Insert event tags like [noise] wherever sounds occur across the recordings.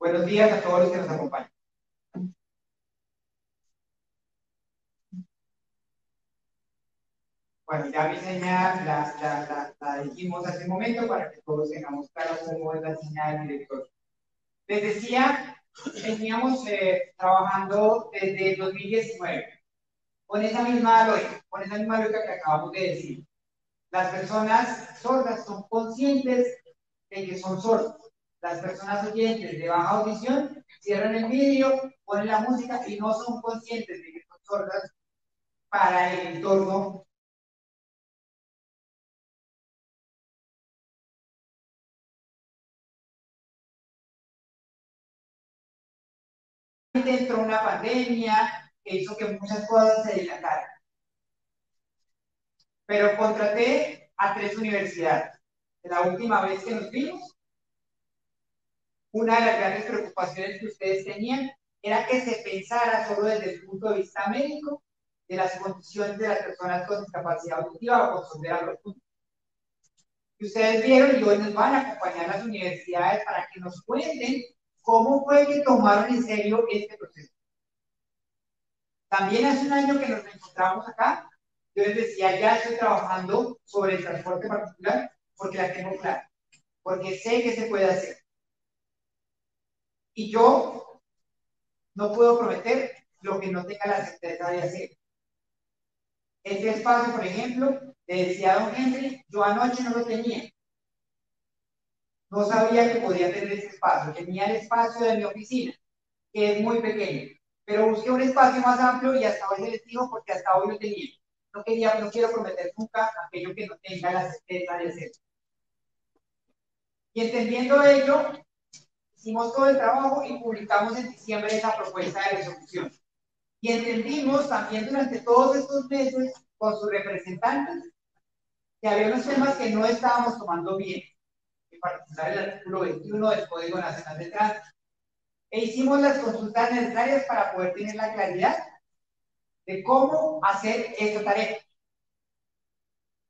Buenos días a todos los que nos acompañan. Bueno, ya mi señal la, la, la, dijimos hace un momento para que todos tengamos claro cómo es la señal del director. Les decía, veníamos eh, trabajando desde 2019 con esa misma lógica, con esa misma lógica que acabamos de decir. Las personas sordas son conscientes de que son sordos. Las personas oyentes de baja audición cierran el vídeo, ponen la música y no son conscientes de que son sordas para el entorno entró una pandemia que hizo que muchas cosas se dilataran. Pero contraté a tres universidades. La última vez que nos vimos, una de las grandes preocupaciones que ustedes tenían era que se pensara solo desde el punto de vista médico de las condiciones de las personas con discapacidad auditiva o con sordera profunda. Y ustedes vieron y hoy nos van a acompañar las universidades para que nos cuenten cómo fue que tomaron en serio este proceso. También hace un año que nos encontramos acá, yo les decía, ya estoy trabajando sobre el transporte particular porque la tengo clara, porque sé que se puede hacer. Y yo no puedo prometer lo que no tenga la certeza de hacer. Este espacio, por ejemplo, le decía a don Henry, yo anoche no lo tenía. No sabía que podía tener ese espacio. Tenía el espacio de mi oficina, que es muy pequeño. Pero busqué un espacio más amplio y hasta hoy les digo porque hasta hoy lo tenía. No, quería, no quiero prometer nunca aquello que no tenga la certeza de hacer. Y entendiendo ello, hicimos todo el trabajo y publicamos en diciembre esa propuesta de resolución. Y entendimos también durante todos estos meses con sus representantes que había unos temas que no estábamos tomando bien, en particular el artículo 21 del Código Nacional de Tránsito. E hicimos las consultas necesarias para poder tener la claridad de cómo hacer esta tarea.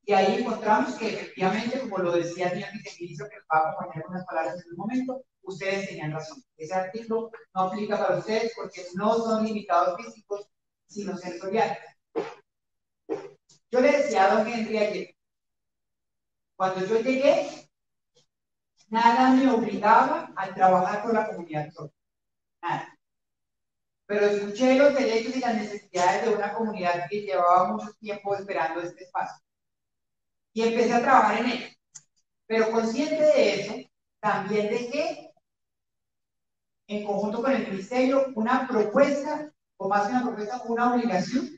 Y ahí encontramos que efectivamente, como lo decía el señor que va a acompañar unas palabras en un momento, ustedes tenían razón. Ese artículo no aplica para ustedes porque no son limitados físicos, sino sensoriales. Yo le decía a don Henry ayer, cuando yo llegué, nada me obligaba a trabajar con la comunidad sorda. Nada. Pero escuché los derechos y las necesidades de una comunidad que llevaba mucho tiempo esperando este espacio. Y empecé a trabajar en ello. Pero consciente de eso, también dejé en conjunto con el ministerio, una propuesta, o más que una propuesta, una obligación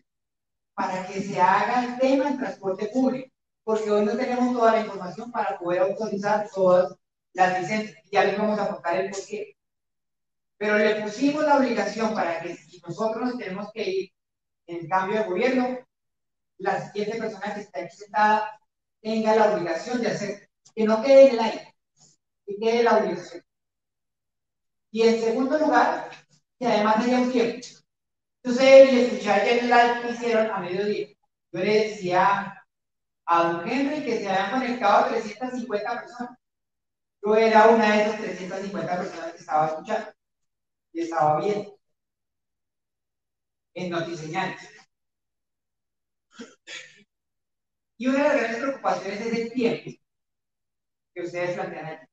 para que se haga el tema del transporte público, porque hoy no tenemos toda la información para poder autorizar todas las licencias. Ya les vamos a contar el porqué. Pero le pusimos la obligación para que si nosotros nos tenemos que ir en cambio de gobierno, la siguiente persona que está aquí sentada tenga la obligación de hacer, que no quede en el aire, que quede la obligación. Y en segundo lugar, que además haya un tiempo. Entonces, le escuché ayer el live que hicieron a mediodía. Yo le decía a don Henry que se habían conectado 350 personas. Yo era una de esas 350 personas que estaba escuchando y estaba bien en Notiseñales. Y una de las grandes preocupaciones es el tiempo que ustedes plantean aquí.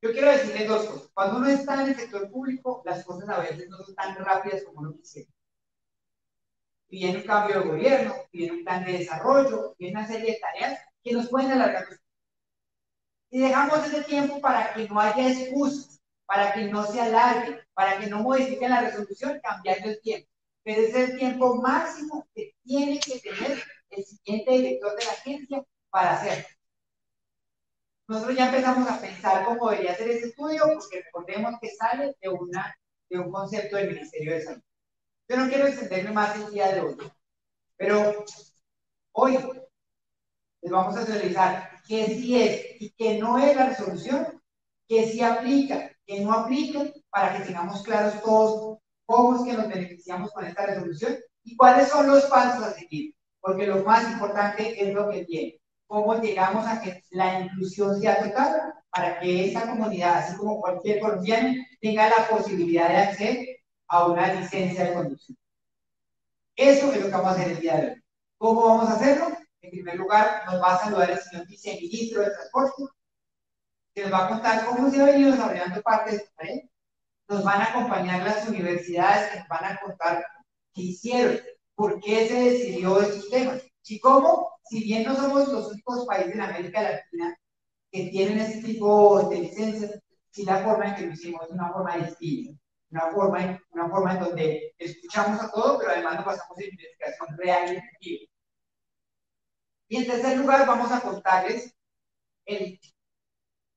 Yo quiero decirles dos cosas. Cuando uno está en el sector público, las cosas a veces no son tan rápidas como uno quisiera. Viene un cambio de gobierno, viene un plan de desarrollo, viene una serie de tareas que nos pueden alargar Y dejamos ese tiempo para que no haya excusas, para que no se alargue, para que no modifiquen la resolución cambiando el tiempo. Pero es el tiempo máximo que tiene que tener el siguiente director de la agencia para hacerlo nosotros ya empezamos a pensar cómo debería ser ese estudio, porque recordemos que sale de, una, de un concepto del Ministerio de Salud. Yo no quiero extenderme más el día de hoy, pero hoy les vamos a realizar qué sí es y qué no es la resolución, qué sí aplica, qué no aplica, para que tengamos claros todos cómo es que nos beneficiamos con esta resolución y cuáles son los pasos a seguir, porque lo más importante es lo que viene cómo llegamos a que la inclusión sea total para que esa comunidad, así como cualquier colombiano, tenga la posibilidad de acceder a una licencia de conducción. Eso es lo que vamos a hacer el día de hoy. ¿Cómo vamos a hacerlo? En primer lugar, nos va a saludar el señor viceministro de Transporte, que nos va a contar cómo se ha venido desarrollando parte de esta Nos van a acompañar las universidades que nos van a contar qué hicieron, por qué se decidió estos temas y cómo, si bien no somos los únicos países en América Latina que tienen este tipo de licencias, si la forma en que lo hicimos es una forma distinta, una forma, una forma en donde escuchamos a todo, pero además nos pasamos en investigación real y efectiva. Y en tercer lugar, vamos a contarles el,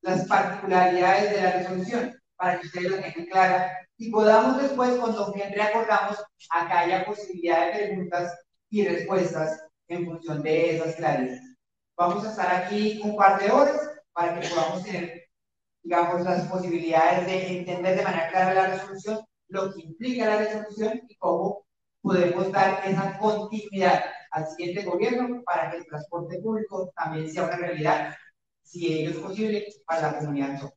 las particularidades de la resolución, para que ustedes lo tengan clara y podamos después, con don Henry, acordamos, acá haya posibilidad de preguntas y respuestas en función de esas claridades. Vamos a estar aquí un par de horas para que podamos tener, digamos, las posibilidades de entender de manera clara la resolución, lo que implica la resolución y cómo podemos dar esa continuidad al siguiente gobierno para que el transporte público también sea una realidad, si ello es posible, para la comunidad.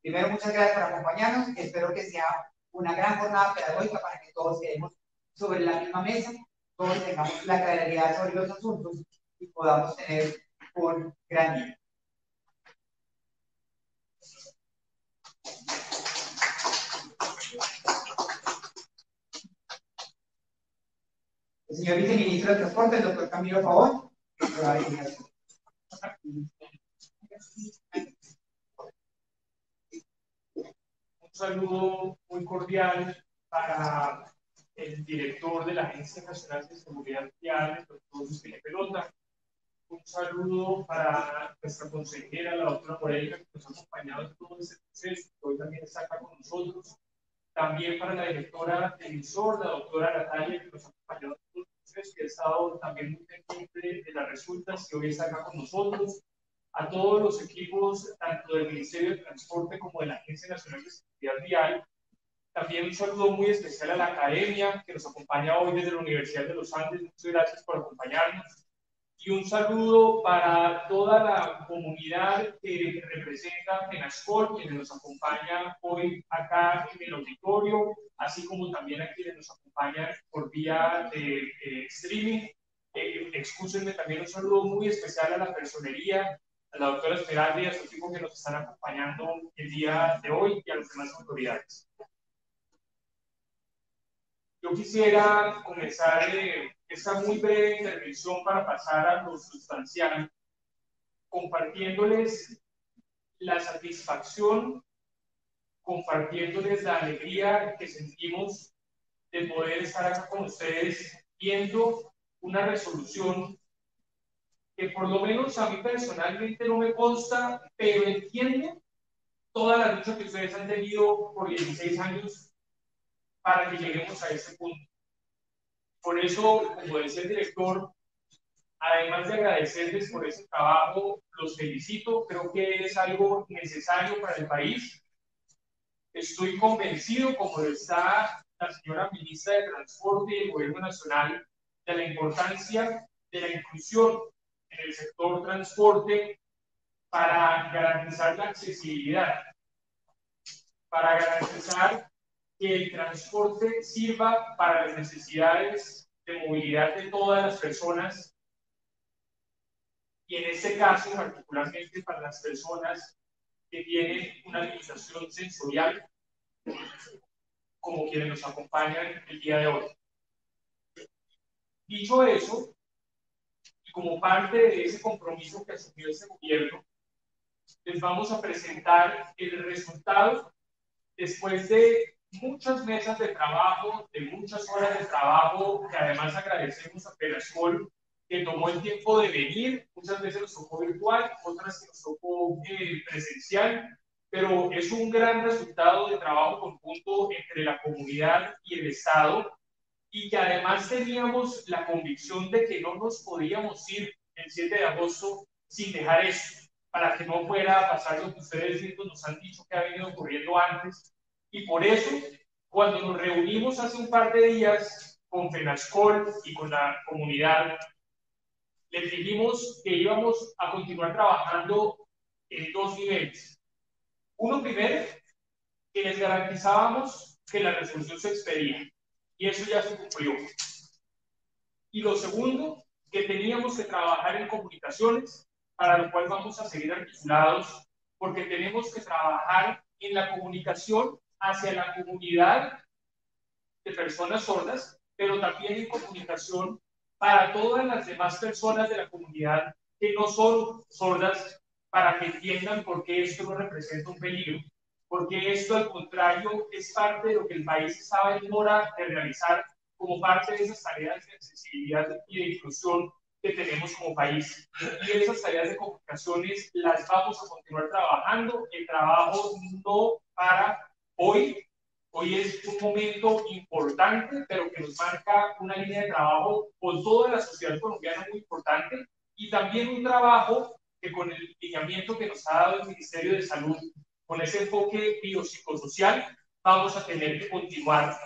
Primero, muchas gracias por acompañarnos. Espero que sea una gran jornada pedagógica para que todos quedemos sobre la misma mesa, todos tengamos la claridad sobre los asuntos y podamos tener un gran día. El señor viceministro de Transporte, el doctor Camilo Favor, Un saludo muy cordial para el director de la Agencia Nacional de Seguridad Vial, el doctor Luis Pelota. Un saludo para nuestra consejera, la doctora Moreira, que nos ha acompañado en todo este proceso, que hoy también está acá con nosotros. También para la directora del ISOR, la doctora Natalia, que nos ha acompañado en todo el proceso, que ha estado también muy pendiente de las resultas, que hoy está acá con nosotros. A todos los equipos, tanto del Ministerio de Transporte como de la Agencia Nacional de Seguridad Vial, también un saludo muy especial a la academia que nos acompaña hoy desde la Universidad de los Andes. Muchas gracias por acompañarnos. Y un saludo para toda la comunidad que representa Penascol, quienes nos acompaña hoy acá en el auditorio, así como también a quienes nos acompañan por vía de streaming. Eh, excúsenme también un saludo muy especial a la personería, a la doctora Esmeralda y a su equipo que nos están acompañando el día de hoy y a las demás autoridades. Yo quisiera comenzar eh, esta muy breve intervención para pasar a lo sustancial, compartiéndoles la satisfacción, compartiéndoles la alegría que sentimos de poder estar acá con ustedes viendo una resolución que por lo menos a mí personalmente no me consta, pero entiendo toda la lucha que ustedes han tenido por 16 años para que lleguemos a ese punto. Por eso, como decía el director, además de agradecerles por ese trabajo, los felicito, creo que es algo necesario para el país. Estoy convencido, como está la señora ministra de Transporte y el Gobierno Nacional, de la importancia de la inclusión en el sector transporte para garantizar la accesibilidad, para garantizar que el transporte sirva para las necesidades de movilidad de todas las personas y en este caso particularmente para las personas que tienen una limitación sensorial como quienes nos acompañan el día de hoy. Dicho eso, y como parte de ese compromiso que asumió este gobierno, les vamos a presentar el resultado después de muchas mesas de trabajo, de muchas horas de trabajo, que además agradecemos a Perascol que tomó el tiempo de venir, muchas veces nos tocó virtual, otras que nos tocó eh, presencial, pero es un gran resultado de trabajo conjunto entre la comunidad y el Estado, y que además teníamos la convicción de que no nos podíamos ir el 7 de agosto sin dejar eso, para que no fuera a pasar lo que ustedes mismos nos han dicho que ha venido ocurriendo antes, y por eso, cuando nos reunimos hace un par de días con FENASCOL y con la comunidad, les dijimos que íbamos a continuar trabajando en dos niveles. Uno primero, que les garantizábamos que la resolución se expedía, y eso ya se cumplió. Y lo segundo, que teníamos que trabajar en comunicaciones, para lo cual vamos a seguir articulados, porque tenemos que trabajar en la comunicación hacia la comunidad de personas sordas, pero también en comunicación para todas las demás personas de la comunidad que no son sordas, para que entiendan por qué esto no representa un peligro, porque esto al contrario es parte de lo que el país estaba en hora de realizar como parte de esas tareas de accesibilidad y de inclusión que tenemos como país. Y esas tareas de comunicaciones las vamos a continuar trabajando. El trabajo no para hoy. Hoy es un momento importante, pero que nos marca una línea de trabajo con toda la sociedad colombiana muy importante y también un trabajo que con el lineamiento que nos ha dado el Ministerio de Salud, con ese enfoque biopsicosocial, vamos a tener que continuar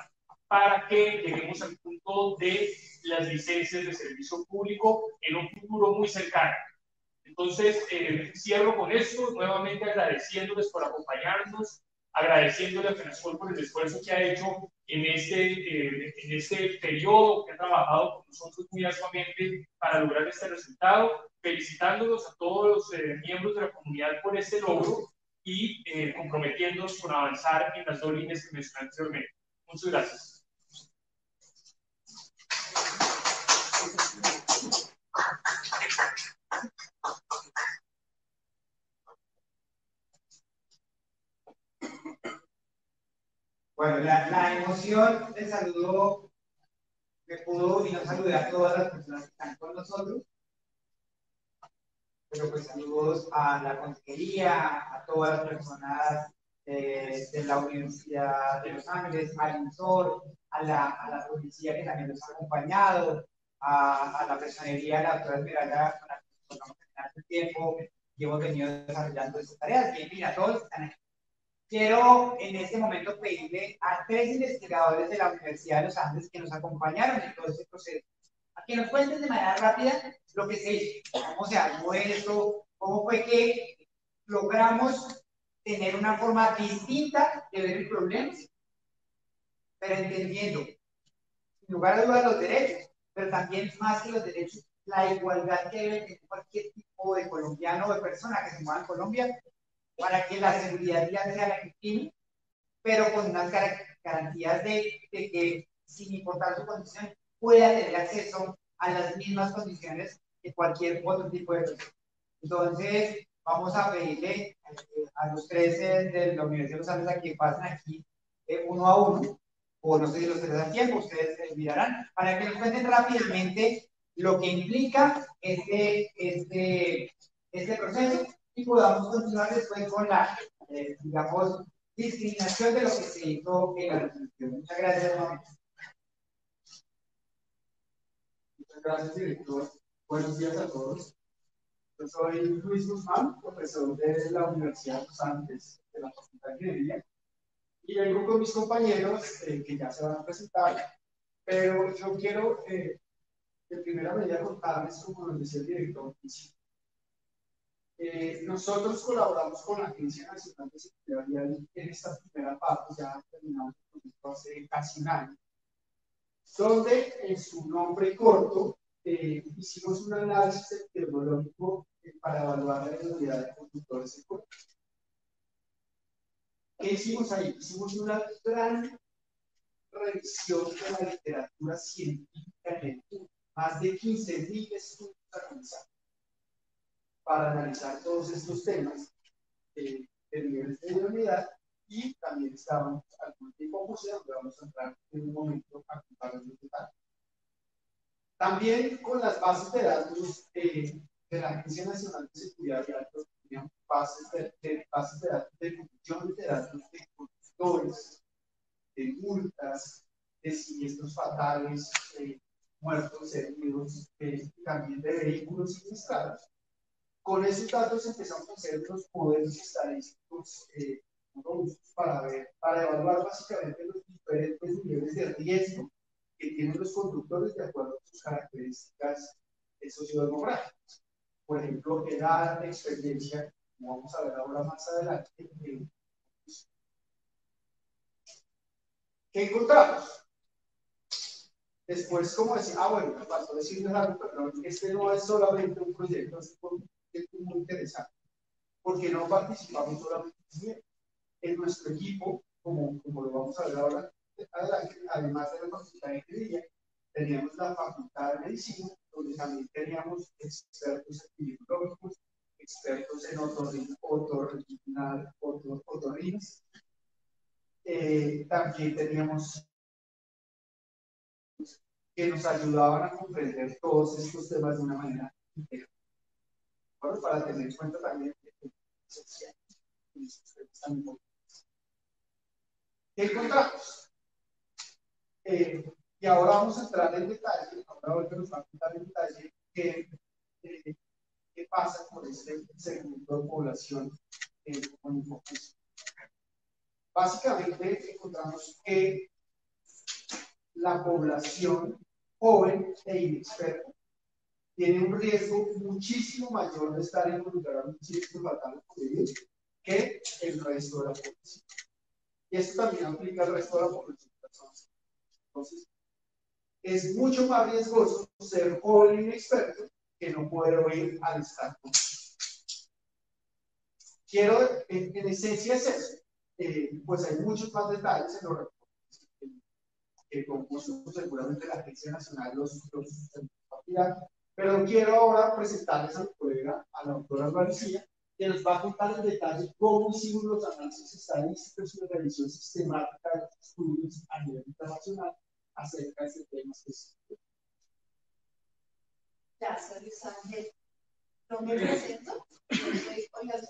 para que lleguemos al punto de las licencias de servicio público en un futuro muy cercano. Entonces, eh, cierro con esto, nuevamente agradeciéndoles por acompañarnos, agradeciéndole a FENASCOL por el esfuerzo que ha hecho en este, eh, en este periodo, que ha trabajado con nosotros muy arduamente para lograr este resultado, felicitándolos a todos los eh, miembros de la comunidad por este logro y comprometiéndonos con avanzar en las dos líneas que mencioné anteriormente. Muchas gracias. Bueno, la, emoción del saludo que pudo y nos saludé a todas las personas que están con nosotros. Pero pues saludos a la consejería, a todas las personas de la Universidad de Los Ángeles, al INSOR, a la, a la policía que también nos ha acompañado, a, a la personería de la doctora Esmeralda, con la que nos hace tiempo que hemos venido desarrollando estas tareas. Bien, mira, todos están aquí. Quiero en este momento pedirle a tres investigadores de la Universidad de los Andes que nos acompañaron en todo este proceso, a que nos cuenten de manera rápida lo que se hizo, cómo se armó esto, cómo fue que logramos tener una forma distinta de ver el problema, pero entendiendo, sin lugar a dudas, los derechos, pero también más que los derechos, la igualdad que debe tener cualquier tipo de colombiano o de persona que se mueva en Colombia para que la seguridad ya sea la que tiene, pero con unas garantías de, que, sin importar su condición, pueda tener acceso a las mismas condiciones que cualquier otro tipo de persona. Entonces, vamos a pedirle a los tres de la Universidad de Los Andes a que pasen aquí eh, uno a uno, o no sé si los tres a tiempo, ustedes mirarán, para que nos cuenten rápidamente lo que implica este, este, este proceso y podamos continuar después con la, eh, digamos, discriminación de lo que se hizo en la resolución. Muchas gracias, Muchas gracias, director. Buenos días a todos. Yo soy Luis Guzmán, profesor de la Universidad de los Andes, de la Facultad de Ingeniería, y vengo con mis compañeros eh, que ya se van a presentar, pero yo quiero, eh, de primera medida, contarles, como nos decía el director, eh, nosotros colaboramos con la Agencia Nacional de Seguridad Vial en esta primera parte, ya terminamos el proyecto hace casi un año, donde en su nombre corto eh, hicimos un análisis epidemiológico eh, para evaluar la seguridad de conductores en Colombia. ¿Qué hicimos ahí? Hicimos una gran revisión de la literatura científica en el mundo, más de 15.000 estudios analizados para analizar todos estos temas eh, de niveles de unidad y también estábamos al tipo museo donde vamos a entrar en un momento a contar los detalles. También con las bases de datos de la Agencia Nacional de Seguridad de Datos, teníamos bases de, bases de datos de función de datos de conductores, de multas, de siniestros fatales, de muertos, heridos, también de vehículos sinistrados con esos datos empezamos a hacer los modelos estadísticos eh, para ver, para evaluar básicamente los diferentes niveles de riesgo que tienen los conductores de acuerdo a sus características eh, sociodemográficas. Por ejemplo, edad, experiencia, como vamos a ver ahora más adelante. Eh, pues, ¿Qué encontramos? Después, como decía, ah, bueno, me pasó decirles algo, perdón, este no es solamente un proyecto, es un proyecto muy interesante, porque no participamos solamente en nuestro equipo, como, como lo vamos a ver ahora adelante, además de la facultad de ingeniería, teníamos la facultad de medicina, donde también teníamos expertos epidemiológicos, expertos en otorrinos, eh, también teníamos que nos ayudaban a comprender todos estos temas de una manera integral. Para tener en cuenta también que es tan ¿Qué encontramos? Eh, y ahora vamos a entrar en detalle, ahora nos va a contar en detalle qué, eh, qué pasa con este segmento de población eh, con Básicamente encontramos que la población joven e inexperta tiene un riesgo muchísimo mayor de estar involucrada en un siniestro fatal que el resto de la población. Y esto también aplica al resto de la población. Entonces, es mucho más riesgoso ser joven e inexperto que no poder oír al estar Quiero, en, esencia es eso. Eh, pues hay muchos más detalles en los reportes que, que seguramente la Agencia Nacional los, los pero quiero ahora presentarles a mi colega, a la doctora García, que nos va a contar en detalle cómo hicimos los análisis estadísticos y la revisión sistemática de los estudios a nivel internacional acerca de ese tema específico. Gracias, Luis Ángel. Yo me presento, yo soy Olga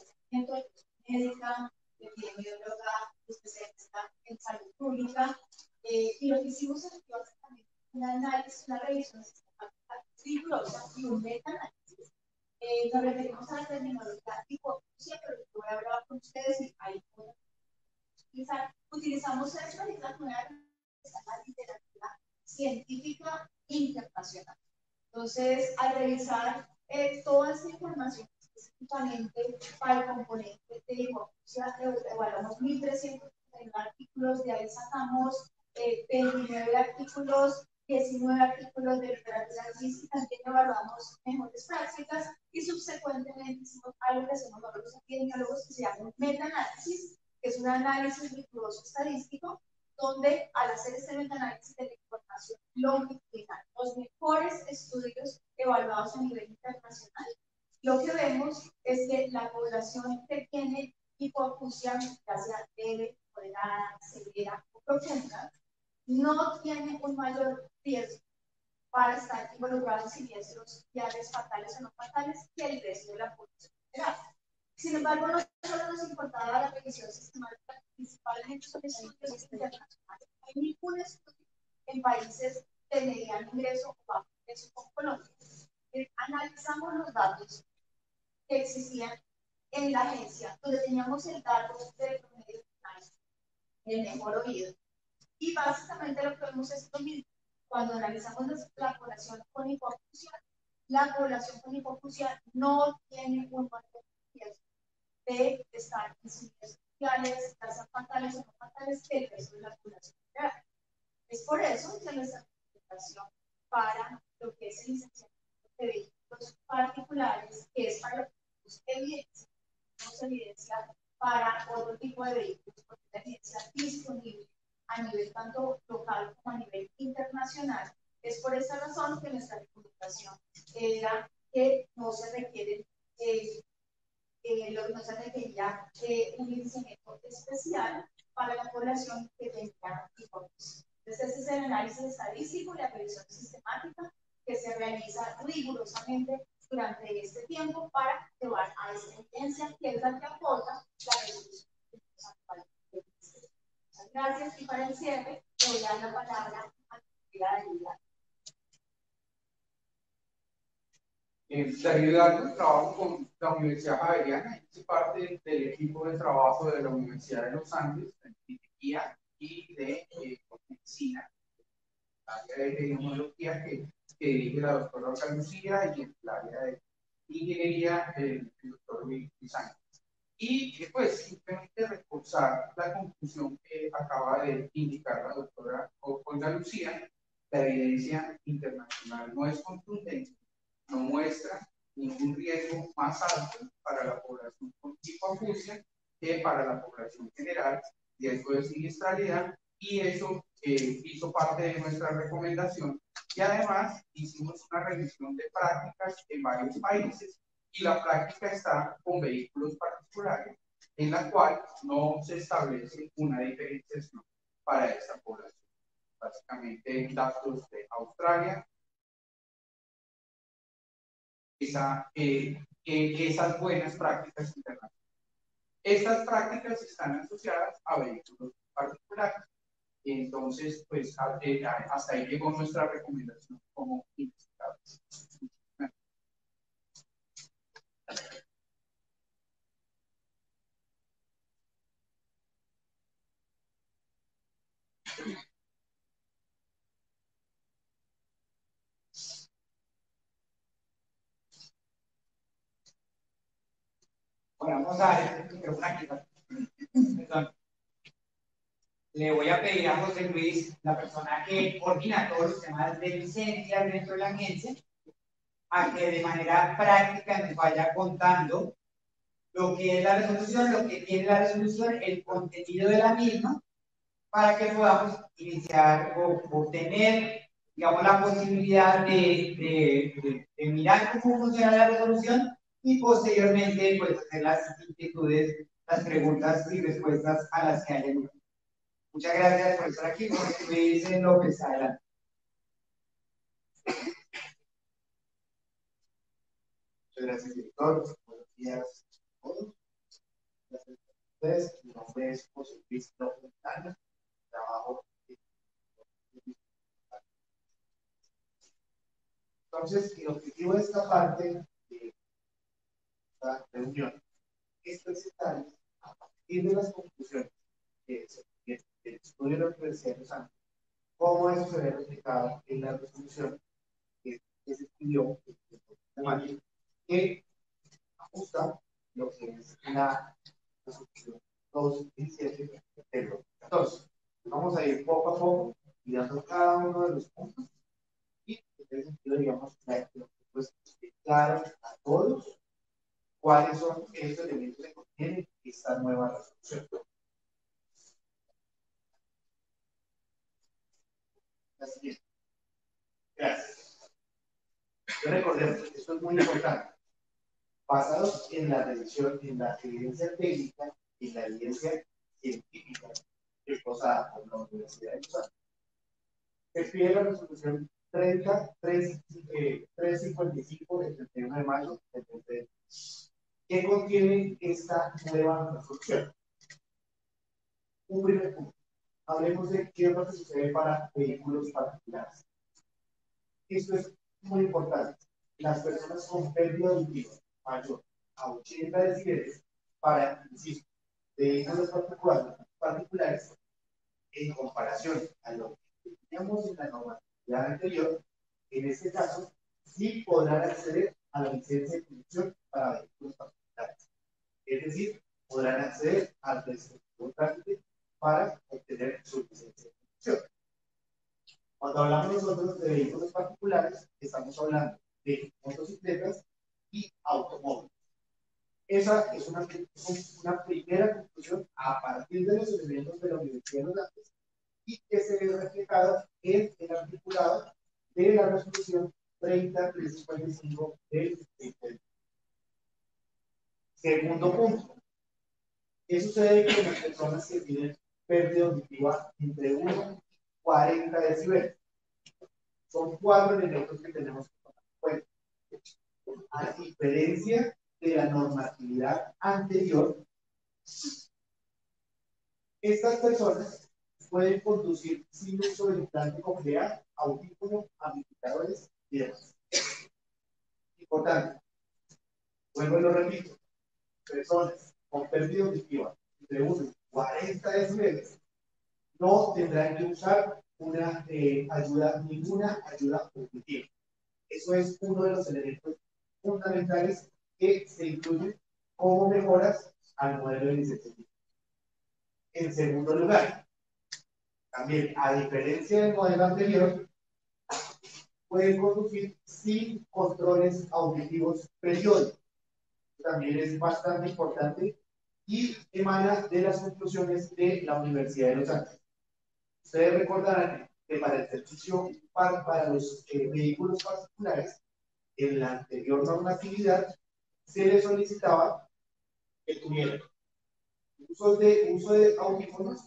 médica, epidemióloga, especialista en salud pública, eh, y lo que hicimos es básicamente un análisis, una revisión sistemática rigurosa y un meta-análisis. Eh, nos referimos a la terminología hipotesia, pero voy a hablar con ustedes y ahí utilizar. Utilizamos esto en la literatura científica internacional. Entonces, al revisar eh, toda esta información específicamente para el componente de hipoxia, evaluamos 1.300 artículos, de ahí sacamos eh, 29 artículos, 19 artículos de literatura física, también evaluamos mejores prácticas y subsecuentemente hicimos algo que hacemos los epidemiólogos que se llama un meta-análisis, que es un análisis riguroso estadístico donde al hacer este metaanálisis de la información longitudinal, los mejores estudios evaluados a nivel internacional, lo que vemos es que la población que tiene hipoacusia, ya sea leve, moderada, severa o profunda, no tiene un mayor riesgo para estar involucrado en siniestros viales fatales o no fatales que el resto de la población general. Sin embargo, no solo nos importaba la revisión sistemática principalmente son estudios internacionales. Hay ningún estudio en países de mediano ingreso o bajo ingreso como Colombia. Eh, analizamos los datos que existían en la agencia, donde teníamos el dato del promedio el mejor oído. Y básicamente lo que vemos es lo mismo. Cuando analizamos la población con hipofusia, la población con hipofusia no tiene un mayor riesgo de estar en síntomas sociales, tasas fatales o no fatales que el resto de la población general. Es por eso que nuestra recomendación para lo que es el licenciamiento de vehículos particulares, que es para lo que tenemos evidencia, tenemos evidencia para otro tipo de vehículos, porque la evidencia disponible a nivel tanto local como a nivel internacional. Es por esa razón que nuestra recomendación era que no se requieren eh, eh, lo que nos requería eh, un licenciamiento especial para la población que tenga hipótesis. Entonces, ese es el análisis estadístico y la previsión sistemática que se realiza rigurosamente durante este tiempo para llevar a esta evidencia que es la que aporta la resolución gracias y para el cierre, le voy a dar la palabra a la En realidad, trabajo con la Universidad Javeriana, hice parte del equipo de trabajo de la Universidad de los Andes, de ingeniería y de eh, medicina, área de epidemiología que, que dirige la doctora Lucía y en el área de ingeniería el, doctor Luis Sánchez. Y pues simplemente reforzar la conclusión que acaba de indicar la doctora Olga Lucía, la evidencia internacional no es contundente, no muestra ningún riesgo más alto para la población con hipoacusia que para la población general, riesgo de siniestralidad, y eso eh, hizo parte de nuestra recomendación. Y además hicimos una revisión de prácticas en varios países y la práctica está con vehículos particulares, en la cual no se establece una diferenciación para esta población. Básicamente, datos de Australia, eh, esas buenas prácticas internacionales. Estas prácticas están asociadas a vehículos particulares. Entonces, pues eh, hasta ahí llegó nuestra recomendación como investigadores. Bueno, vamos a Perdón. Le voy a pedir a José Luis, la persona que coordina todos los temas de licencias dentro de la agencia, a que de manera práctica nos vaya contando lo que es la resolución, lo que tiene la resolución, el contenido de la misma, para que podamos iniciar o obtener, digamos, la posibilidad de, de mirar cómo funciona la resolución y posteriormente pues hacer las inquietudes, las preguntas y respuestas a las que hayan. Muchas gracias por estar aquí. Me dicen López, adelante. Muchas gracias, director. Buenos días a todos. Gracias a ustedes. Mi nombre es José Luis López Trabajo entonces, el objetivo de esta parte esta reunión es presentar a partir de las conclusiones que se del estudio de la Universidad de Los Ángeles, cómo eso se ve reflejado en la resolución que, se estudió de mayo, que ajusta lo que es la resolución 217 del 2014. Vamos a ir poco a poco mirando cada uno de los puntos y en ese sentido, digamos, la, pues, claro a todos cuáles son esos elementos que contiene esta nueva resolución. La siguiente. Gracias. recordemos, esto es muy importante. Basados en la revisión, en la evidencia técnica y la evidencia científica exposada por la Universidad de Los se pide la resolución 30, 3, 355 del 31 de mayo del 2020 ¿Qué contiene esta nueva resolución? Un primer punto. Hablemos de qué es lo que sucede para vehículos particulares. Esto es muy importante. Las personas con pérdida auditiva mayor a 80 decibeles para, insisto, vehículos particulares en comparación a lo que teníamos en la normatividad anterior, en este caso, sí podrán acceder a la licencia de conducción para vehículos particulares. Es decir, podrán acceder al respectivo trámite para obtener su licencia de conducción. Cuando hablamos nosotros de vehículos particulares, estamos hablando de motocicletas y automóviles. Esa es una, primera conclusión a partir de los elementos de la Universidad de los y que se ve reflejada en el articulado de la resolución 30.355 del 2020. Segundo punto. ¿Qué sucede con las personas que tienen pérdida auditiva entre 1 y 40 decibeles? Son cuatro elementos que tenemos que tomar en cuenta. A diferencia de la normatividad anterior, estas personas pueden conducir sin uso del implante coclear, audífonos, amplificadores y demás. Importante. Vuelvo y lo repito personas con pérdida auditiva de 1 y 40 decibeles no tendrán que usar una eh, ayuda, ninguna ayuda auditiva. Eso es uno de los elementos fundamentales que se incluyen como mejoras al modelo de licencia. En segundo lugar, también, a diferencia del modelo anterior, pueden conducir sin controles auditivos periódicos. También es bastante importante y emana de las conclusiones de la Universidad de Los Ángeles. Ustedes recordarán que para el ejercicio para, para los eh, vehículos particulares, en la anterior normatividad, se les solicitaba que tuvieran uso de, uso de audífonos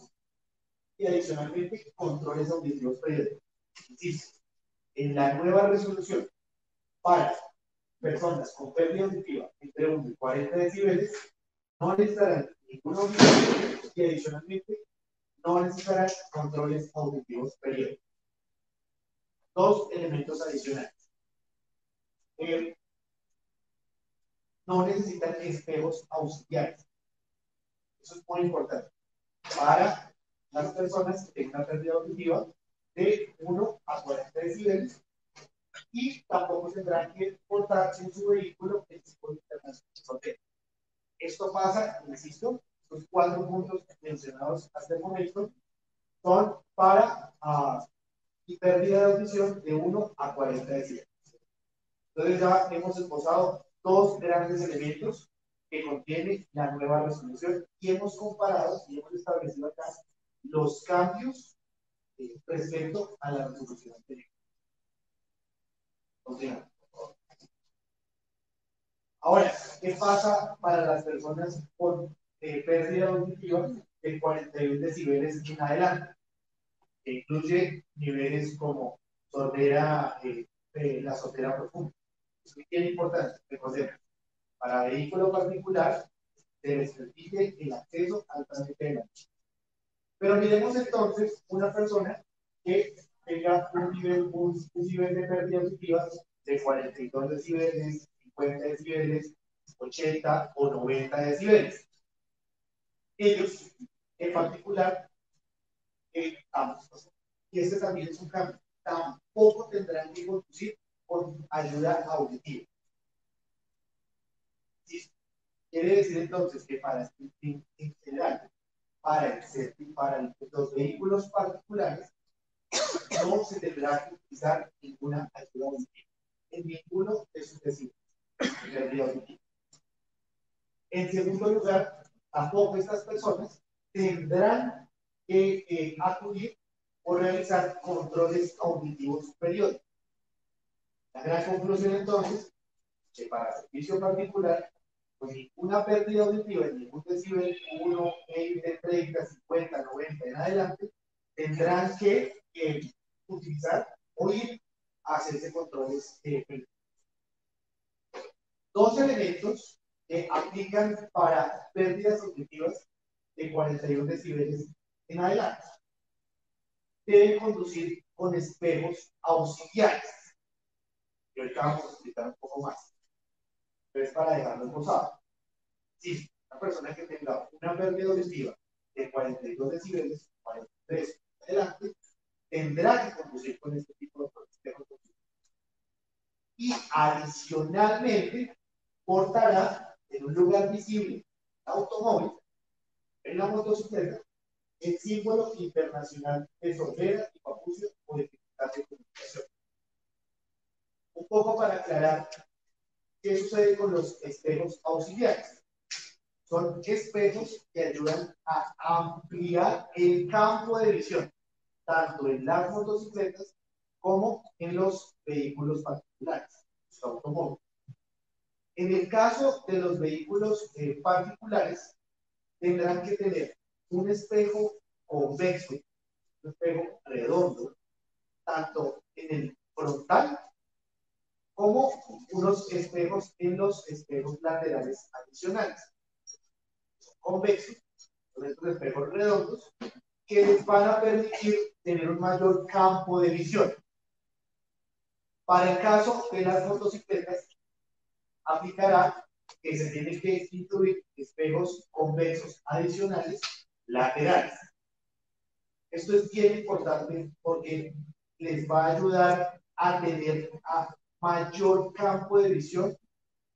y adicionalmente controles auditivos periódicos. En la nueva resolución para personas con pérdida auditiva entre 1 y 40 decibeles, no necesitarán ningún audífono y adicionalmente no necesitarán controles auditivos periódicos. Dos elementos adicionales. Eh, no necesitan espejos auxiliares. Eso es muy importante. Para las personas que tengan pérdida auditiva de 1 a 40 decibeles y tampoco tendrán que portar en su vehículo el tipo internacional. Esto pasa, insisto, los cuatro puntos mencionados hasta el momento son para uh, pérdida de audición de 1 a 40 decibeles. Entonces ya hemos esbozado dos grandes elementos que contiene la nueva resolución y hemos comparado y hemos establecido acá los cambios eh, respecto a la resolución anterior. Ahora, ¿qué pasa para las personas con eh, pérdida auditiva de 41 decibeles en adelante? Que incluye niveles como sordera, eh, la sordera profunda. Es muy importante, recordemos, para vehículo particular se les permite el acceso al trámite de la Pero miremos entonces una persona que tenga un nivel, un, nivel de pérdida auditiva de 42 decibeles, 50 decibeles, 80 o 90 decibeles. Ellos, en particular, eh, ambos. Y este también es un cambio. Tampoco tendrán que conducir con ayuda auditiva. Quiere decir entonces que para en, general, para, el, para los vehículos particulares, no se tendrá que utilizar ninguna ayuda en ninguno de sus vecinos. En segundo lugar, tampoco estas personas tendrán que eh, acudir o realizar controles auditivos periódicos. La gran conclusión entonces, que para servicio particular, pues ninguna pérdida auditiva en ningún decibel 1, 20, 30, 50, 90 en adelante, tendrán que utilizar o ir a hacerse controles eh, Dos elementos que aplican para pérdidas auditivas de 41 decibeles en adelante. Deben conducir con espejos auxiliares y ahorita vamos a explicar un poco más. Pero es para dejarlo posado. Si una persona que tenga una pérdida auditiva de 42 decibeles, 43 adelante, tendrá que conducir con este tipo de espejos Y adicionalmente, portará en un lugar visible automóvil, en la motocicleta, el símbolo internacional de sordera y papucio o de comunicación. Un poco para aclarar qué sucede con los espejos auxiliares. Son espejos que ayudan a ampliar el campo de visión, tanto en las motocicletas como en los vehículos particulares, los automóviles. En el caso de los vehículos eh, particulares, tendrán que tener un espejo convexo, un espejo redondo, tanto en el frontal como unos espejos en los espejos laterales adicionales. Convexos, son estos espejos redondos, que les van a permitir tener un mayor campo de visión. Para el caso de las motocicletas, aplicará que se tienen que incluir espejos convexos adicionales laterales. Esto es bien importante porque les va a ayudar a tener a mayor campo de visión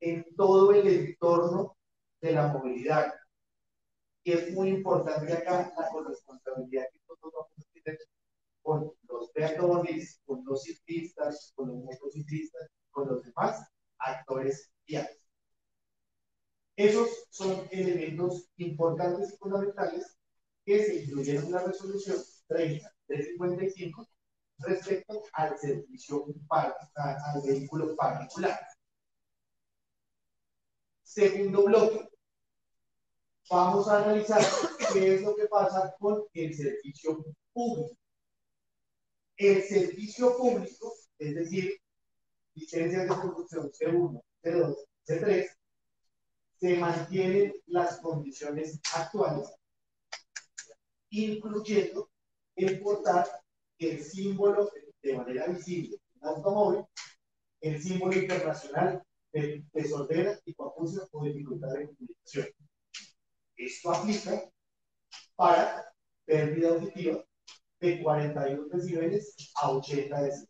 en todo el entorno de la movilidad. Y es muy importante acá la corresponsabilidad que nosotros vamos a tener peatones, con los ciclistas, con los motociclistas, con los demás actores viales. Esos son elementos importantes y fundamentales que se incluyeron en la resolución 30-355 respecto al servicio al vehículo particular. Segundo bloque. Vamos a analizar qué es lo que pasa con el servicio público. El servicio público, es decir, licencias de conducción C1, C2, C3, se mantienen las condiciones actuales, incluyendo el portar el símbolo de manera visible un automóvil, el símbolo internacional de, de y confusión o dificultad de comunicación. Esto aplica para pérdida auditiva de 41 decibeles a 80 decibeles.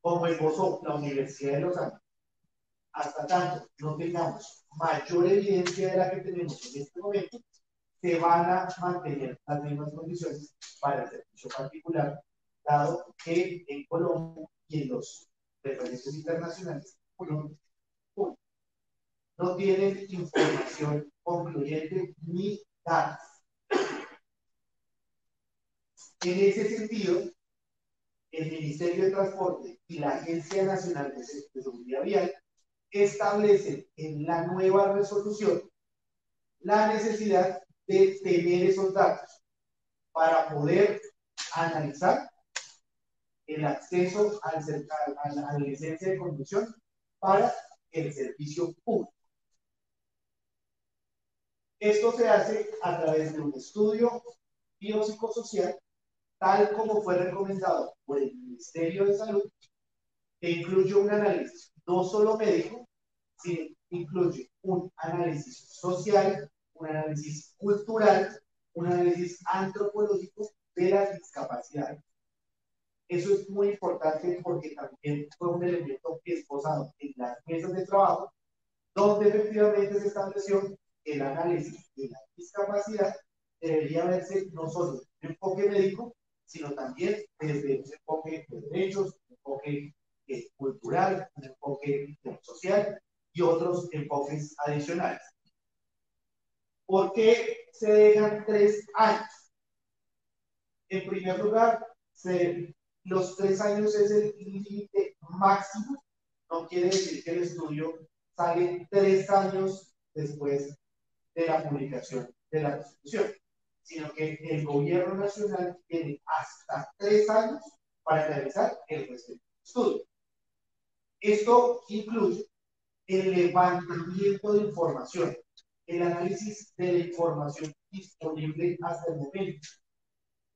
Como esbozó la Universidad de Los Ángeles, hasta tanto no tengamos mayor evidencia de la que tenemos en este momento, se van a mantener las mismas condiciones para el servicio particular, dado que en Colombia y en los referencias internacionales no tienen información concluyente ni datos. En ese sentido, el Ministerio de Transporte y la Agencia Nacional de Seguridad Vial establecen en la nueva resolución la necesidad de tener esos datos para poder analizar el acceso al, a, la, licencia de conducción para el servicio público. Esto se hace a través de un estudio biopsicosocial, tal como fue recomendado por el Ministerio de Salud, que incluye un análisis no solo médico, sino incluye un análisis social, un análisis cultural, un análisis antropológico de las discapacidades. Eso es muy importante porque también fue un elemento esposado en las mesas de trabajo, donde efectivamente se estableció el análisis de la discapacidad debería verse no solo desde un enfoque médico, sino también desde un enfoque de derechos, un enfoque eh, cultural, un enfoque social y otros enfoques adicionales. ¿Por qué se dejan tres años? En primer lugar, los tres años es el límite máximo. No quiere decir que el estudio sale tres años después de la publicación de la Constitución, sino que el gobierno nacional tiene hasta tres años para realizar el estudio. Esto incluye el levantamiento de información, el análisis de la información disponible hasta el momento,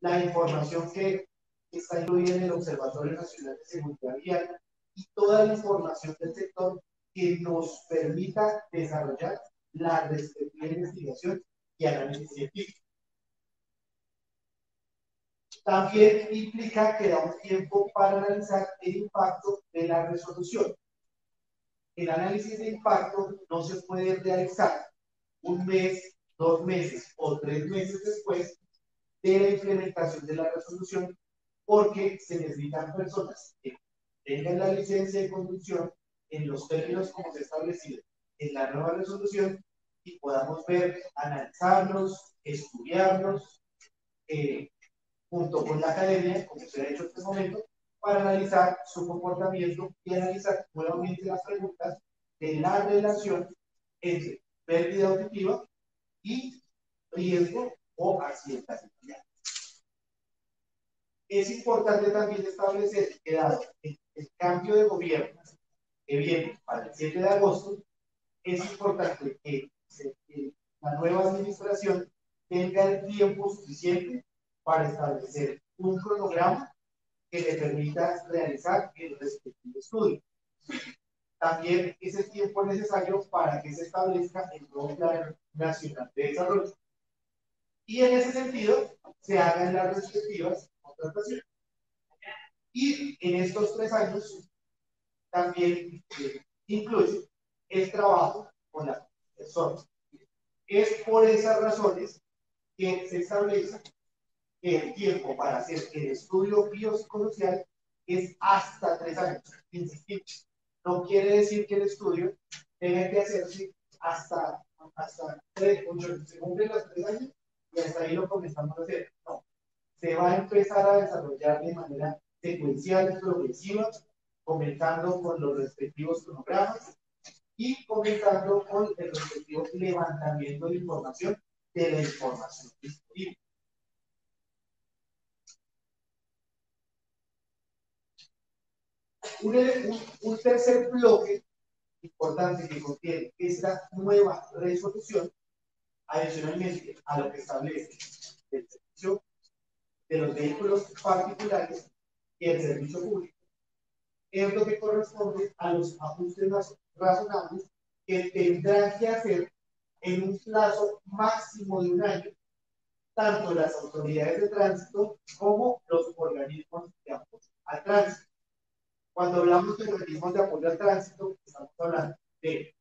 la información que está incluida en el Observatorio Nacional de Seguridad Vial y toda la información del sector que nos permita desarrollar la respectiva investigación y análisis científico. También implica que da un tiempo para analizar el impacto de la resolución. El análisis de impacto no se puede realizar un mes, dos meses o tres meses después de la implementación de la resolución porque se necesitan personas que tengan la licencia de conducción en los términos como se establecido en la nueva resolución y podamos ver, analizarlos, estudiarlos, eh, junto con la academia, como se ha hecho en este momento, para analizar su comportamiento y analizar nuevamente las preguntas de la relación entre pérdida auditiva y riesgo o accidentalidad. Es importante también establecer que dado el, cambio de gobierno que viene para el 7 de agosto, es importante que, que la nueva administración tenga el tiempo suficiente para establecer un cronograma que le permita realizar el respectivo estudio. También es el tiempo necesario para que se establezca el nuevo Plan Nacional de Desarrollo. Y en ese sentido, se hagan las respectivas contrataciones. Y en estos tres años, también eh, incluye el trabajo con la persona. Es por esas razones que se establece que el tiempo para hacer el estudio biopsicosocial es hasta tres años. Insistimos, no quiere decir que el estudio tenga que hacerse hasta, hasta tres, se cumplen los tres años y hasta ahí lo comenzamos a hacer. No, se va a empezar a desarrollar de manera secuencial, progresiva, comenzando con los respectivos cronogramas y comenzando con el respectivo levantamiento de información de la información disponible. Un, un, tercer bloque importante que contiene esta nueva resolución, adicionalmente a lo que establece el servicio de los vehículos particulares y el servicio público, es lo que corresponde a los ajustes razonables que tendrán que hacer en un plazo máximo de un año, tanto las autoridades de tránsito como los organismos de apoyo al tránsito. Cuando hablamos de organismos de apoyo al tránsito, estamos hablando de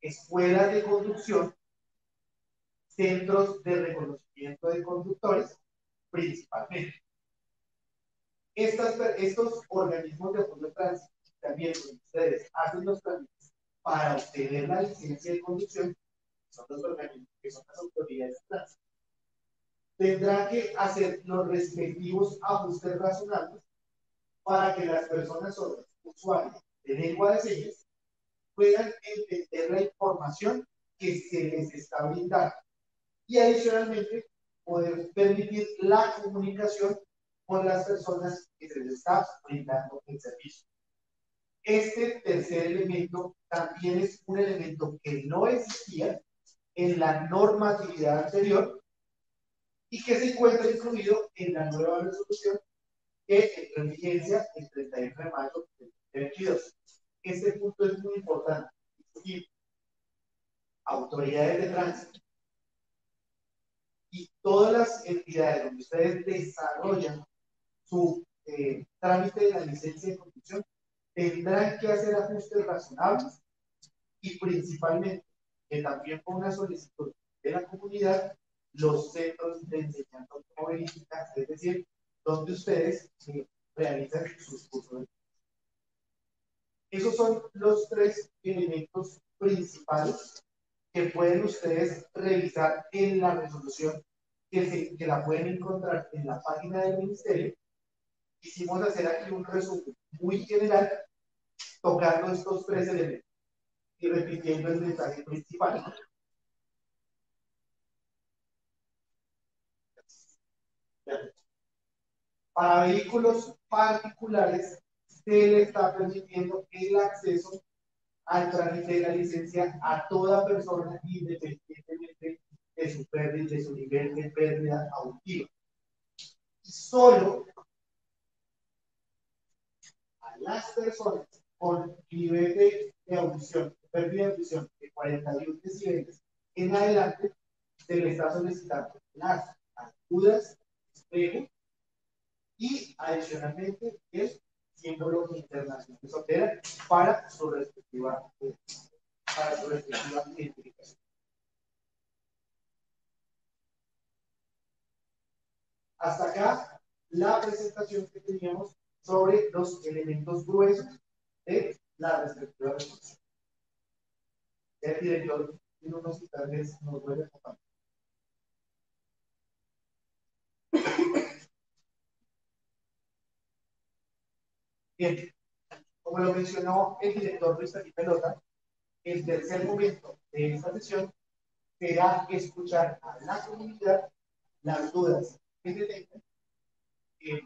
escuelas de conducción, centros de reconocimiento de conductores, principalmente. Estos organismos de apoyo al tránsito, también ustedes hacen los trámites para obtener la licencia de conducción, son los organismos que son las autoridades de tránsito, tendrán que hacer los respectivos ajustes razonables para que las personas sordas, usuarios de lengua de señas, puedan entender la información que se les está brindando y adicionalmente poder permitir la comunicación con las personas que se les está brindando el servicio. Este tercer elemento también es un elemento que no existía en la normatividad anterior y que se encuentra incluido en la nueva resolución que entró en vigencia el 31 de mayo de 2022. Este punto es muy importante. autoridades de tránsito y todas las entidades donde ustedes desarrollan su eh, trámite de la licencia de conducción tendrán que hacer ajustes razonables y principalmente que también con una solicitud de la comunidad los centros de enseñanza automovilística, es decir, donde ustedes eh, realizan sus cursos. Esos son los tres elementos principales que pueden ustedes revisar en la resolución que, se, que la pueden encontrar en la página del ministerio. Quisimos hacer aquí un resumen muy general tocando estos tres elementos y repitiendo el mensaje principal. Para vehículos particulares, se le está permitiendo el acceso al trámite de la licencia a toda persona independientemente de su pérdida, de su nivel de pérdida auditiva. Solo a las personas con nivel de, audición, pérdida de audición de 41 decibeles en adelante, se le está solicitando las ayudas, espejo y adicionalmente el símbolo internacional de soltera para su respectiva para su respectiva identificación. Hasta acá la presentación que teníamos sobre los elementos gruesos de la respectiva resolución. El director tiene unos instantes nos vuelve a Bien, como lo mencionó el director Luis Felipe Lota, el tercer momento de esta sesión será escuchar a la comunidad las dudas que se tengan eh,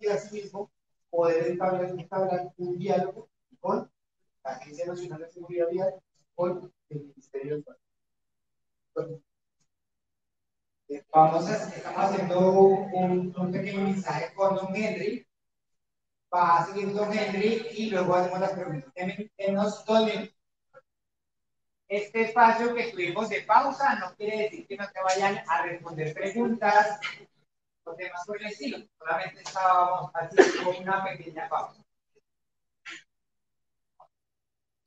y asimismo poder entablar, un diálogo con la Agencia Nacional de Seguridad Vial, con el Ministerio de Salud. Vamos a, estamos haciendo un, un pequeño mensaje con don Henry va a seguir Don Henry y luego hacemos las preguntas. Denos dos minutos. Este espacio que tuvimos de pausa no quiere decir que no te vayan a responder preguntas temas por el estilo. Solamente estábamos haciendo una pequeña pausa.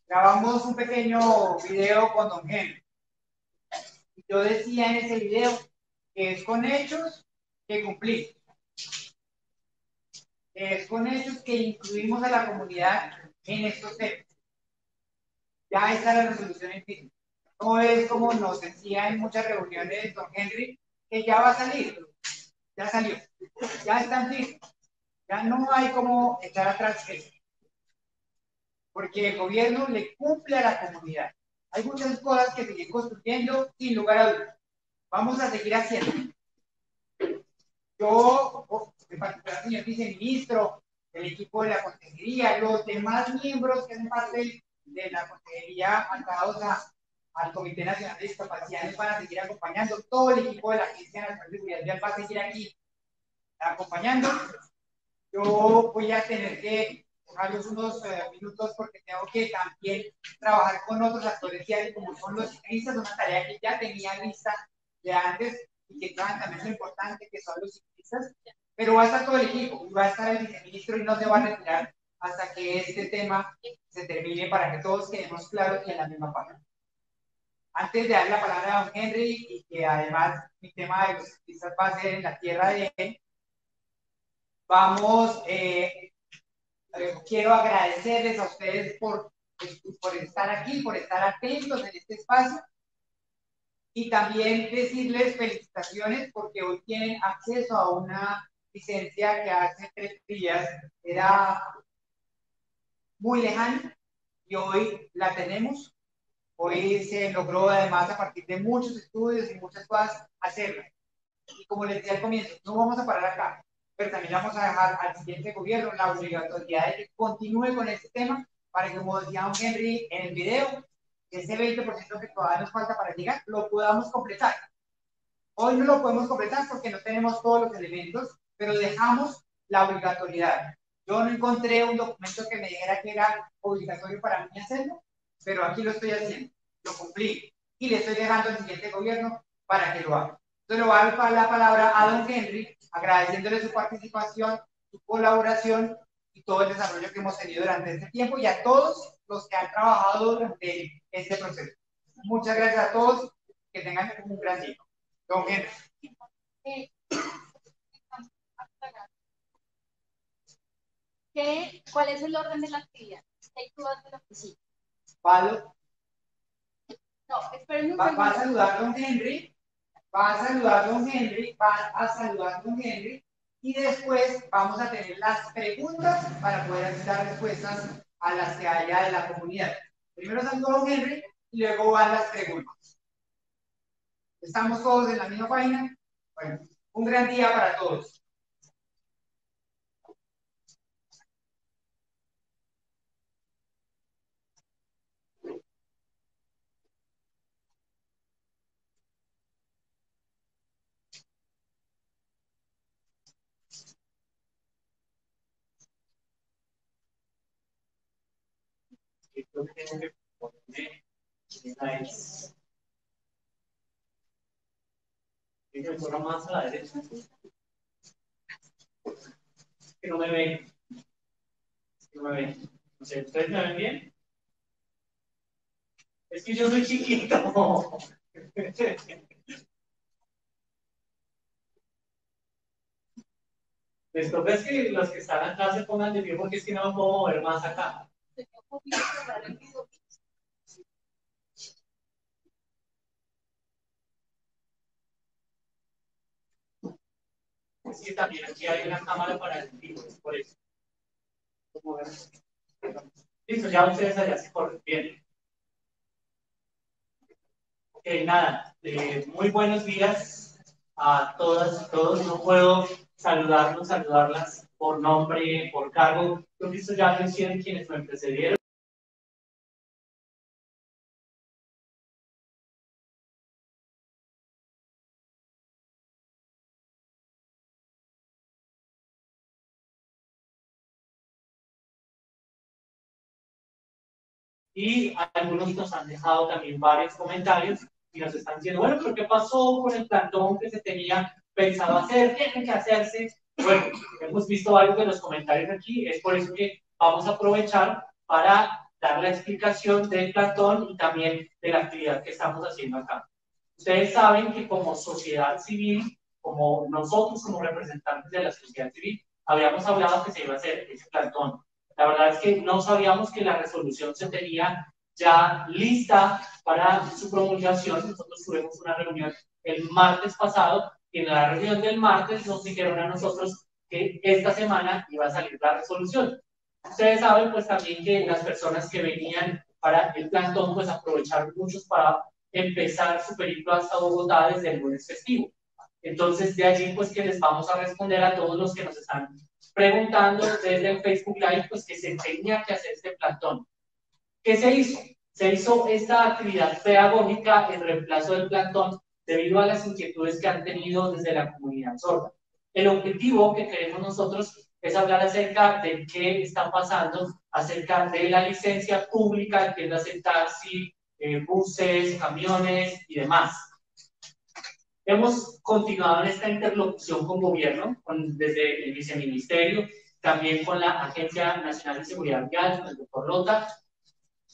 Grabamos un pequeño video con Don Henry. Yo decía en ese video que es con hechos que cumplir. Es con ellos que incluimos a la comunidad en estos temas. Ya está la resolución en fin. No es como nos decía en muchas reuniones don Henry, que ya va a salir. Ya salió. Ya está en fin. Ya no hay como echar atrás eso. Porque el gobierno le cumple a la comunidad. Hay muchas cosas que seguir construyendo sin lugar a dudas. Vamos a seguir haciendo. Yo, en particular, señor viceministro, el equipo de la consejería, los demás miembros que hacen parte de la consejería atados al Comité Nacional de Discapacidad van a seguir acompañando. Todo el equipo de la Agencia Nacional de Seguridad va a seguir aquí acompañando. Yo voy a tener que dejarlos unos eh, minutos porque tengo que también trabajar con otros actores ya como son los ciclistas, una tarea que ya tenía lista de antes y que saben también lo importante que son los ciclistas, pero va a estar todo el equipo, va a estar el viceministro y no se va a retirar hasta que este tema se termine para que todos quedemos claros y en la misma página. Antes de dar la palabra a don Henry y que además mi tema de los ciclistas va a ser en la tierra de él, vamos, eh, eh, quiero agradecerles a ustedes por, por estar aquí, por estar atentos en este espacio y también decirles felicitaciones porque hoy tienen acceso a una licencia que hace tres días era muy lejana y hoy la tenemos. Hoy se logró además a partir de muchos estudios y muchas cosas hacerla. Y como les decía al comienzo, no vamos a parar acá, pero también vamos a dejar al siguiente gobierno la obligatoriedad de que continúe con este tema para que, como decía don Henry en el video, ese 20% que todavía nos falta para llegar, lo podamos completar. Hoy no lo podemos completar porque no tenemos todos los elementos, pero dejamos la obligatoriedad. Yo no encontré un documento que me dijera que era obligatorio para mí hacerlo, pero aquí lo estoy haciendo, lo cumplí y le estoy dejando al siguiente gobierno para que lo haga. Entonces le voy a dar la palabra a don Henry, agradeciéndole su participación, su colaboración y todo el desarrollo que hemos tenido durante este tiempo y a todos los que han trabajado durante este proceso. Muchas gracias a todos. Que tengan un gran día. Don Henry. ¿Qué, ¿Cuál es el orden de la actividad? ¿Qué tú vas a la oficina? No, esperen un va, segundo. va a saludar a don Henry. Va a saludar a don Henry. Va a saludar a don Henry. Y después vamos a tener las preguntas para poder dar respuestas a las que haya de la comunidad. Primero saludo a don Henry y luego van las preguntas. ¿Estamos todos en la misma página? Bueno, un gran día para todos. Yo tengo que ponerme una es. Que no me ven. No me ven. No sé, ¿ustedes me ven bien? Es que yo soy chiquito. Les toca es que los que están acá se pongan de pie porque es que no me puedo mover más acá. También aquí hay una cámara para el vivo, es por eso. Listo, ya ustedes allá se corren. Bien. Ok, nada. Eh, muy buenos días a todas y todos. No puedo saludarlos, saludarlas por nombre, por cargo. Creo que ya lo hicieron quienes me precedieron. Y algunos nos han dejado también varios comentarios y nos están diciendo, bueno, pero ¿qué pasó con el plantón que se tenía pensado hacer? Tienen que hacerse. Bueno, hemos visto varios de los comentarios aquí, es por eso que vamos a aprovechar para dar la explicación del plantón y también de la actividad que estamos haciendo acá. Ustedes saben que como sociedad civil, como nosotros, como representantes de la sociedad civil, habíamos hablado que se iba a hacer ese plantón. La verdad es que no sabíamos que la resolución se tenía ya lista para su promulgación. Nosotros tuvimos una reunión el martes pasado y en la reunión del martes nos dijeron a nosotros que esta semana iba a salir la resolución. Ustedes saben pues también que las personas que venían para el plantón pues aprovecharon muchos para empezar su periplo hasta Bogotá desde el lunes festivo. Entonces, de allí, pues que les vamos a responder a todos los que nos están preguntando desde el Facebook Live, pues que se tenía que hacer este plantón. ¿Qué se hizo? Se hizo esta actividad pedagógica en reemplazo del plantón debido a las inquietudes que han tenido desde la comunidad sorda. El objetivo que queremos nosotros es hablar acerca de qué está pasando, acerca de la licencia pública, entiéndase taxi, eh, buses, camiones y demás. Hemos continuado en esta interlocución con gobierno, con, desde el viceministerio, también con la Agencia Nacional de Seguridad Vial, con el doctor Lota,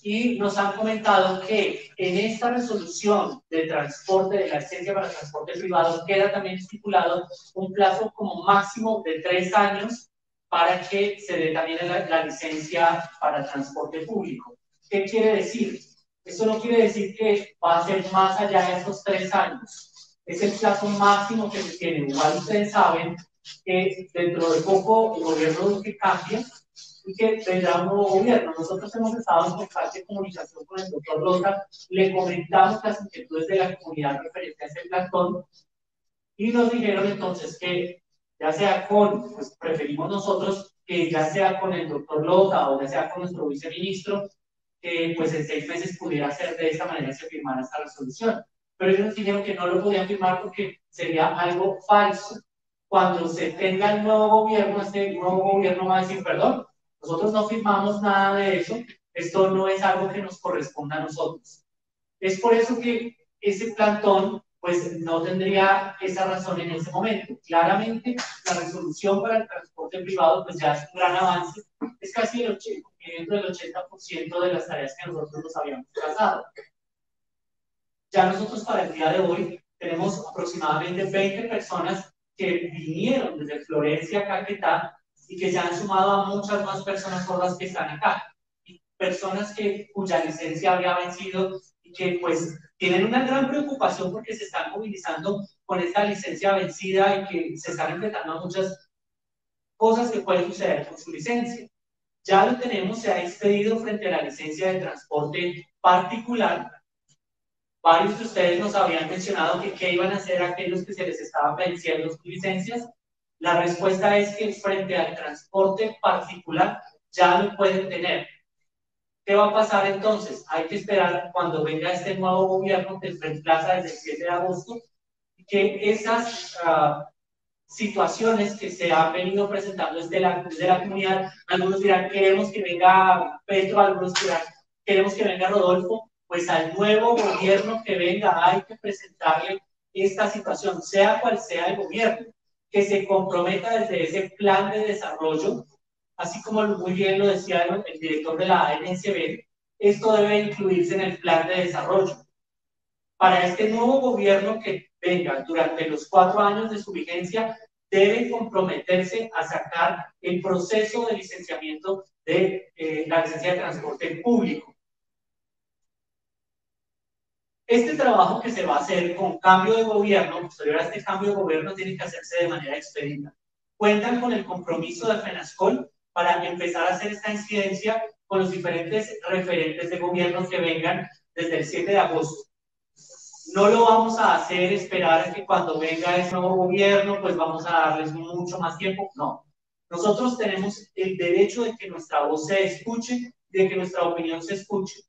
y nos han comentado que en esta resolución de transporte, de la licencia para transporte privado, queda también estipulado un plazo como máximo de tres años para que se dé también la, la licencia para transporte público. ¿Qué quiere decir? Esto no quiere decir que va a ser más allá de estos tres años es el plazo máximo que se tiene. Igual ustedes saben que dentro de poco el gobierno que cambia y que vendrá un nuevo gobierno. Nosotros hemos estado en constante comunicación con el doctor Lota, le comentamos las inquietudes de la comunidad referente a ese plantón y nos dijeron entonces que ya sea con, pues preferimos nosotros que ya sea con el doctor Lota o ya sea con nuestro viceministro, que pues en seis meses pudiera ser de esta manera se firmara esta resolución pero ellos dijeron que no lo podían firmar porque sería algo falso. Cuando se tenga el nuevo gobierno, este nuevo gobierno va a decir, perdón, nosotros no firmamos nada de eso, esto no es algo que nos corresponda a nosotros. Es por eso que ese plantón pues no tendría esa razón en ese momento. Claramente, la resolución para el transporte privado pues ya es un gran avance, es casi el 80%, del 80% de las tareas que nosotros nos habíamos trazado. Ya nosotros para el día de hoy tenemos aproximadamente 20 personas que vinieron desde Florencia a Caquetá y que se han sumado a muchas más personas por las que están acá. Y personas que, cuya licencia había vencido y que pues tienen una gran preocupación porque se están movilizando con esta licencia vencida y que se están enfrentando a muchas cosas que pueden suceder con su licencia. Ya lo tenemos, se ha expedido frente a la licencia de transporte particular Varios de ustedes nos habían mencionado que qué iban a hacer aquellos que se les estaban venciendo sus licencias. La respuesta es que frente al transporte particular ya lo pueden tener. ¿Qué va a pasar entonces? Hay que esperar cuando venga este nuevo gobierno que reemplaza desde el 7 de agosto, que esas uh, situaciones que se han venido presentando desde la, desde la comunidad, algunos dirán queremos que venga Petro, algunos dirán queremos que venga Rodolfo, pues al nuevo gobierno que venga hay que presentarle esta situación, sea cual sea el gobierno, que se comprometa desde ese plan de desarrollo, así como muy bien lo decía el director de la ANSB, esto debe incluirse en el plan de desarrollo. Para este nuevo gobierno que venga durante los cuatro años de su vigencia, debe comprometerse a sacar el proceso de licenciamiento de eh, la licencia de transporte público este trabajo que se va a hacer con cambio de gobierno, posterior a este cambio de gobierno, tiene que hacerse de manera expedita. Cuentan con el compromiso de FENASCOL para empezar a hacer esta incidencia con los diferentes referentes de gobierno que vengan desde el 7 de agosto. No lo vamos a hacer esperar a que cuando venga el nuevo gobierno, pues vamos a darles mucho más tiempo. No. Nosotros tenemos el derecho de que nuestra voz se escuche, de que nuestra opinión se escuche.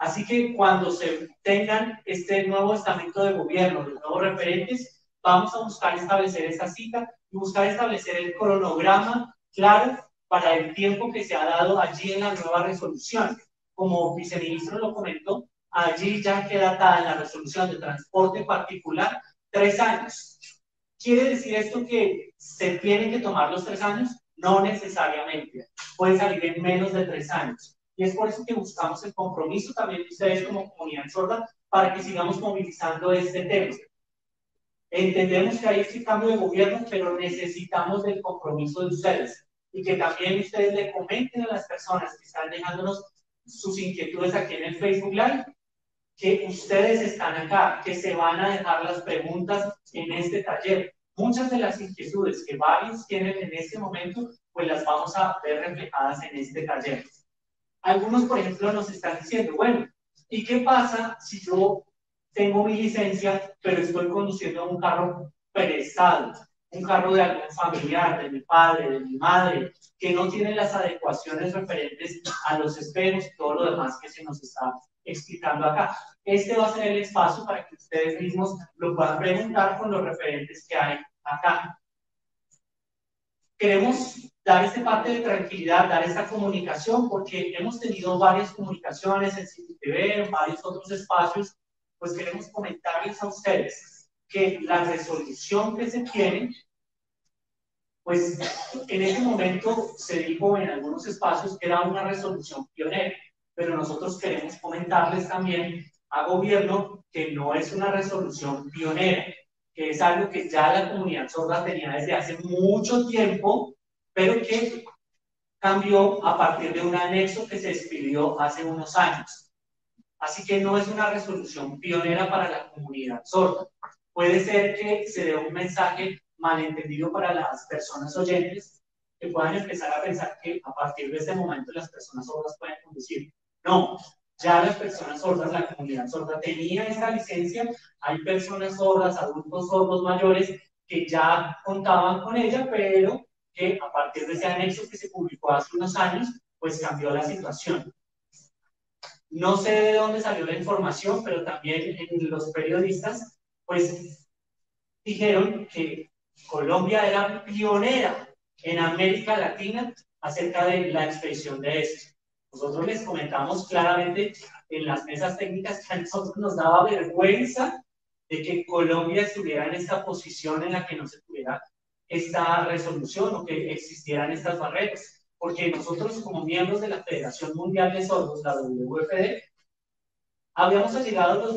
Así que cuando se tengan este nuevo estamento de gobierno, los nuevos referentes, vamos a buscar establecer esa cita y buscar establecer el cronograma claro para el tiempo que se ha dado allí en la nueva resolución. Como viceministro lo comentó, allí ya queda datada en la resolución de transporte particular tres años. ¿Quiere decir esto que se tienen que tomar los tres años? No necesariamente. Puede salir en menos de tres años. Y es por eso que buscamos el compromiso también de ustedes como comunidad sorda para que sigamos movilizando este tema. Entendemos que hay este cambio de gobierno, pero necesitamos del compromiso de ustedes y que también ustedes le comenten a las personas que están dejándonos sus inquietudes aquí en el Facebook Live, que ustedes están acá, que se van a dejar las preguntas en este taller. Muchas de las inquietudes que varios tienen en este momento, pues las vamos a ver reflejadas en este taller. Algunos, por ejemplo, nos están diciendo, bueno, ¿y qué pasa si yo tengo mi licencia, pero estoy conduciendo un carro prestado? un carro de algún familiar, de mi padre, de mi madre, que no tiene las adecuaciones referentes a los espejos y todo lo demás que se nos está explicando acá. Este va a ser el espacio para que ustedes mismos lo puedan preguntar con los referentes que hay acá. Queremos dar este parte de tranquilidad, dar esta comunicación, porque hemos tenido varias comunicaciones en CCTV, en varios otros espacios, pues queremos comentarles a ustedes que la resolución que se tiene, pues en ese momento se dijo en algunos espacios que era una resolución pionera, pero nosotros queremos comentarles también a gobierno que no es una resolución pionera, que es algo que ya la comunidad sorda tenía desde hace mucho tiempo, pero que cambió a partir de un anexo que se expidió hace unos años. Así que no es una resolución pionera para la comunidad sorda puede ser que se dé un mensaje malentendido para las personas oyentes que puedan empezar a pensar que a partir de ese momento las personas sordas pueden conducir. No, ya las personas sordas, la comunidad sorda tenía esa licencia, hay personas sordas, adultos sordos mayores que ya contaban con ella, pero que a partir de ese anexo que se publicó hace unos años, pues cambió la situación. No sé de dónde salió la información, pero también en los periodistas pues dijeron que Colombia era pionera en América Latina acerca de la expedición de esto. Nosotros les comentamos claramente en las mesas técnicas que a nosotros nos daba vergüenza de que Colombia estuviera en esta posición en la que no se tuviera esta resolución o que existieran estas barreras. Porque nosotros como miembros de la Federación Mundial de Sordos, la WFD, habíamos llegado a los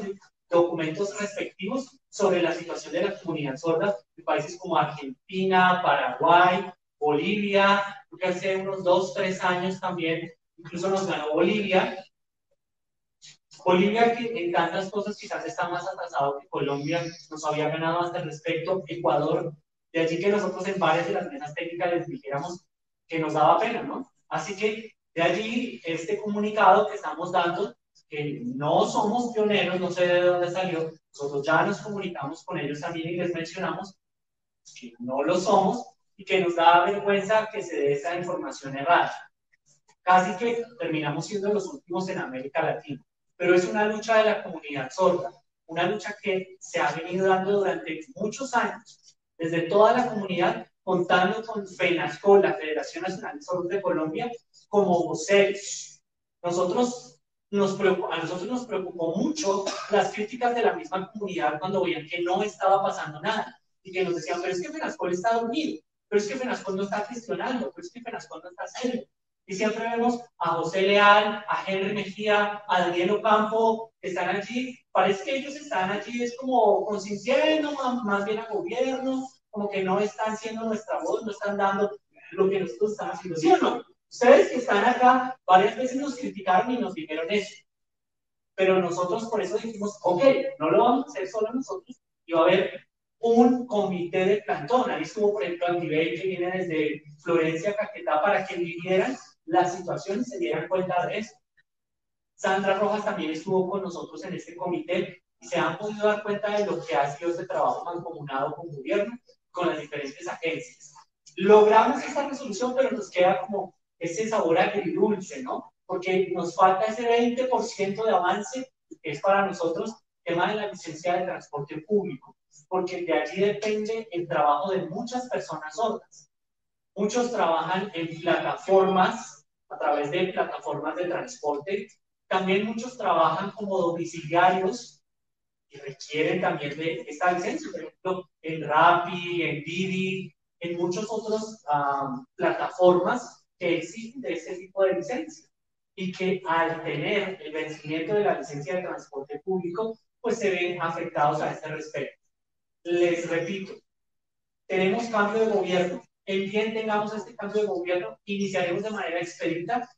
documentos respectivos sobre la situación de la comunidad sorda en países como Argentina, Paraguay, Bolivia, que hace unos dos, tres años también, incluso nos ganó Bolivia. Bolivia, que en tantas cosas quizás está más atrasado que Colombia, nos había ganado hasta el respecto. Ecuador, de allí que nosotros en varias de las mesas técnicas les dijéramos que nos daba pena, ¿no? Así que de allí este comunicado que estamos dando que no somos pioneros, no sé de dónde salió, nosotros ya nos comunicamos con ellos también y les mencionamos que no lo somos y que nos da vergüenza que se dé esa información errada. Casi que terminamos siendo los últimos en América Latina, pero es una lucha de la comunidad sorda, una lucha que se ha venido dando durante muchos años, desde toda la comunidad, contando con FENASCO, la Federación Nacional de Sordos de Colombia, como voceros. Nosotros nos a nosotros nos preocupó mucho las críticas de la misma comunidad cuando veían que no estaba pasando nada y que nos decían, pero es que Fenascol está dormido, pero es que Fenascol no está gestionando, pero es que Fenascol no está serio. Y siempre vemos a José Leal, a Henry Mejía, a Daniel Ocampo, que están allí. Parece que ellos están allí, es como consintiendo más, más bien al gobierno, como que no están siendo nuestra voz, no están dando lo que nosotros estamos haciendo, ¿sí o no? Ustedes que están acá varias veces nos criticaron y nos dijeron eso. Pero nosotros por eso dijimos, ok, no lo vamos a hacer solo nosotros y va a haber un comité de plantón. Ahí estuvo, por ejemplo, Antibel, que viene desde Florencia, Caquetá, para que vivieran la situación y se dieran cuenta de eso. Sandra Rojas también estuvo con nosotros en este comité y se han podido dar cuenta de lo que ha sido este trabajo mancomunado con gobierno, con las diferentes agencias. Logramos esta resolución, pero nos queda como ese sabor agridulce, ¿no? Porque nos falta ese 20% de avance que es para nosotros tema de la licencia de transporte público, porque de allí depende el trabajo de muchas personas sordas. Muchos trabajan en plataformas, a través de plataformas de transporte. También muchos trabajan como domiciliarios y requieren también de esta licencia, por ejemplo, en Rappi, en Didi, en muchas otras um, plataformas que exigen de ese tipo de licencia y que al tener el vencimiento de la licencia de transporte público, pues se ven afectados a este respecto. les repito, tenemos cambio de gobierno. El día tengamos este cambio de gobierno, iniciaremos de manera expedita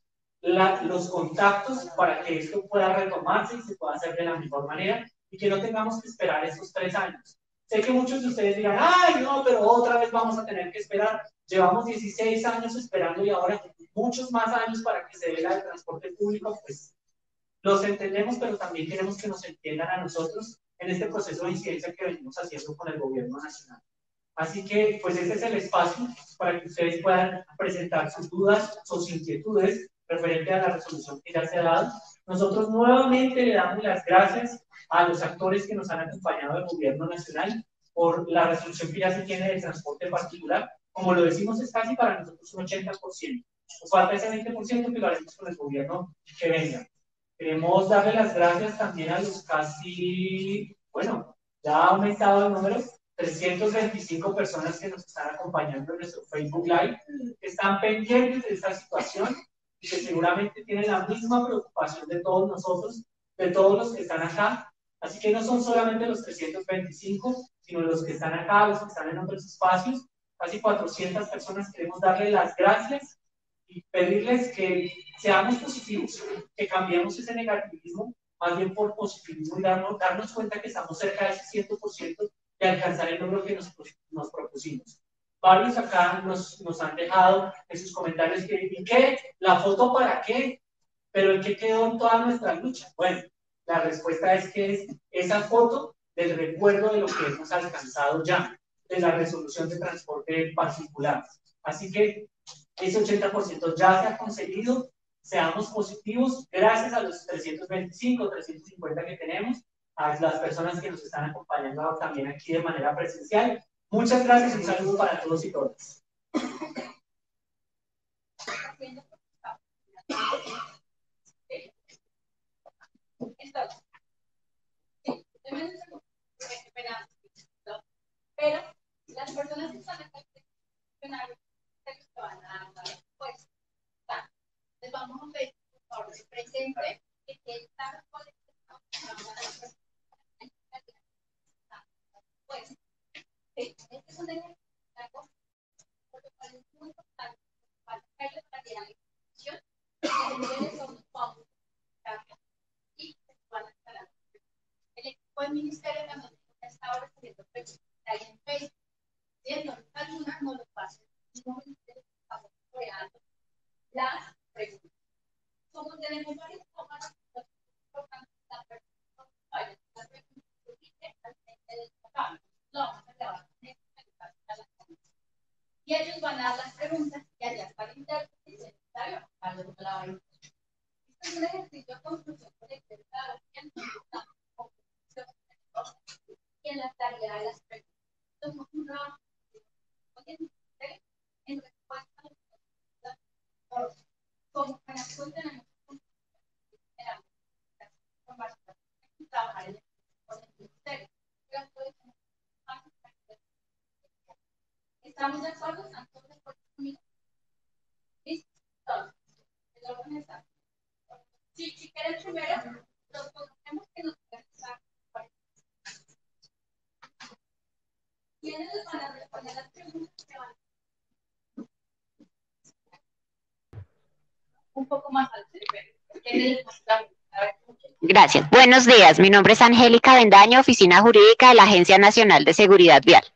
los contactos para que esto pueda retomarse y se pueda hacer de la mejor manera y que no tengamos que esperar esos tres años. Sé que muchos de ustedes dirán, ay, no, pero otra vez vamos a tener que esperar. Llevamos 16 años esperando y ahora muchos más años para que se dé el transporte público, pues los entendemos, pero también queremos que nos entiendan a nosotros en este proceso de incidencia que venimos haciendo con el gobierno nacional. Así que, pues este es el espacio para que ustedes puedan presentar sus dudas, sus inquietudes referente a la resolución que ya se ha dado. Nosotros nuevamente le damos las gracias a los actores que nos han acompañado del gobierno nacional por la resolución que ya se tiene del transporte particular. Como lo decimos, es casi para nosotros un 80%. Nos falta ese 20% que lo haremos con el gobierno que venga. Queremos darle las gracias también a los casi, bueno, ya ha aumentado el número, 325 personas que nos están acompañando en nuestro Facebook Live, que están pendientes de esta situación y que seguramente tienen la misma preocupación de todos nosotros, de todos los que están acá. Así que no son solamente los 325, sino los que están acá, los que están en otros espacios, casi 400 personas. Queremos darle las gracias y pedirles que seamos positivos, que cambiemos ese negativismo más bien por positivismo y darnos, darnos cuenta que estamos cerca de ese 100% de alcanzar el número que nos, nos propusimos. Varios acá nos, nos han dejado en sus comentarios que, ¿y qué? ¿La foto para qué? Pero ¿en qué quedó en toda nuestra lucha? Bueno, la respuesta es que es esa foto del recuerdo de lo que hemos alcanzado ya, de la resolución de transporte particular. Así que ese 80% ya se ha conseguido, seamos positivos, gracias a los 325, 350 que tenemos, a las personas que nos están acompañando también aquí de manera presencial. Muchas gracias y un saludo para todos y todas. pero las personas que están acá que van a dar respuesta. Les vamos a pedir, por favor, presente que esta colección pues, este es un ejemplo porque es muy importante para que haya claridad de información, que niveles son vamos y se van a instalar. El equipo del ministerio también está recibiendo preguntas en Facebook. Si no alguna, no lo pasen las preguntas. Como tenemos varias tomas, y ellos van a dar las preguntas y allá está el intérprete y se necesitario a lo que la va Este es un ejercicio de construcción colectiva y en la tarea de las preguntas. Somos un trabajo en respuesta a como Canacol tenemos trabajar en el ministerio. ¿Estamos de acuerdo? ¿Están todos de acuerdo conmigo? ¿Listo? Entonces, si, si quieren primero, los conocemos que nos organizar. ¿Quiénes les van a responder las preguntas que van a un poco más alto. Gracias. Buenos días. Mi nombre es Angélica Bendaño, Oficina Jurídica de la Agencia Nacional de Seguridad Vial.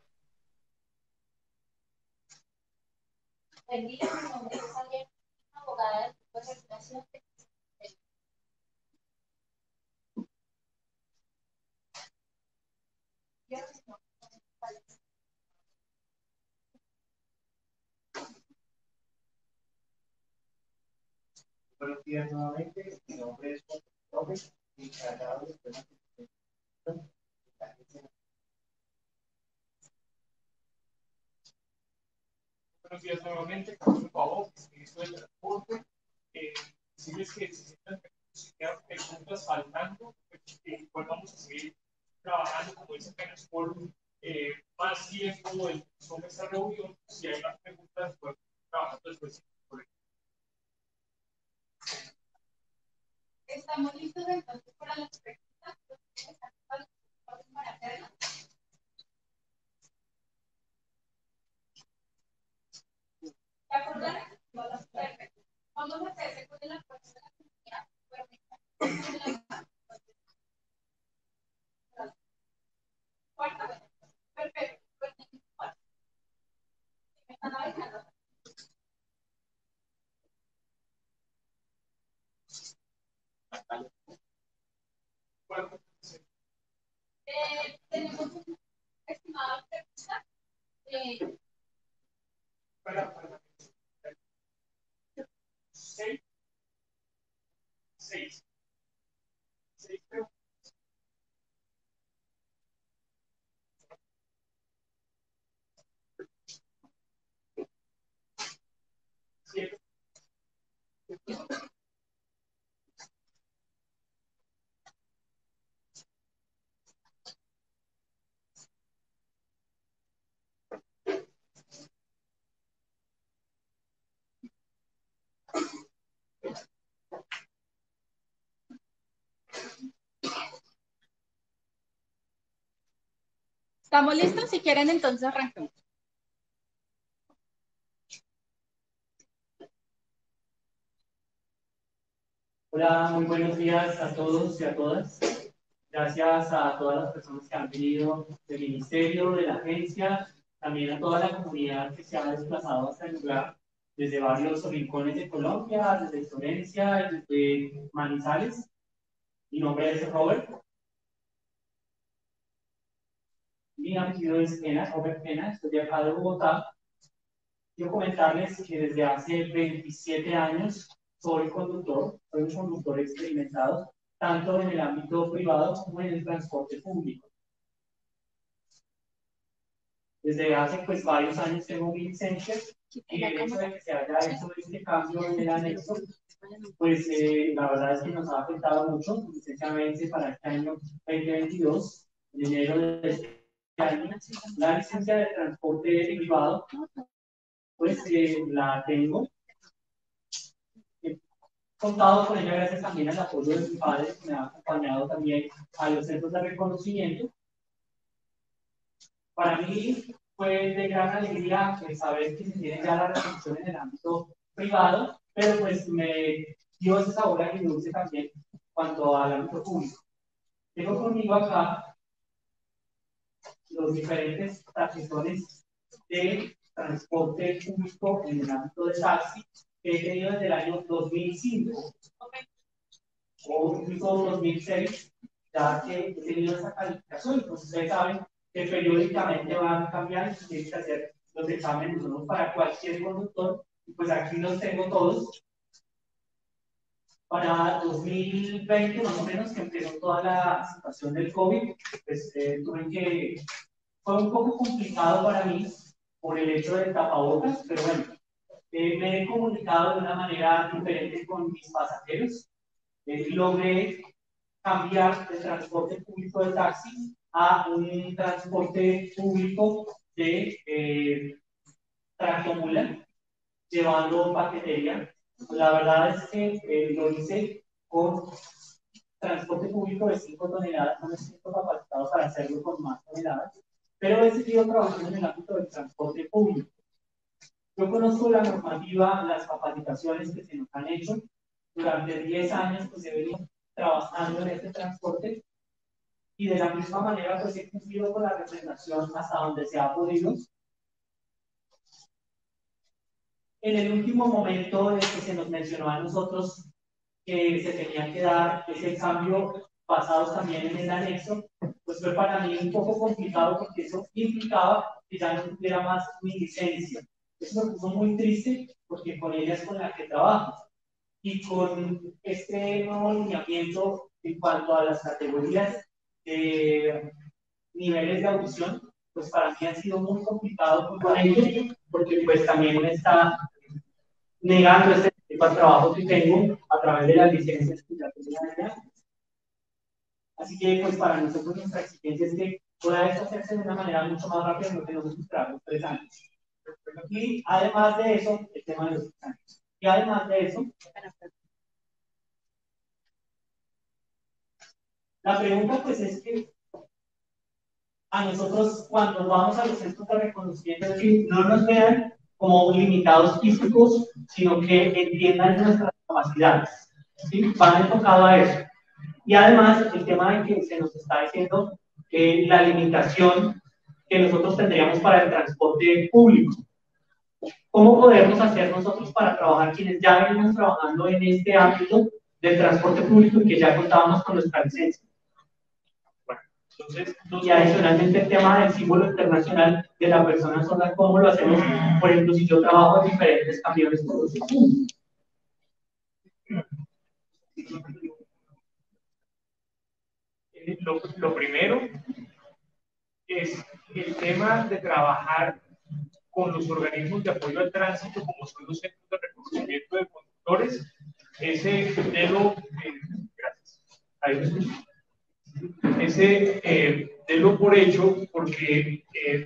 ¿Estamos listos? Si quieren, entonces arrancamos. Hola, muy buenos días a todos y a todas. Gracias a todas las personas que han venido del ministerio, de la agencia, también a toda la comunidad que se ha desplazado hasta el lugar, desde varios rincones de Colombia, desde Florencia, desde Manizales. Mi nombre es Robert. Mi apellido es Pena, Robert Pena, estoy de acá de Bogotá. Quiero comentarles que desde hace 27 años soy conductor, soy un conductor experimentado, tanto en el ámbito privado como en el transporte público. Desde hace pues varios años tengo mi licencia y el hecho de que se haya hecho este cambio en el anexo, pues eh, la verdad es que nos ha afectado mucho, licenciamente para este año 2022, en enero de este la licencia de transporte privado, pues eh, la tengo contado con ella gracias también al apoyo de mi padre, que me ha acompañado también a los centros de reconocimiento. Para mí fue de gran alegría saber que se tiene ya la reconstrucción en el ámbito privado, pero pues me dio ese sabor a dulce también cuanto al ámbito público. Tengo conmigo acá los diferentes tarjetones de transporte público en el ámbito de taxi que he tenido desde el año 2005 o incluso 2006, ya que he tenido esa calificación. Pues ustedes saben que periódicamente van cambiando y tienen que hacer los exámenes para cualquier conductor. Y pues aquí los tengo todos. Para 2020, más o menos, que empezó toda la situación del COVID, pues eh, tuve que. Fue un poco complicado para mí por el hecho del tapabocas, pero bueno, eh, me he comunicado de una manera diferente con mis pasajeros. Eh, logré cambiar de transporte público de taxi a un transporte público de eh, tractomula, llevando paquetería. La verdad es que eh, lo hice con transporte público de 5 toneladas, no me siento capacitado para hacerlo con más toneladas, pero he seguido trabajando en el ámbito del transporte público. Yo conozco la normativa, las capacitaciones que se nos han hecho. Durante 10 años pues he venido trabajando en este transporte y de la misma manera pues he cumplido con la representación hasta donde se ha podido. En el último momento en que se nos mencionó a nosotros que se tenía que dar ese cambio basados también en el anexo, pues fue para mí un poco complicado porque eso implicaba que ya no tuviera más mi licencia. Eso me puso muy triste porque con ella es con la que trabajo. Y con este nuevo lineamiento en cuanto a las categorías de niveles de audición, pues para mí ha sido muy complicado con ello, porque pues también está negando este tipo de trabajo que tengo a través de las licencias que ya tengo Así que pues para nosotros nuestra exigencia es que pueda esto hacerse de una manera mucho más rápida, no tenemos que esperar los tres años. Y además de eso, el tema de los exámenes. Y además de eso, la pregunta pues es que a nosotros cuando vamos a los centros de reconocimiento, no nos vean como limitados físicos, sino que entiendan nuestras capacidades. ¿sí? Van enfocado a eso. Y además, el tema de que se nos está diciendo que la limitación que nosotros tendríamos para el transporte público. ¿Cómo podemos hacer nosotros para trabajar quienes ya venimos trabajando en este ámbito del transporte público y que ya contábamos con nuestra licencia? Entonces, Y adicionalmente el tema del símbolo internacional de la persona sola, ¿cómo lo hacemos? Por ejemplo, si yo trabajo en diferentes camiones. Eh, lo, lo primero es el tema de trabajar con los organismos de apoyo al tránsito, como son los centros de reconocimiento de conductores. Ese delo, eh, gracias. Ahí. Ese eh, delo por hecho, porque eh,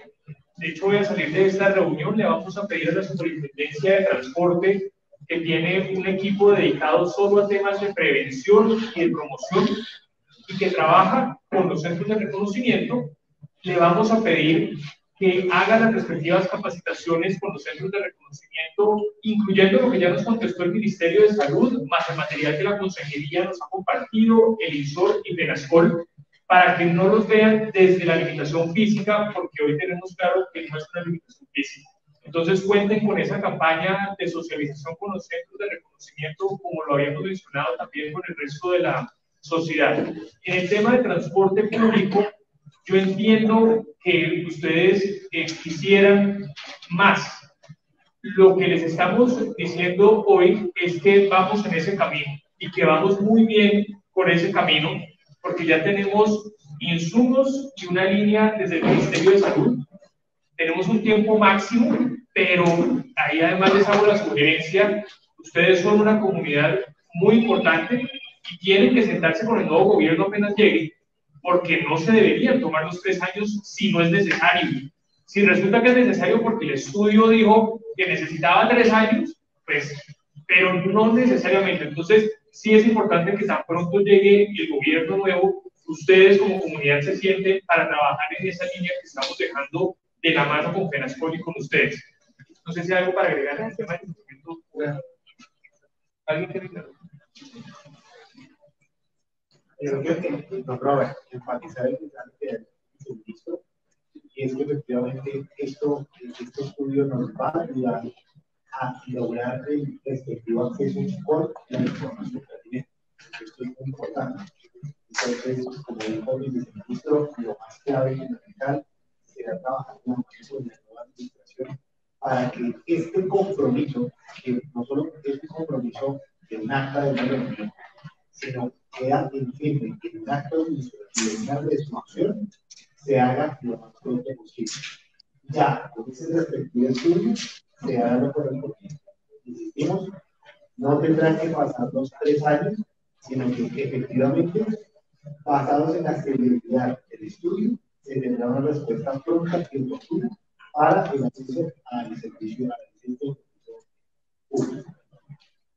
de hecho voy a salir de esta reunión, le vamos a pedir a la Superintendencia de Transporte que tiene un equipo dedicado solo a temas de prevención y de promoción y que trabaja con los centros de reconocimiento, le vamos a pedir que haga las respectivas capacitaciones con los centros de reconocimiento, incluyendo lo que ya nos contestó el Ministerio de Salud, más el material que la Consejería nos ha compartido, el INSOR y Penascol, para que no los vean desde la limitación física, porque hoy tenemos claro que no es una limitación física. Entonces cuenten con esa campaña de socialización con los centros de reconocimiento, como lo habíamos mencionado también con el resto de la sociedad. En el tema de transporte público, yo entiendo que ustedes quisieran más. Lo que les estamos diciendo hoy es que vamos en ese camino y que vamos muy bien con ese camino, porque ya tenemos insumos y una línea desde el Ministerio de Salud. Tenemos un tiempo máximo, pero ahí además les hago la sugerencia, ustedes son una comunidad muy importante y tienen que sentarse con el nuevo gobierno apenas llegue porque no se deberían tomar los tres años si no es necesario. Si resulta que es necesario porque el estudio dijo que necesitaba tres años, pues, pero no necesariamente. Entonces, sí es importante que tan pronto llegue el gobierno nuevo, ustedes como comunidad se sienten para trabajar en esa línea que estamos dejando de la mano con Penascol y con ustedes. No sé si hay algo para agregar el tema de ¿Alguien quiere Creo que, Robert, enfatizar el mensaje que se visto, y es que efectivamente esto, este estudio nos va a ayudar a lograr el respectivo acceso con la información pertinente. Esto es muy importante. Entonces, como dijo el viceministro, lo más clave y fundamental será trabajar con la nueva administración para que este compromiso, que no solo este compromiso de un acta de gobierno, sino queda firme que el acto de resolución se haga lo más pronto posible. Ya, con ese respectivo estudio, se haga lo correspondiente. Insistimos, no tendrán que pasar los tres años, sino que efectivamente, basados en la credibilidad del estudio, se tendrá una respuesta pronta y oportuna para el acceso al servicio, al servicio público.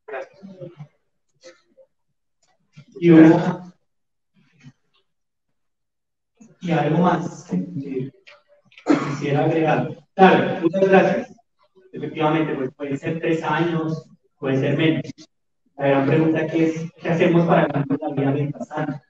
Gracias. Y, algo más que quisiera agregar. Claro, muchas gracias. Efectivamente, pues puede ser tres años, puede ser menos. La gran pregunta es, ¿qué hacemos para cambiar la vida mientras tanto?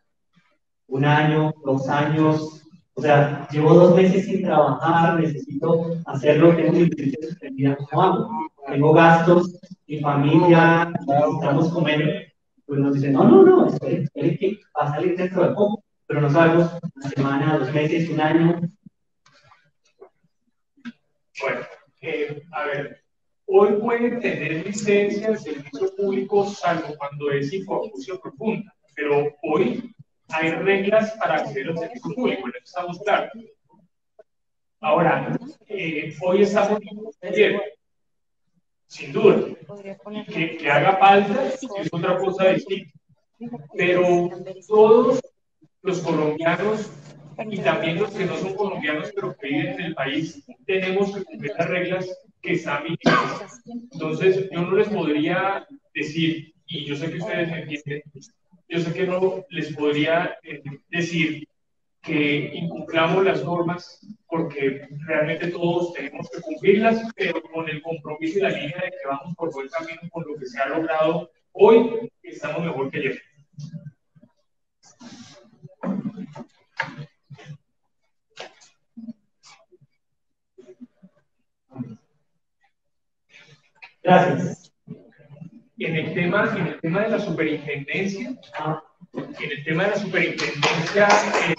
¿Un año, dos años? O sea, llevo dos meses sin trabajar, necesito hacerlo, tengo mi licencia suspendida, ¿cómo hago? Tengo gastos, mi familia, necesitamos comer, pues nos dicen, no, no, no, esperen, esperen que va a salir dentro de poco, pero no sabemos, una semana, dos meses, un año. Bueno, eh, a ver, hoy pueden tener licencia de servicio público salvo cuando es infofusión profunda, pero hoy hay reglas para acceder al servicio público, en eso estamos claros. Ahora, eh, hoy estamos bien, sin duda. Que, que haga falta es otra cosa distinta. Pero todos los colombianos y también los que no son colombianos pero que viven en el país, tenemos que cumplir las reglas que están vigentes. Entonces, yo no les podría decir, y yo sé que ustedes me entienden, yo sé que no les podría eh, decir que incumplamos las normas porque realmente todos tenemos que cumplirlas, pero con el compromiso y la línea de que vamos por buen camino con lo que se ha logrado hoy, estamos mejor que ayer. Gracias. En el tema, en el tema de la superintendencia, en el tema de la superintendencia. Eh,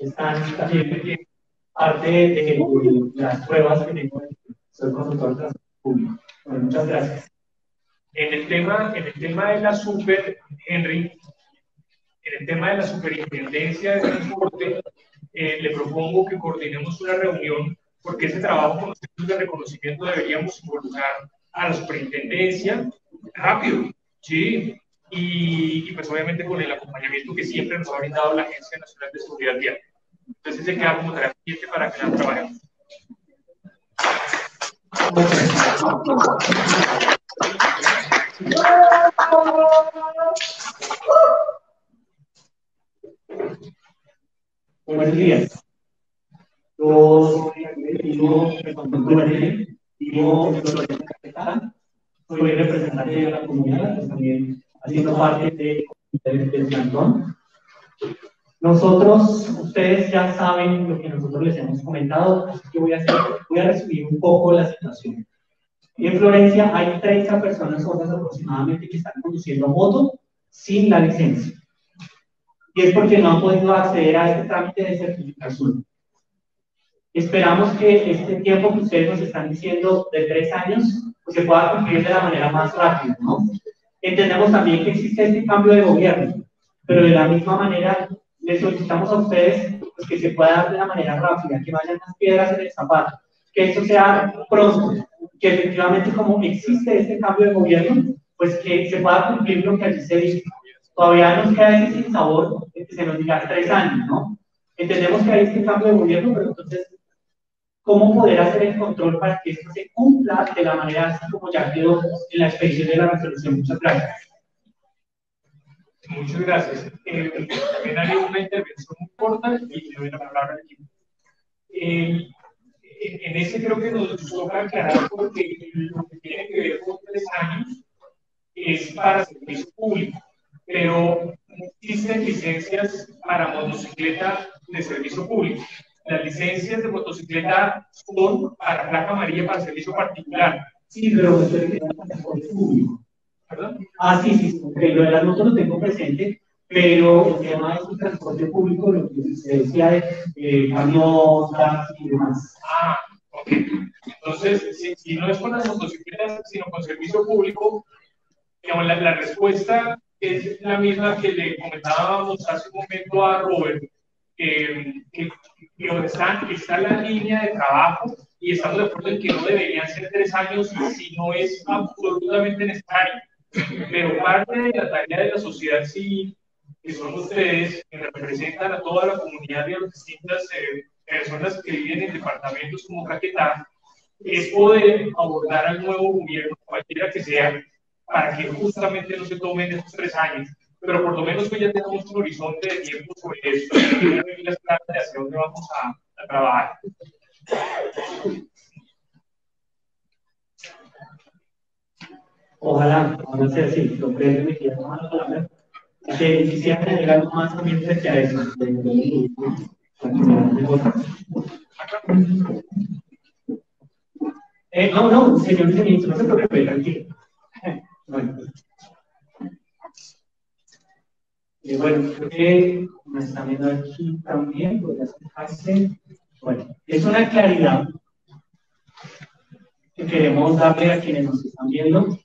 están también parte de, de las pruebas que tengo. Soy consultor de público. Bueno, muchas gracias. En el tema, en el tema de la super, Henry, en el tema de la superintendencia de transporte, eh, le propongo que coordinemos una reunión porque ese trabajo con los centros de reconocimiento deberíamos involucrar a la superintendencia rápido, ¿sí? Y, pues obviamente con el acompañamiento que siempre nos ha brindado la Agencia Nacional de Seguridad Vial. Entonces se queda como tarea para que la trabajemos. Buenos días. Yo soy soy representante de la comunidad, pues también haciendo parte de, del plantón. Nosotros, ustedes ya saben lo que nosotros les hemos comentado, así que voy a, hacer, voy a resumir un poco la situación. En Florencia hay 30 personas sordas aproximadamente que están conduciendo moto sin la licencia. Y es porque no han podido acceder a este trámite de certificación. Esperamos que este tiempo que ustedes nos están diciendo de tres años pues, se pueda cumplir de la manera más rápida, ¿no? Entendemos también que existe este cambio de gobierno, pero de la misma manera les solicitamos a ustedes pues, que se pueda dar de la manera rápida, que vayan las piedras en el zapato, que esto sea pronto, que efectivamente como existe este cambio de gobierno, pues que se pueda cumplir lo que allí se dice. Todavía nos queda ese sabor de que se nos diga tres años, ¿no? Entendemos que hay este cambio de gobierno, pero entonces, ¿cómo poder hacer el control para que esto se cumpla de la manera así como ya quedó en la expedición de la resolución? Muchas gracias. Muchas gracias. Eh, también haré una intervención muy corta y le doy la palabra al equipo. Eh, en ese creo que nos toca aclarar porque lo que tiene que ver con tres años es para servicio público, pero existen licencias para motocicleta de servicio público. Las licencias de motocicleta son para placa amarilla para servicio particular. Sí, pero es transporte público. ¿Perdón? Ah, sí, sí, lo de las motos lo tengo presente, pero el tema es el transporte público, lo que se decía de eh, y demás. Ah, ok. Entonces, si, si, no es con las motocicletas, sino con servicio público, digamos, la, la respuesta es la misma que le comentábamos hace un momento a Robert, que, que, que está, está la línea de trabajo y estamos de acuerdo en que no deberían ser tres años si no es absolutamente necesario. Pero parte de la tarea de la sociedad civil, que son ustedes, que representan a toda la comunidad y a las distintas eh, personas que viven en departamentos como Caquetá, es poder abordar al nuevo gobierno, cualquiera que sea, para que justamente no se tomen estos tres años. Pero por lo menos que ya tenemos un horizonte de tiempo sobre esto y las planes de hacia dónde vamos a, a trabajar. Ojalá, no sé si comprende mi tía tomar la palabra. Que quisiera algo más también frente a eso. Eh, no, no, señor viceministro, no se preocupe, tranquilo. Bueno. Bueno, creo que me están viendo aquí también, podría acercarse. Bueno, es una claridad que queremos darle a quienes nos están viendo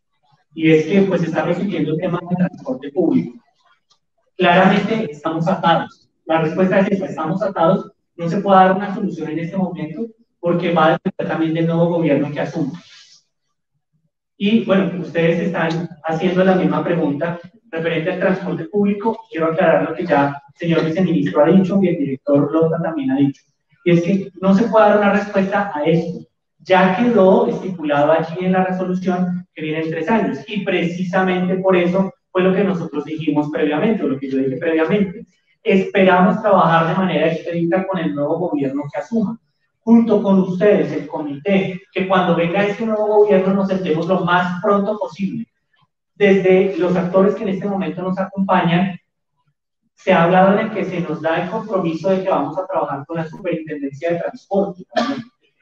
y es que pues está repitiendo el tema del transporte público. Claramente estamos atados. La respuesta es esta, estamos atados. No se puede dar una solución en este momento porque va a depender también del nuevo gobierno que asuma. Y bueno, ustedes están haciendo la misma pregunta referente al transporte público. Quiero aclarar lo que ya el señor viceministro ha dicho y el director Lota también ha dicho. Y es que no se puede dar una respuesta a esto ya quedó estipulado allí en la resolución que viene en tres años. Y precisamente por eso fue lo que nosotros dijimos previamente, o lo que yo dije previamente. Esperamos trabajar de manera expedita con el nuevo gobierno que asuma, junto con ustedes, el comité, que cuando venga este nuevo gobierno nos sentemos lo más pronto posible. Desde los actores que en este momento nos acompañan, se ha hablado de que se nos da el compromiso de que vamos a trabajar con la Superintendencia de Transporte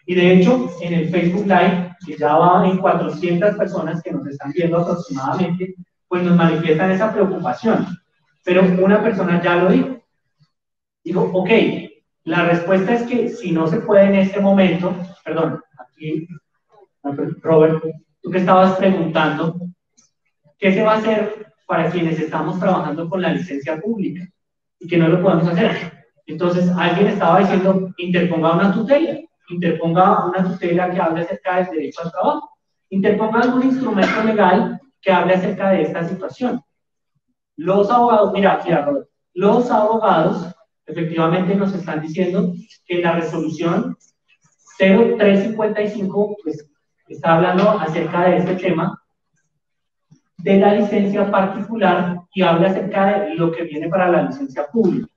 y de hecho, en el Facebook Live, que ya va en 400 personas que nos están viendo aproximadamente, pues nos manifiestan esa preocupación. Pero una persona ya lo dijo. Dijo, ok, La respuesta es que si no se puede en este momento, perdón, aquí, Robert, tú que estabas preguntando, ¿qué se va a hacer para quienes estamos trabajando con la licencia pública y que no lo podemos hacer? Entonces, alguien estaba diciendo, interponga una tutela, interponga una tutela que hable acerca del derecho al trabajo, interponga algún instrumento legal que hable acerca de esta situación. Los abogados, mira, Robert, los abogados efectivamente nos están diciendo que la resolución 0355 pues, está hablando acerca de este tema de la licencia particular y habla acerca de lo que viene para la licencia pública.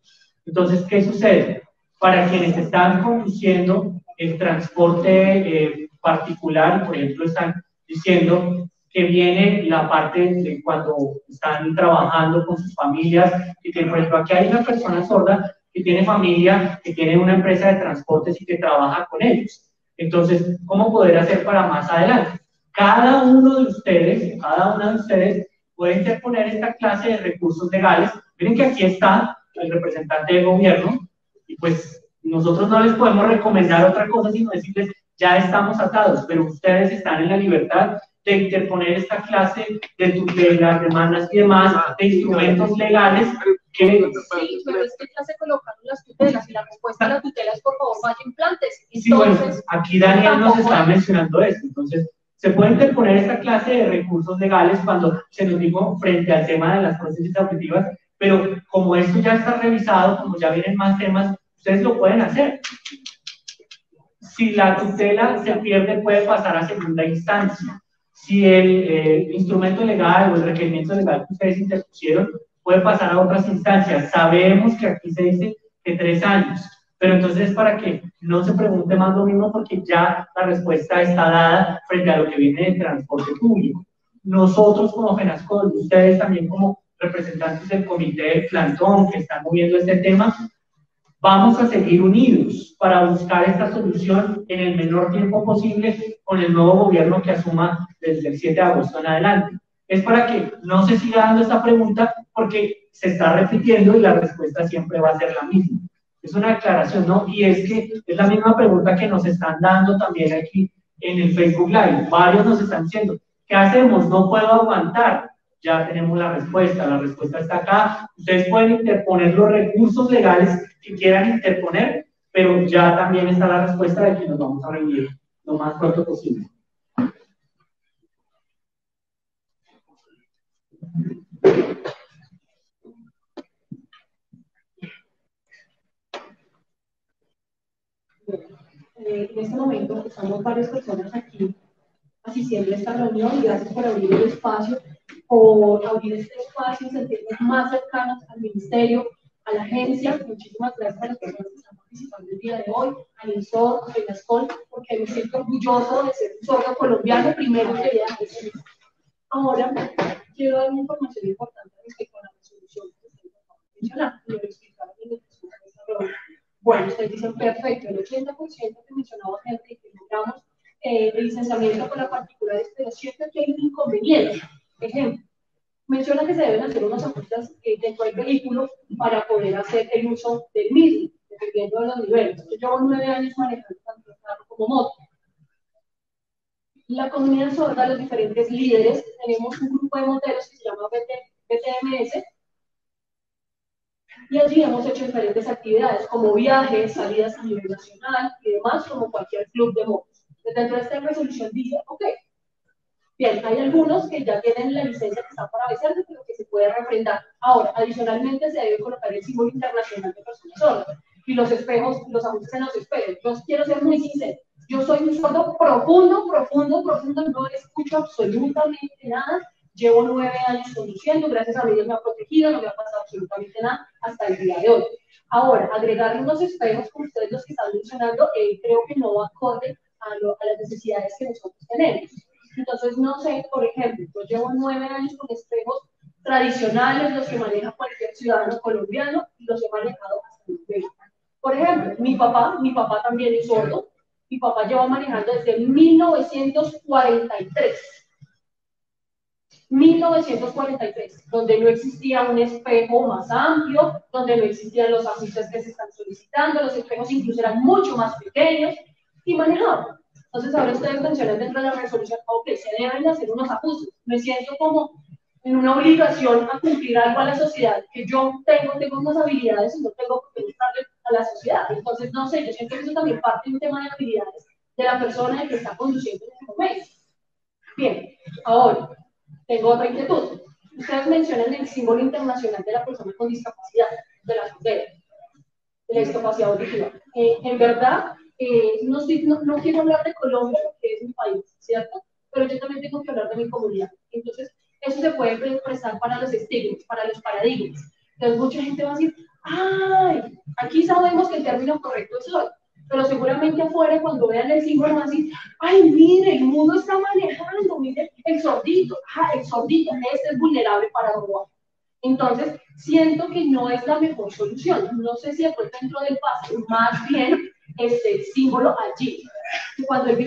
Entonces, ¿qué sucede? Para quienes están conduciendo el transporte eh, particular, por ejemplo, están diciendo que viene la parte de cuando están trabajando con sus familias, y que, por ejemplo, aquí hay una persona sorda que tiene familia, que tiene una empresa de transportes y que trabaja con ellos. Entonces, ¿cómo poder hacer para más adelante? Cada uno de ustedes, cada una de ustedes puede interponer esta clase de recursos legales. Miren que aquí está el representante del gobierno y pues nosotros no les podemos recomendar otra cosa sino decirles ya estamos atados, pero ustedes están en la libertad de interponer esta clase de tutelas, demandas y demás, de instrumentos legales que... Sí, pero es que ya se colocaron las tutelas y la respuesta a la tutela es por favor vaya implantes. sí, bueno, aquí Daniel nos está mencionando esto, entonces se puede interponer esta clase de recursos legales cuando se nos dijo frente al tema de las prótesis auditivas, pero como esto ya está revisado, como ya vienen más temas, ustedes lo pueden hacer. Si la tutela se pierde, puede pasar a segunda instancia si el eh, instrumento legal o el requerimiento legal que ustedes interpusieron puede pasar a otras instancias. Sabemos que aquí se dice que tres años, pero entonces para que no se pregunte más lo mismo porque ya la respuesta está dada frente a lo que viene del transporte público. Nosotros como FENASCOL, ustedes también como representantes del comité del plantón que están moviendo este tema, Vamos a seguir unidos para buscar esta solución en el menor tiempo posible con el nuevo gobierno que asuma desde el 7 de agosto en adelante. Es para que no se siga dando esta pregunta porque se está repitiendo y la respuesta siempre va a ser la misma. Es una aclaración, ¿no? Y es que es la misma pregunta que nos están dando también aquí en el Facebook Live. Varios nos están diciendo, ¿qué hacemos? No puedo aguantar ya tenemos la respuesta. La respuesta está acá. Ustedes pueden interponer los recursos legales que quieran interponer, pero ya también está la respuesta de que nos vamos a reunir lo más pronto posible. Eh, en este momento estamos varias personas aquí asistiendo a esta reunión gracias por abrir el espacio por abrir este espacio sentirnos más cercanos al ministerio, a la agencia. Muchísimas gracias a las personas que están participando el día de hoy, a INSOR, a FENASCOL, porque me siento orgulloso de ser un sordo colombiano, primero quería decir. Ahora, quiero dar una información importante respecto a la resolución que de mencionar, lo explicaron en el de Bueno, ustedes dicen perfecto, el 80% que mencionaba Henry, que logramos eh, el licenciamiento con la particular, pero siempre que hay un inconveniente Ejemplo, menciona que se deben hacer unas ajustes eh, dentro del vehículo para poder hacer el uso del mismo, dependiendo de los niveles. Yo llevo nueve años manejando tanto carro como moto. La comunidad sorda, los diferentes líderes, tenemos un grupo de moteros que se llama BTMS, y allí hemos hecho diferentes actividades como viajes, salidas a nivel nacional y demás, como cualquier club de motos. Dentro de esta resolución dice, ok, Bien, hay algunos que ya tienen la licencia que están para vencerse, pero que se puede refrendar. Ahora, adicionalmente se debe colocar el símbolo internacional de personas sordas y los espejos, los ajustes en los espejos. Yo quiero ser muy sincero. Yo soy un sordo profundo, profundo, profundo, no escucho absolutamente nada. Llevo nueve años conduciendo, gracias a Dios me ha protegido, no me ha pasado absolutamente nada hasta el día de hoy. Ahora, agregarle unos espejos como ustedes los que están mencionando, eh, creo que no acorde a, a las necesidades que nosotros tenemos. Entonces, no sé, por ejemplo, yo llevo nueve años con espejos tradicionales, los que maneja cualquier ciudadano colombiano, y los he manejado hasta el momento. Por ejemplo, mi papá, mi papá también es sordo, mi papá lleva manejando desde 1943. 1943, donde no existía un espejo más amplio, donde no existían los ajustes que se están solicitando, los espejos incluso eran mucho más pequeños y manejables. Entonces ahora ustedes mencionan dentro de la resolución, ok, se deben hacer unos ajustes. Me siento como en una obligación a cumplir algo a la sociedad, que yo tengo, tengo unas habilidades y no tengo qué gustarle a la sociedad. Entonces, no sé, yo siento que eso también parte de un tema de habilidades de la persona que está conduciendo en ese momento. Bien, ahora, tengo otra inquietud. Ustedes mencionan el símbolo internacional de la persona con discapacidad, de la de la discapacidad auditiva. Eh, en verdad, eh, no, quiero hablar de Colombia porque es mi país, ¿cierto? Pero yo también tengo que hablar de mi comunidad. Entonces, eso se puede prestar para los estigmas, para los paradigmas. Entonces, mucha gente va a decir, ¡ay! Aquí sabemos que el término correcto es hoy, pero seguramente afuera cuando vean el símbolo van a decir, ¡ay, mire, el mundo está manejando! Mire, el sordito, ¡ah, el sordito! Este es vulnerable para robar. Entonces, siento que no es la mejor solución. No sé si después dentro del paso, más bien este símbolo allí. Cuando el,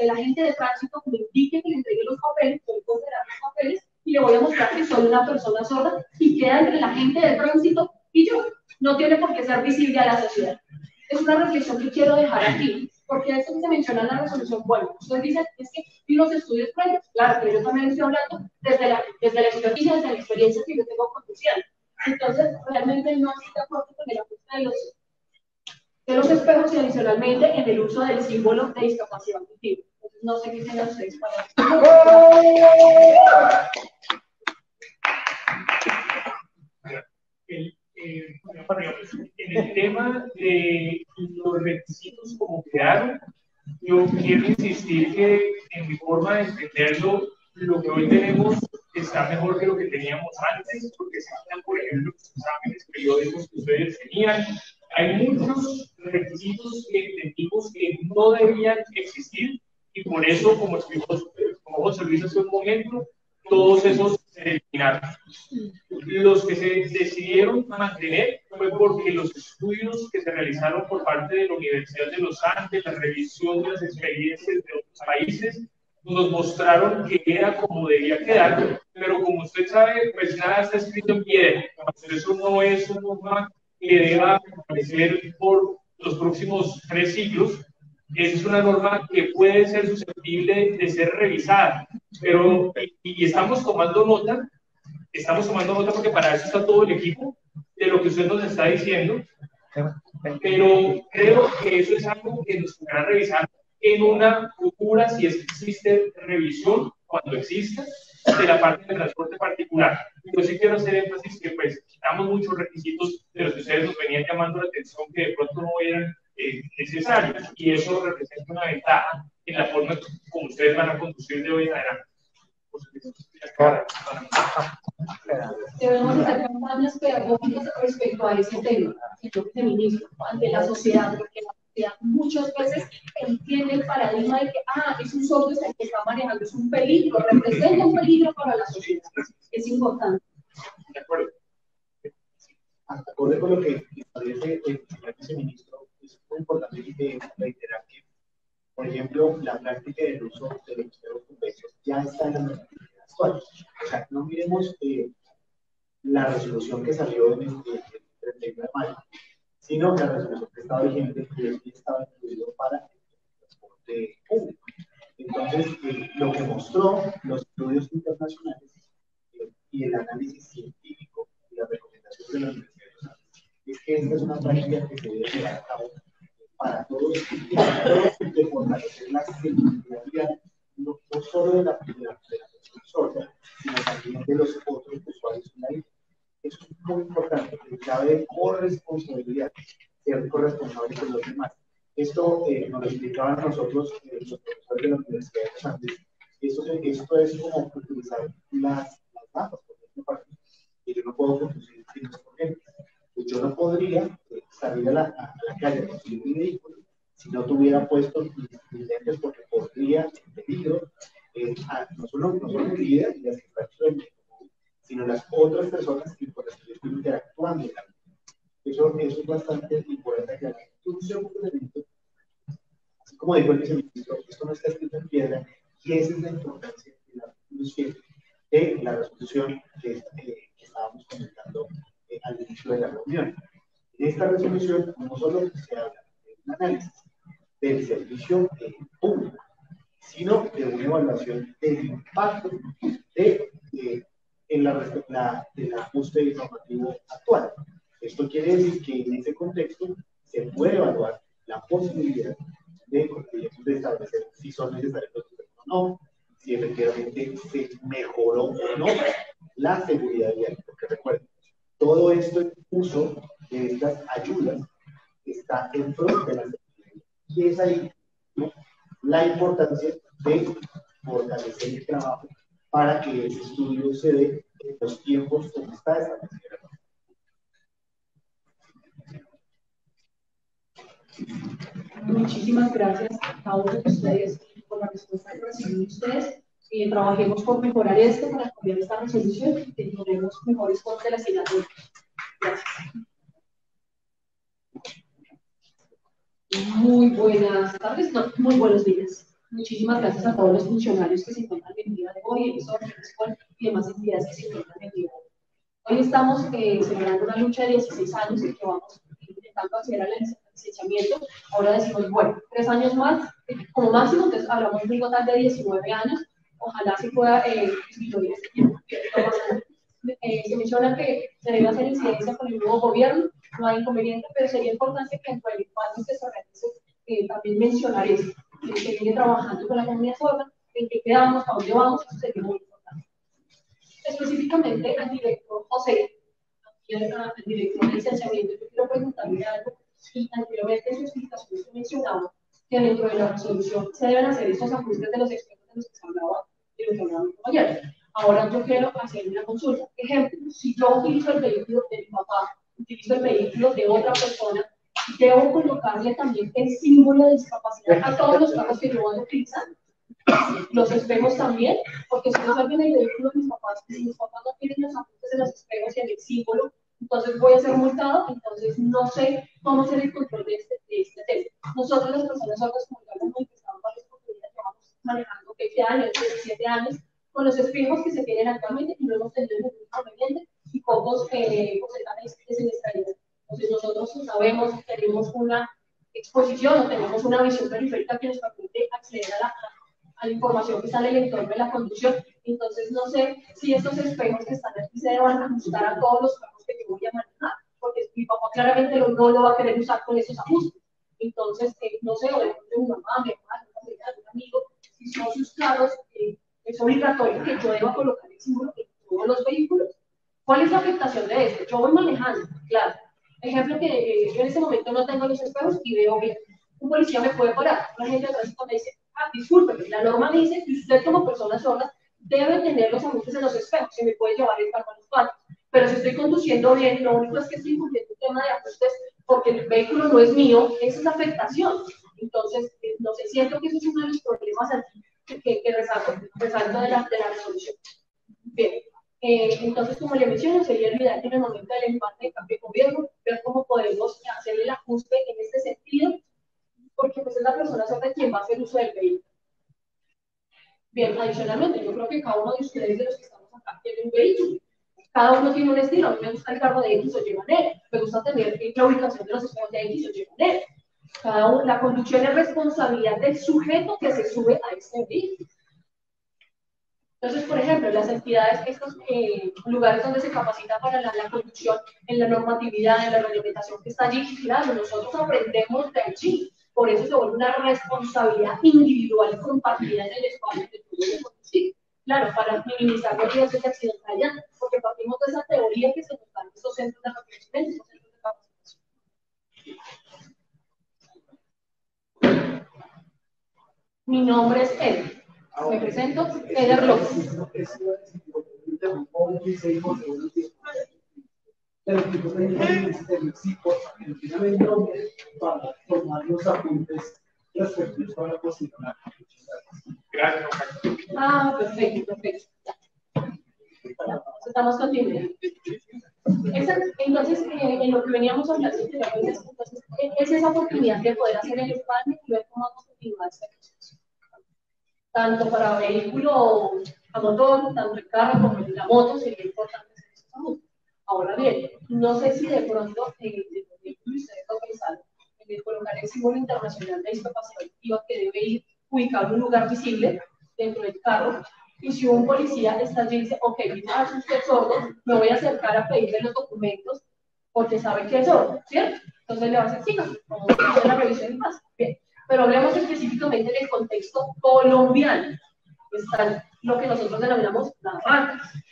el, agente de tránsito me indique que le entregue los papeles, puede considerar los papeles y le voy a mostrar que soy una persona sorda y queda entre la gente de tránsito y yo. No tiene por qué ser visible a la sociedad. Es una reflexión que quiero dejar aquí, porque esto que se menciona en la resolución, bueno, usted dice es que vi los estudios previos, claro, pero yo también estoy hablando desde la, desde la experiencia, desde la experiencia que yo tengo conduciendo. Entonces, realmente no estoy de acuerdo con el ajuste de los de los espejos y adicionalmente en el uso del símbolo de discapacidad auditiva. No sé qué tengan ustedes para el, en el tema de los requisitos como quedaron, yo quiero insistir que en mi forma de entenderlo, lo que hoy tenemos está mejor que lo que teníamos antes, porque se por ejemplo, los exámenes periódicos que ustedes tenían, hay muchos requisitos que entendimos que no debían existir y por eso, como explicó como José Luis hace un momento, todos esos se eliminaron. Los que se decidieron mantener fue porque los estudios que se realizaron por parte de la Universidad de Los Andes, la revisión de las experiencias de otros países, nos mostraron que era como debía quedar, pero como usted sabe, pues nada está escrito en piedra. eso no es un norma que deba aparecer por los próximos tres siglos. Es una norma que puede ser susceptible de ser revisada, pero y, estamos tomando nota, estamos tomando nota porque para eso está todo el equipo de lo que usted nos está diciendo, pero creo que eso es algo que nos podrá revisar en una futura, si es que existe revisión, cuando exista, de la parte del transporte particular. Yo sí quiero hacer énfasis que pues quitamos muchos requisitos de los que ustedes nos venían llamando la atención que de pronto no eran eh, necesarios y eso representa una ventaja en la forma como ustedes van a conducir de hoy en adelante. Debemos hacer campañas pedagógicas respecto a ese tema, el feminismo, ante la sociedad, porque muchas veces entiende el paradigma de que, ah, es un software que está manejando, es un peligro, representa un peligro para la sociedad. Es importante. De acuerdo. Acorde con lo que establece el viceministro, es muy importante reiterar que, por ejemplo, la práctica del uso de los espejos convexos ya está en la normativa actual. O sea, no miremos eh, la resolución que salió en el, el 31 de mayo, sino la resolución que estaba vigente y estaba incluido para el transporte público. Entonces, eh, lo que mostró los estudios internacionales eh, y el análisis científico y la recomendación de la Universidad de es que esta es una práctica que se debe llevar a cabo para todos, y para todos de seguridad no, solo de la, de de la persona sino también de los otros usuarios en la isla es muy importante, que cabe corresponsabilidad, ser corresponsable con los demás. Esto eh, nos lo explicaban nosotros, eh, los profesores de la Universidad de los Andes. Esto, esto es como utilizar las, las mapas, por ejemplo, y yo no puedo conducir sin por ejemplo. Pues yo no podría eh, salir a la, a, la calle a conducir mi vehículo tuviera puesto mis, lentes porque podría, en peligro, eh, no, solo, no solo mi vida y las infracciones sino las otras personas que por las que yo estoy interactuando. Eso, eso es bastante importante aclarar. Un segundo elemento, así como dijo el viceministro, esto no está escrito en piedra, y esa es la importancia de la, de la resolución que, eh, que estábamos comentando eh, al inicio de la reunión. En esta resolución no solo se habla de un análisis del servicio eh, público, sino de una evaluación del impacto de, de en la, la, del ajuste normativo actual. Esto quiere decir que en ese contexto se puede evaluar la posibilidad de, establecer si son necesarios los o no, si efectivamente se mejoró o no la seguridad vial. Porque recuerden, todo esto en uso de estas ayudas está en pro de la seguridad. Y es ahí la importancia de fortalecer el trabajo para que ese estudio se dé en los tiempos como está establecido. Muchísimas gracias a de ustedes por la respuesta que recibieron ustedes. Y trabajemos por mejorar esto, para cambiar esta resolución y tengamos mejores fondos de la asignatura. Gracias. Muy buenas tardes, no, muy buenos días. Muchísimas gracias a todos los funcionarios que se encuentran el día de hoy, emisores, y demás entidades que se encuentran el día de hoy. Hoy estamos eh, celebrando una lucha de 16 años en que vamos intentando acceder al licenciamiento. Ahora decimos, bueno, tres años más, como máximo, entonces hablamos de un total de 19 años. Ojalá se pueda eh, disminuir este tiempo. Eh, se menciona que se debe hacer incidencia con el nuevo gobierno, no hay inconveniente, pero sería importante que dentro del espacio que se realice eh, también mencionar eso que viene trabajando con la comunidad sorda, en qué quedamos, a dónde vamos, eso sería muy importante. Específicamente al director José, al director de licenciamiento, yo quiero preguntarle algo, y anteriormente en su explicación se mencionaba que dentro de la resolución se deben hacer estos ajustes de los expertos de los que se hablaba de lo que hablábamos ayer. Ahora yo quiero hacer una consulta. Ejemplo, si yo utilizo el vehículo de mi papá, utilizo el vehículo de otra persona, debo colocarle también el símbolo de discapacidad a todos los carros que yo voy a utilizar. Los espejos también, porque si no salgo en el vehículo de mis papás, si mis papás no tienen los ajustes en los espejos y en el símbolo, entonces voy a ser multado, entonces no sé cómo hacer el control de este, de este tema. Nosotros las personas sordas, como ya hemos manifestado varias oportunidades, llevamos manejando 20 años, 17 años, con los espejos que se tienen actualmente y no hemos tenido ningún inconveniente y pocos eh, porcentajes de siniestralidad. Entonces nosotros sabemos, tenemos una exposición o tenemos una visión periférica que nos permite acceder a la, a la información que está en el entorno de la conducción. Entonces no sé si estos espejos que están aquí se deban ajustar a todos los carros que yo voy a manejar, porque mi papá claramente no, lo va a querer usar con esos ajustes. Entonces, eh, no sé, o de mi mamá, mi hermana, un amigo, si son sus carros, eh, es obligatorio que yo deba colocar el símbolo en todos los vehículos. ¿Cuál es la afectación de esto? Yo voy manejando, claro, Ejemplo que eh, yo en ese momento no tengo los espejos y veo bien. Un policía me puede parar. Un agente de tránsito me dice, ah, disculpe, la norma dice que usted como persona sorda debe tener los ajustes en los espejos y me puede llevar el carro a los cuadros. Pero si estoy conduciendo bien, lo único es que estoy incumpliendo el tema de ajustes porque el vehículo no es mío, esa es la afectación. Entonces, eh, no sé, siento que eso es uno de los problemas que, que resalto, resalto de, la, de la resolución. Bien, eh, entonces, como le menciono, sería olvidar que en el momento del empate de cambio de gobierno, ver cómo podemos hacer el ajuste en este sentido, porque pues es la persona sobre quien va a hacer uso del vehículo. Bien, adicionalmente, yo creo que cada uno de ustedes, de los que estamos acá, tiene un vehículo. Cada uno tiene un estilo. A mí me gusta el carro de X o Y manera. Me gusta tener la ubicación de los espejos de X o Y manera. Cada uno, la conducción es responsabilidad del sujeto que se sube a este vehículo. Entonces, por ejemplo, las entidades, estos eh, lugares donde se capacita para la, la, conducción, en la normatividad, en la reglamentación que está allí, claro, nosotros aprendemos de allí. Por eso se vuelve una responsabilidad individual compartida en el espacio de conducir. Claro, para minimizar los riesgos de accidentalidad, porque partimos de esa teoría que se nos dan estos centros de capacitación. Mi nombre es Ed. Me presento, Eder López. para tomar los apuntes respectivos para posicionar. Gracias, Ah, perfecto, perfecto. Estamos continuando. Entonces, eh, en lo que veníamos hablando entonces, es esa oportunidad de poder hacer el espacio y ver cómo vamos a continuar esta proceso tanto para vehículo a motor, tanto el carro como la moto, sería importante hacer eso. Ahora bien, no sé si de pronto en el vehículo ustedes lo pensaron, en el colocar el símbolo internacional de discapacidad auditiva que debe ir ubicado en un lugar visible dentro del carro, y si un policía está allí y dice, ok, si usted sordo, me voy a acercar a pedirle los documentos porque sabe que es sordo, ¿cierto? Entonces le va a decir, sí, como la revisión y más. Bien, pero hablemos específicamente en el contexto colombiano. Están lo que nosotros denominamos las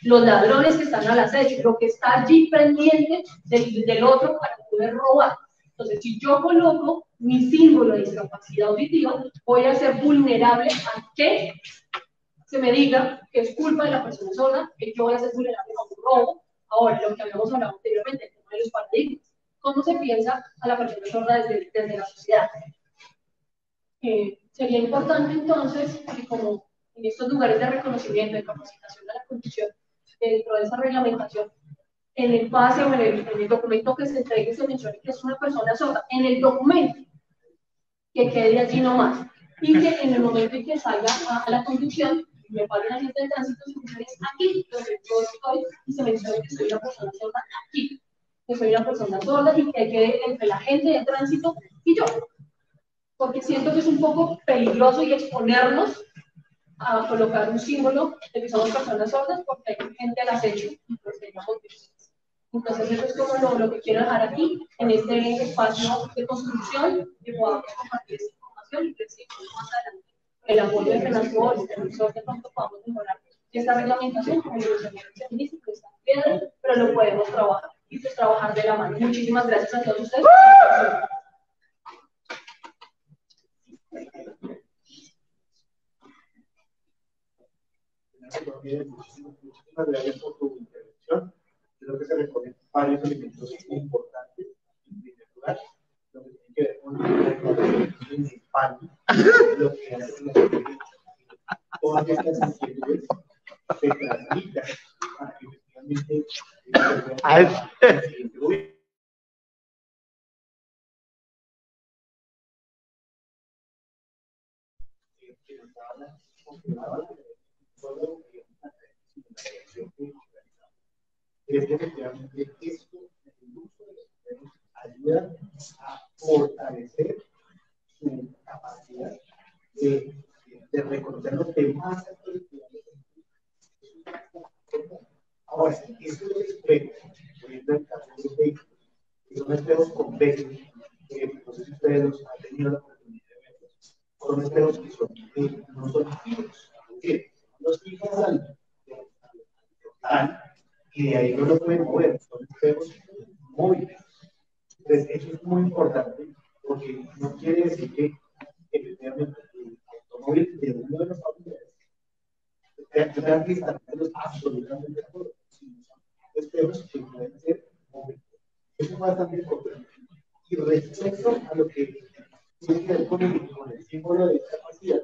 los ladrones que están al acecho, lo que está allí pendiente del, del otro para poder robar. Entonces, si yo coloco mi símbolo de discapacidad auditiva, voy a ser vulnerable a que se me diga que es culpa de la persona sorda, que yo voy a ser vulnerable a un robo. Ahora, lo que habíamos hablado anteriormente, el tema de los paradigmas. ¿Cómo se piensa a la persona sorda desde, desde la sociedad? Sería importante entonces que como en estos lugares de reconocimiento, de capacitación de la condición, dentro de esa reglamentación, en el pase o en el, en el documento que se entregue se mencione que es una persona sorda, en el documento, que quede allí nomás, y que en el momento en que salga a, la conducción, me pare la gente de tránsito, se mencione aquí, donde yo estoy, y se mencione que soy una persona sorda aquí, que soy una persona sorda y que quede entre la gente de tránsito y yo. Porque siento que es un poco peligroso y exponernos a colocar un símbolo de que somos personas sordas porque hay gente al acecho y pues tengamos Entonces eso es como lo, lo, que quiero dejar aquí, en este espacio de construcción, que podamos compartir esta información y que más adelante el apoyo de FENASCOL y el uso de pronto podamos mejorar esta reglamentación, como lo decía el ministro, que está bien, pero lo podemos trabajar y pues trabajar de la mano. Muchísimas gracias a todos ustedes. [laughs] Muchísimas gracias por tu intervención. Creo que se recogen varios elementos importantes. En primer lugar, lo que tiene que ver con el principal, lo que hace todas estas inquietudes se transmitan para que efectivamente es que efectivamente esto, el uso de los ayuda a fortalecer su capacidad de, de reconocer los temas Ahora, esto es espejos, por ejemplo, el caso de los vehículos, que son espejos que no sé si ustedes los han tenido son espejos que son, que no son decir, los fijos al, al y de ahí no lo pueden mover, son espejos móviles. Entonces, eso es muy importante porque no quiere decir que efectivamente el automóvil de uno de los familiares que estar absolutamente acuerdo, sino son espejos que pueden ser móviles. Eso es bastante importante. Y respecto a lo que con el, símbolo de discapacidad,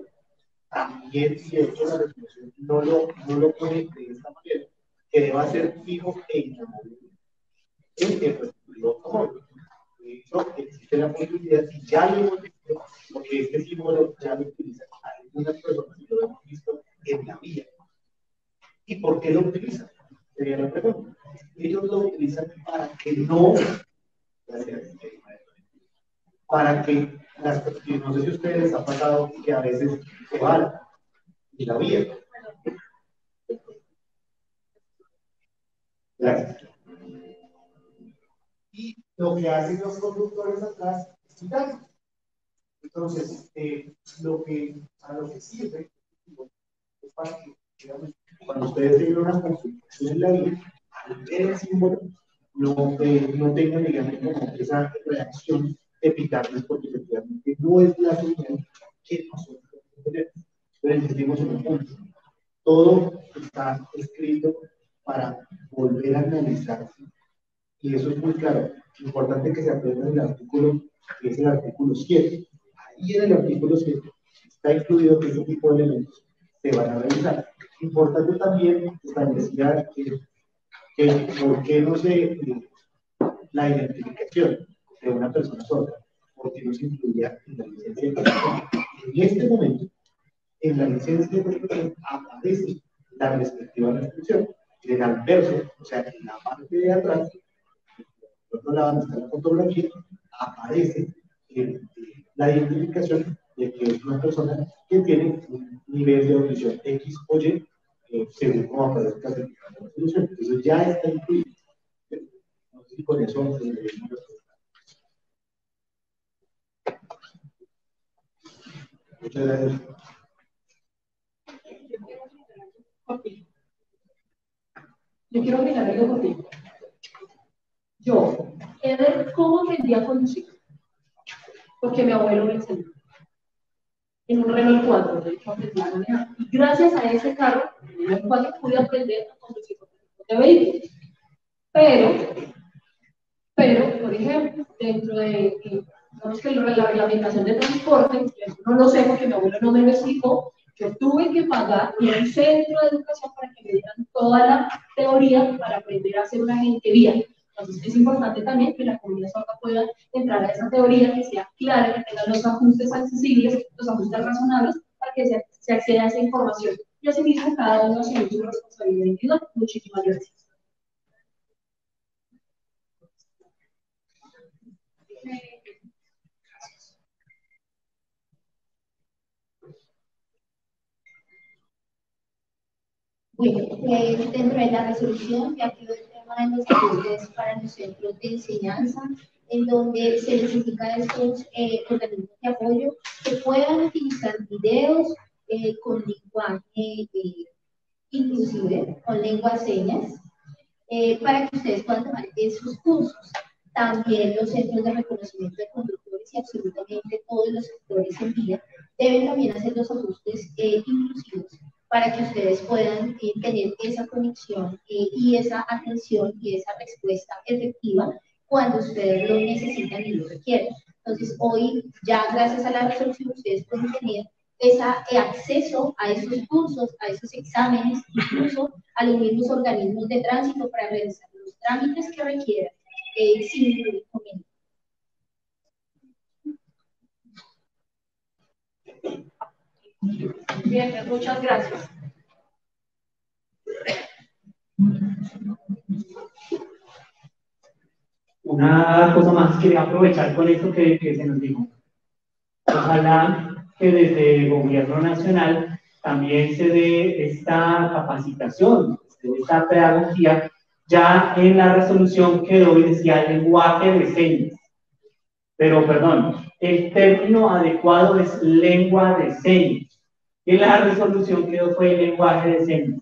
también si hecho la resolución no lo, no lo pone de esta manera, que deba ser fijo e inamovible el respectivo automóvil. De hecho, existe la posibilidad, y ya lo hemos visto, porque este símbolo ya lo utilizan algunas personas y lo hemos visto en la vía. ¿Y por qué lo utilizan? Sería la pregunta. Ellos lo utilizan para que no, para que las no sé si ustedes les ha pasado que a veces se van y la vía Gracias. Y lo que hacen los conductores atrás es quitarlo. Entonces, eh, lo que, a lo que sirve es para que, cuando ustedes tengan una configuración en la vía, al ver el símbolo, no, no tengan, digamos, esa reacción de pitarles, porque efectivamente no es la señal que nosotros tenemos. Pero entendimos en un punto. Todo está escrito para volver a analizarse. Y eso es muy claro. Importante que se aprenda el artículo, que es el artículo 7. Ahí en el artículo 7 está incluido que este tipo de elementos se van a revisar. Importante también establecer que, que por qué no se la identificación de una persona sorda, porque no se incluía en la licencia de En este momento, en la licencia de aparece la respectiva restricción. En el anverso, o sea, en la parte de atrás, por otro lado, donde está la fotografía, aparece eh, la identificación de que es una persona que tiene un nivel de audición X o Y, eh, según como aparezca la resolución. Entonces ya está incluido. No con eso Muchas gracias. Yo quiero mirar algo contigo. Yo, Eder, ¿cómo aprendí a conducir? Porque mi abuelo me enseñó. En un Renault 4, de. Y gracias a ese carro, en Renault 4, pude aprender a conducir de vehículos. Pero, pero, por ejemplo, dentro de, digamos que la reglamentación de transporte, no lo sé porque mi abuelo no me lo explicó, yo tuve que pagar en un centro de educación para que me dieran toda la teoría para aprender a ser un agente vial. Entonces es importante también que la comunidad sorda pueda entrar a esa teoría, que sea clara, que tenga los ajustes accesibles, los ajustes razonables, para que se, se acceda a esa información. Y asimismo, cada uno asume su responsabilidad individual. Muchísimas gracias. Bueno, eh, dentro de la resolución ya quedó el tema de los ajustes para los centros de enseñanza, en donde se les indica a estos eh, organismos de apoyo que puedan utilizar videos eh, con lenguaje inclusive, con lengua señas, para que ustedes puedan tomar esos cursos. También los centros de reconocimiento de conductores y absolutamente todos los sectores en vía deben también hacer los ajustes inclusivos para que ustedes puedan eh, tener esa conexión eh, y esa atención y esa respuesta efectiva cuando ustedes lo necesitan y lo requieren. Entonces, hoy ya gracias a la resolución ustedes pueden tener ese eh, acceso a esos cursos, a esos exámenes, incluso a los mismos organismos de tránsito para realizar los trámites que requieran sin ningún inconveniente. Bien, muchas gracias. Una cosa más, quería aprovechar con esto que, se nos dijo. Ojalá que desde el gobierno nacional también se dé esta capacitación, esta pedagogía. Ya en la resolución quedó y decía lenguaje de señas. Pero, perdón, el término adecuado es lengua de señas. En la resolución quedó fue el lenguaje de señas.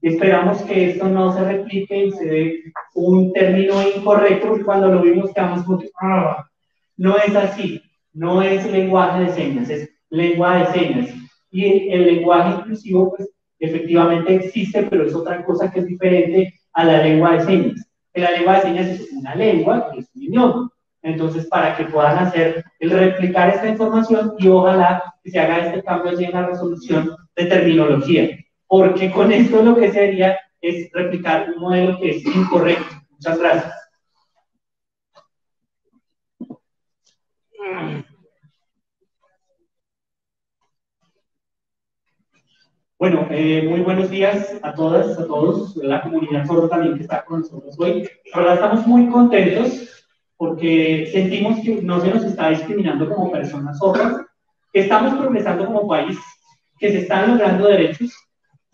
Esperamos que esto no se replique y se dé un término incorrecto, porque cuando lo vimos quedamos como ah, no es así, no es lenguaje de señas, es lengua de señas. Y el, lenguaje inclusivo, pues efectivamente existe, pero es otra cosa que es diferente a la lengua de señas. La lengua de señas es una lengua, que es un idioma. Entonces, para que puedan hacer el replicar esta información y ojalá que se haga este cambio allí en la resolución de terminología porque con esto lo que sería es replicar un modelo que es incorrecto. Muchas gracias. Bueno, eh, muy buenos días a todas, a todos, la comunidad sorda también que está con nosotros hoy. Ahora estamos muy contentos porque sentimos que no se nos está discriminando como personas sordas, que estamos progresando como país, que se están logrando derechos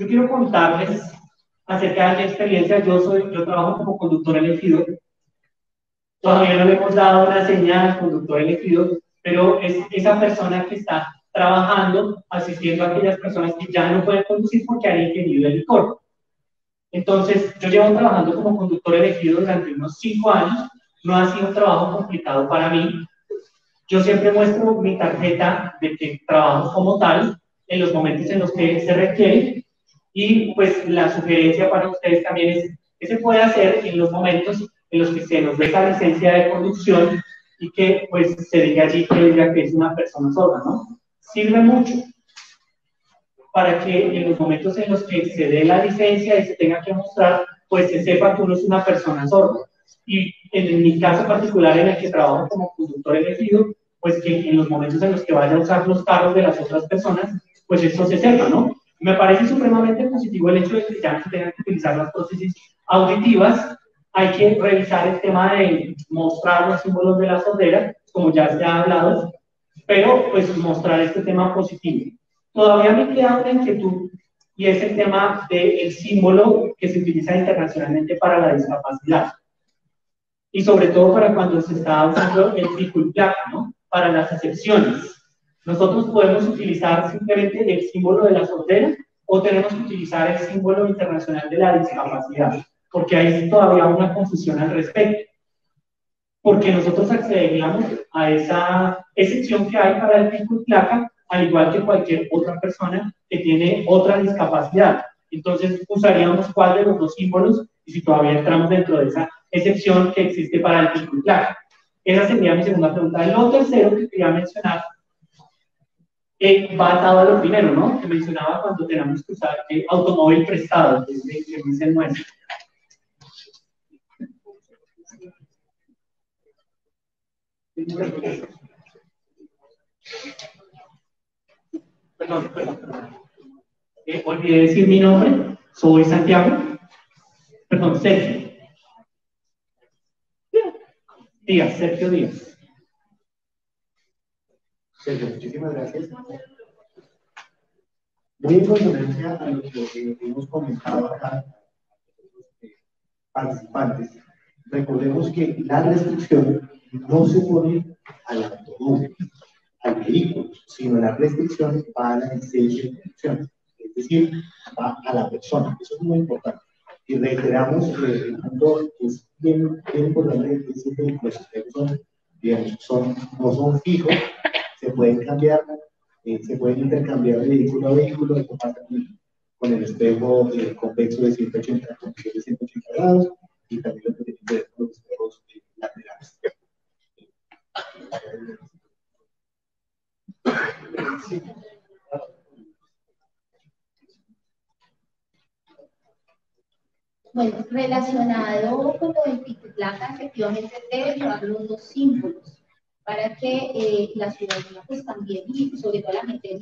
yo quiero contarles acerca de mi experiencia. Yo, soy, yo trabajo como conductor elegido. Todavía no le hemos dado la señal conductor elegido, pero es esa persona que está trabajando, asistiendo a aquellas personas que ya no pueden conducir porque han ingenido el licor. Entonces, yo llevo trabajando como conductor elegido durante unos cinco años. No ha sido un trabajo complicado para mí. Yo siempre muestro mi tarjeta de que trabajo como tal en los momentos en los que se requiere y pues la sugerencia para ustedes también es que se puede hacer en los momentos en los que se nos dé esa licencia de conducción y que pues se diga allí que es una persona sorda, ¿no? Sirve mucho para que en los momentos en los que se dé la licencia y se tenga que mostrar, pues se sepa que uno es una persona sorda. Y en mi caso particular en el que trabajo como conductor elegido, pues que en los momentos en los que vaya a usar los carros de las otras personas, pues eso se sepa, ¿no? Me parece supremamente positivo el hecho de que ya no se tengan que utilizar las prótesis auditivas. Hay que revisar el tema de mostrar los símbolos de la sordera, como ya se ha hablado, pero pues mostrar este tema positivo. Todavía me queda una inquietud y es el tema del símbolo que se utiliza internacionalmente para la discapacidad. Y sobre todo para cuando se está usando el pico ¿no? Para las excepciones. Nosotros podemos utilizar simplemente el símbolo de la sordera o tenemos que utilizar el símbolo internacional de la discapacidad, porque hay todavía una confusión al respecto. Porque nosotros accederíamos a esa excepción que hay para el pico y placa, al igual que cualquier otra persona que tiene otra discapacidad. Entonces, usaríamos cuál de los dos símbolos y si todavía entramos dentro de esa excepción que existe para el placa. Esa sería mi segunda pregunta. Lo tercero que quería mencionar eh, va atado a lo primero, ¿no? Que mencionaba cuando tenemos que usar eh, automóvil prestado, que el nuestro. Perdón, perdón, perdón. Eh, olvidé decir mi nombre. Soy Santiago. Perdón, Sergio. Díaz, Sergio Díaz. Sergio, muchísimas gracias. Muy en consonancia a lo que hemos comentado acá, eh, participantes, recordemos que la restricción no se pone al automóvil, al vehículo, sino la restricción va a la licencia de conducción, es decir, va a la persona. Eso es muy importante. Y reiteramos que el punto es bien, bien importante decir que los sistemas son, digamos, son, no son fijos, se pueden cambiar, eh, se pueden intercambiar de vehículo a vehículo, pasa con, el espejo eh, convexo de 180, con de 180 grados y también lo que tiene que ver con los espejos eh, laterales. Bueno, relacionado con lo del pico placa, efectivamente debe llevar los dos símbolos para que eh, la ciudadanía pues también, y sobre todo la gente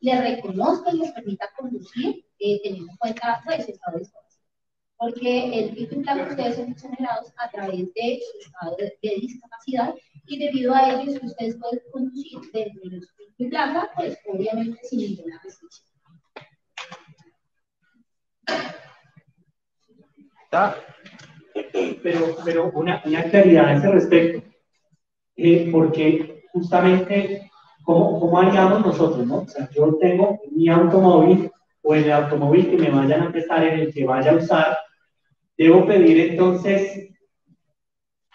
le reconozca y les permita conducir eh, teniendo en cuenta pues, su estado de situación. Porque el pico y placa ustedes son generados a través de su estado de, discapacidad y debido a ello, si ustedes pueden conducir dentro de su pico y placa, pues obviamente sin ninguna restricción. Pero, pero una, una claridad a ese respecto eh, porque justamente, ¿cómo, ¿cómo, haríamos nosotros? ¿no? O sea, yo tengo mi automóvil o el automóvil que me vayan a prestar, en el que vaya a usar, debo pedir entonces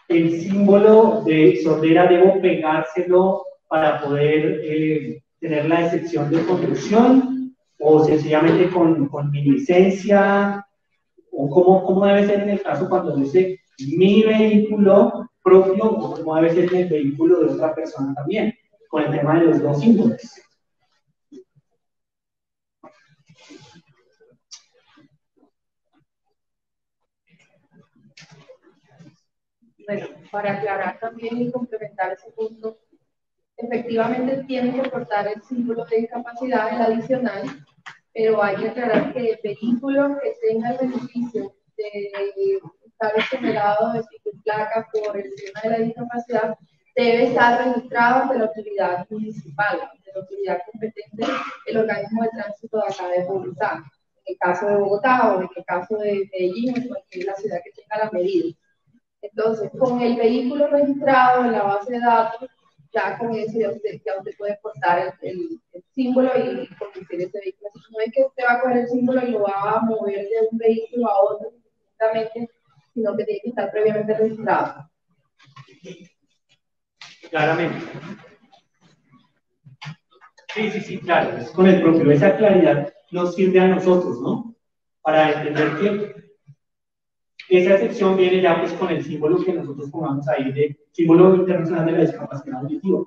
el símbolo de sordera, debo pegárselo para poder eh, tener la excepción de conducción o sencillamente con, con mi licencia o cómo, cómo debe ser en el caso cuando dice mi vehículo propio como debe ser el vehículo de otra persona también, con el tema de los dos símbolos. Bueno, para aclarar también y complementar ese punto, efectivamente tiene que portar el símbolo de discapacidad, el adicional, pero hay que aclarar que el vehículo que tenga el beneficio de estar exonerado de placa por el tema de la discapacidad debe estar registrado ante la autoridad municipal, ante la autoridad competente, el organismo de tránsito de acá de Bogotá. En el caso de Bogotá o en el caso de Medellín o cualquier la ciudad que tenga la medida. Entonces, con el vehículo registrado en la base de datos, ya con eso ya usted, ya usted puede portar el, símbolo y conducir ese vehículo. no es que usted va a coger el símbolo y lo va a mover de un vehículo a otro, sino que tiene que estar previamente registrado. Claramente. Sí, sí, sí, claro, es con el propio. Esa claridad nos sirve a nosotros, ¿no? Para entender que esa excepción viene ya pues con el símbolo que nosotros pongamos ahí de símbolo internacional de la discapacidad auditiva.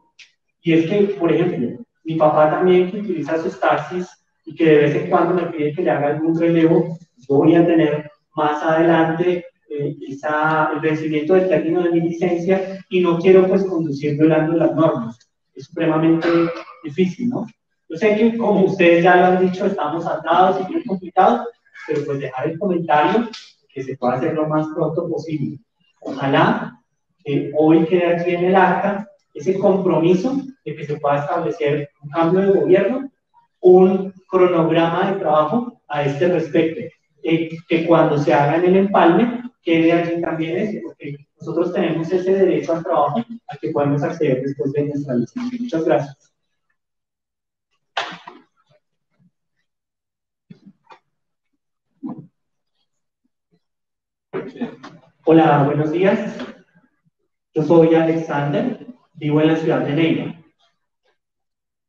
Y es que, por ejemplo, mi papá también que utiliza sus taxis y que de vez en cuando me pide que le haga algún relevo, voy a tener más adelante eh, el vencimiento del término de mi licencia y no quiero pues conducir violando las normas. Es supremamente difícil, ¿no? Yo sé que, como ustedes ya lo han dicho, estamos atados y muy complicados, pero pues dejar el comentario que se pueda hacer lo más pronto posible. Ojalá que hoy quede aquí en el acta ese compromiso de que se pueda establecer un cambio de gobierno, un cronograma de trabajo a este respecto, eh, que cuando se haga en el empalme quede allí también ese, porque nosotros tenemos ese derecho al trabajo al que podemos acceder después de nuestra licencia. Muchas gracias. Hola, buenos días. Yo soy Alexander, vivo en la ciudad de Neiva.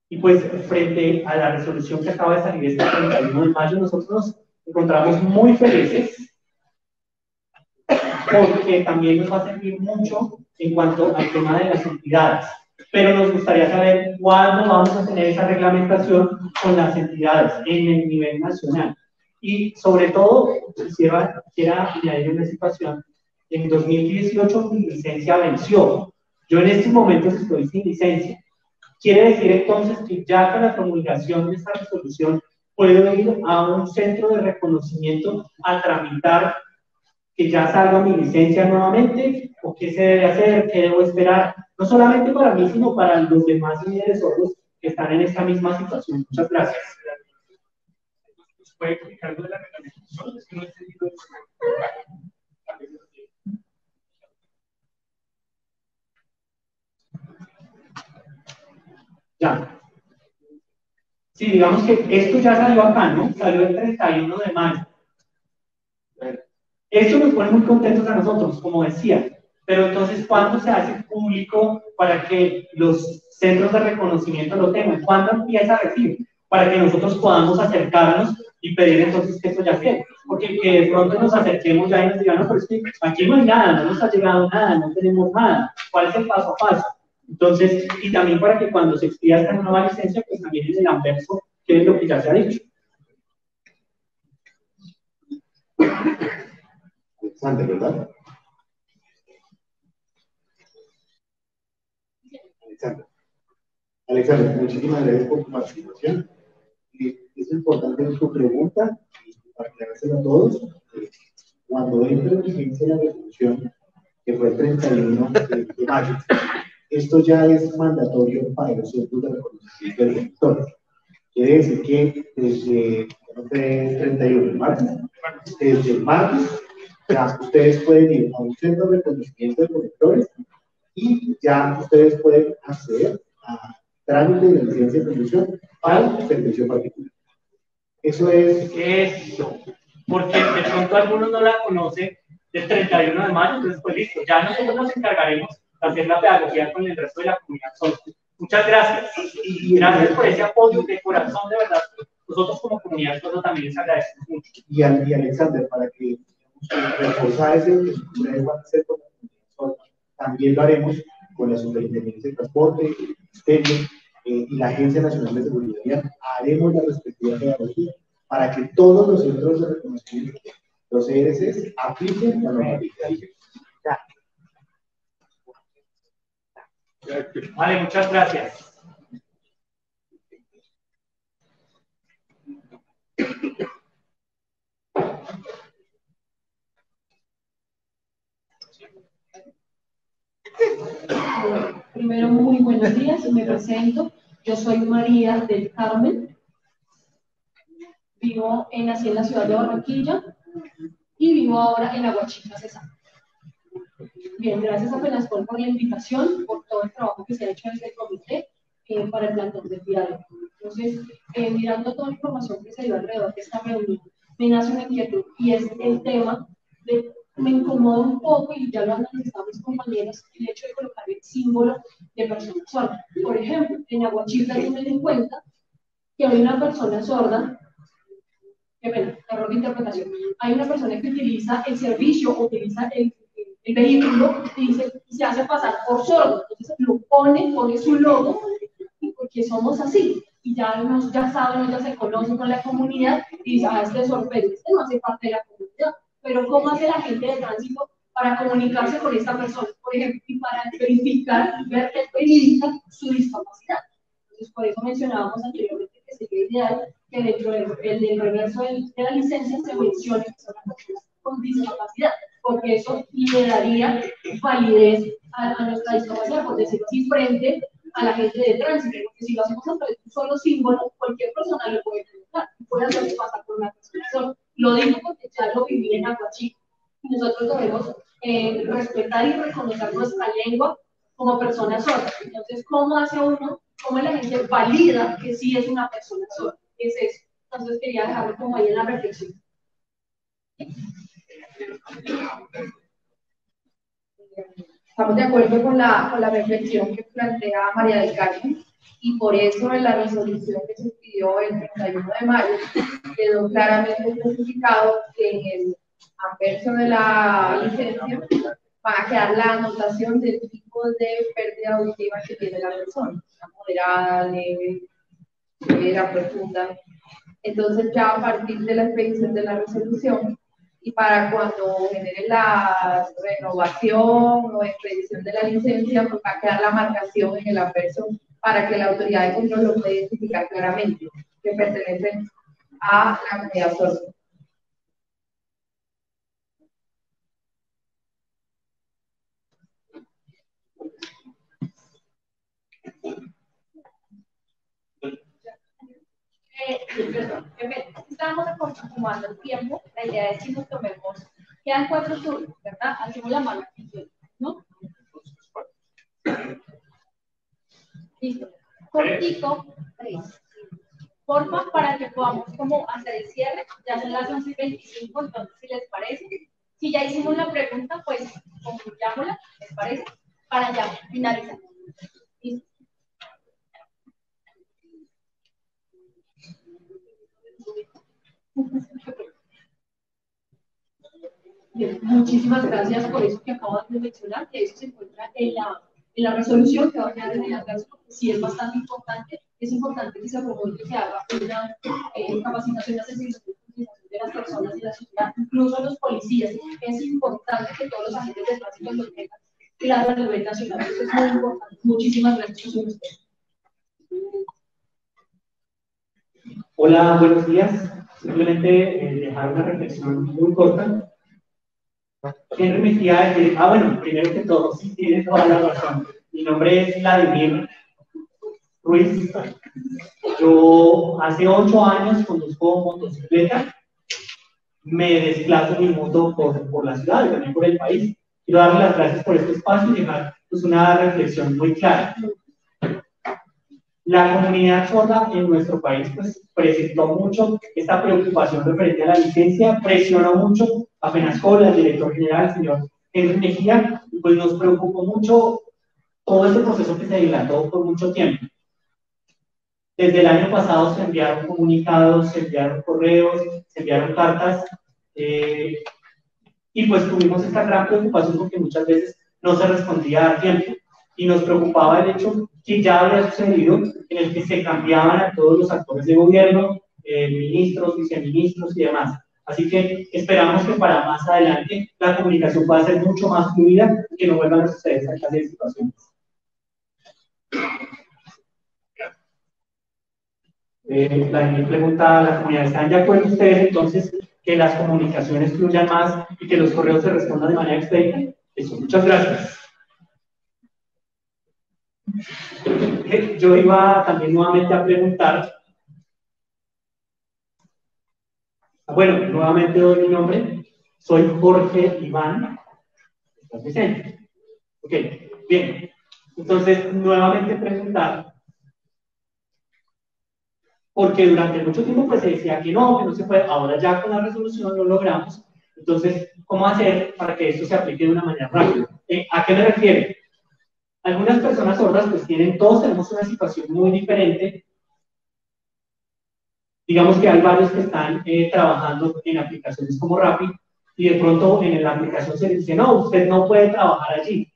Y pues frente a la resolución que acaba de salir este 31 de mayo, nosotros nos encontramos muy felices porque también nos va a servir mucho en cuanto al tema de las entidades. Pero nos gustaría saber cuándo vamos a tener esa reglamentación con las entidades en el nivel nacional. Y sobre todo, quisiera, quisiera añadir una situación. En 2018 mi licencia venció. Yo en estos momentos estoy sin licencia. Quiere decir entonces que ya con la promulgación de esta resolución puedo ir a un centro de reconocimiento a tramitar que ya salga mi licencia nuevamente o qué se debe hacer, qué debo esperar, no solamente para mí, sino para los demás líderes sordos que están en esta misma situación. Muchas gracias. ¿Puede explicar de la reglamentación? Es que no he entendido Ya. Sí, digamos que esto ya salió acá, ¿no? Salió el 31 de mayo. Esto nos pone muy contentos a nosotros, como decía. Pero entonces, ¿cuándo se hace público para que los centros de reconocimiento lo tengan? ¿Cuándo empieza a decir? Para que nosotros podamos acercarnos y pedir entonces que esto ya esté. Porque que de pronto nos acerquemos ya y nos digan, no, pero es que aquí no hay nada, no nos ha llegado nada, no tenemos nada. ¿Cuál es el paso a paso? Entonces, y también para que cuando se expida esta nueva licencia, pues también en el anverso, que es lo que ya se ha dicho. Alexander, ¿verdad? Alexander. Alexander, muchísimas gracias por tu participación. Es importante tu pregunta, para aclarárselo a todos. Cuando entre en vigencia la resolución, que fue el 31 de mayo, esto ya es mandatorio para los centros de reconocimiento de directores. Quiere decir que desde el 31 de martes, desde el martes, ya ustedes pueden ir a un centro de reconocimiento de conductores y ya ustedes pueden acceder a trámite de licencia de conducción para servicio particular. Eso es. Eso. Porque de pronto algunos no la conocen del 31 de mayo, entonces pues listo, ya nosotros nos encargaremos de hacer la pedagogía con el resto de la comunidad. Muchas gracias y gracias por ese apoyo de corazón, de verdad. Nosotros como comunidad nosotros también les agradecemos mucho. Y, y Alexander, para que reforzar ese ustedes van a hacer con la comunidad, también lo haremos con la Superintendencia de Transporte, el eh, y la Agencia Nacional de Seguridad. Haremos la respectiva pedagogía para que todos los centros de reconocimiento, los ERCs, apliquen la normativa. Vale, muchas gracias. [coughs] Primero, muy buenos días, me presento. Yo soy María del Carmen. Vivo en, nací en la ciudad de Barranquilla y vivo ahora en Aguachica, Cesar. Bien, gracias a Penascol por la invitación, por todo el trabajo que se ha hecho desde el comité eh, para el plantón del diario. Entonces, eh, mirando toda la información que se dio alrededor de esta reunión, me nace una inquietud y es el tema de, me incomoda un poco y ya lo han manifestado mis compañeros, el hecho de colocar el símbolo de persona sorda. Por ejemplo, en Aguachita tienen en cuenta que hay una persona sorda qué pena, error de interpretación. Hay una persona que utiliza el servicio, utiliza el el vehículo y, se hace pasar por sordo. Entonces lo pone, pone su logo, porque somos así. Y ya, nos, ya saben, ya se conocen con la comunidad y dicen, ah, este sorprende, este no hace parte de la comunidad. Pero ¿cómo hace la gente de tránsito para comunicarse con esta persona, por ejemplo, y para verificar y ver que verifica su discapacidad? Entonces, por eso mencionábamos anteriormente sería ideal que dentro del, del reverso de la licencia se mencione que personas con discapacidad, porque eso le daría validez a, a nuestra discapacidad, por decirlo así, frente a la gente de tránsito, porque si lo hacemos a través de un solo símbolo, cualquier persona lo puede preguntar, puede hacerse pasar por una persona. Lo digo porque ya lo viví en Aguachico. Nosotros debemos eh, respetar y reconocer nuestra lengua como personas sordas. Entonces, ¿cómo hace uno, cómo la gente valida que sí es una persona sorda? Es eso. Entonces, quería dejarlo como ahí en la reflexión. Estamos de acuerdo con la, con la reflexión que plantea María del Carmen y por eso en la resolución que se pidió el 31 de mayo quedó claramente especificado que en el anverso de la licencia va a quedar la anotación del tipo de pérdida auditiva que tiene la persona, moderada, leve, severa, profunda. Entonces ya a partir de la expedición de la resolución y para cuando genere la renovación o expedición de la licencia, pues va a quedar la marcación en el anverso para que la autoridad de control lo pueda identificar claramente, que pertenecen a la comunidad sorda. Eh, perdón, estamos continuando el tiempo, la idea es que nos tomemos, quedan cuatro turnos, ¿verdad? Hacemos la mano ¿no? Listo. Cortico, tres. Forma para que podamos como hacer el cierre, ya son las 11 y 25, entonces si les parece, si ya hicimos la pregunta, pues concluyámosla, ¿les parece? Para ya finalizar. Listo. [laughs] Bien, muchísimas gracias por eso que acabas de mencionar, que eso se encuentra en la, en la resolución que va a quedar en el anverso, porque sí es bastante importante, es importante que se promueva que haga una eh, capacitación de de las personas y la sociedad, incluso los policías. Es importante que todos los agentes de tránsito lo tengan claro a nivel nacional, eso es muy importante. Muchísimas gracias por usted. Hola, buenos días. Simplemente eh, dejar una reflexión muy corta. ¿Quién remitía a decir? Ah, bueno, primero que todo, sí tiene toda la razón. Mi nombre es Vladimir Ruiz. Yo hace ocho años conduzco motocicleta. Me desplazo mi moto por, por la ciudad y también por el país. Quiero darle las gracias por este espacio y dejar pues, una reflexión muy clara. La comunidad sorda en nuestro país pues, presentó mucho esta preocupación referente a la licencia, presionó mucho, apenas con el director general, señor Henry Mejía, pues nos preocupó mucho todo este proceso que se dilató por mucho tiempo. Desde el año pasado se enviaron comunicados, se enviaron correos, se enviaron cartas, eh, y pues tuvimos esta gran preocupación porque muchas veces no se respondía a tiempo y nos preocupaba el hecho que ya había sucedido en el que se cambiaban a todos los actores de gobierno, eh, ministros, viceministros y demás. Así que esperamos que para más adelante la comunicación pueda ser mucho más fluida y que no vuelvan a suceder esta clase de situaciones. Eh, la pregunta a la comunidad, ¿están de acuerdo ustedes entonces que las comunicaciones fluyan más y que los correos se respondan de manera expedita? Eso, muchas gracias. Yo iba también nuevamente a preguntar. Bueno, nuevamente doy mi nombre. Soy Jorge Iván. ¿Estás? Ok, bien. Entonces, nuevamente preguntar. Porque durante mucho tiempo pues se decía que no, que no se puede. Ahora ya con la resolución lo logramos. Entonces, ¿cómo hacer para que esto se aplique de una manera rápida? Eh, ¿A qué me refiero? Algunas personas sordas pues tienen, todos tenemos una situación muy diferente. Digamos que hay varios que están eh, trabajando en aplicaciones como Rappi y de pronto en la aplicación se dice, no, usted no puede trabajar allí.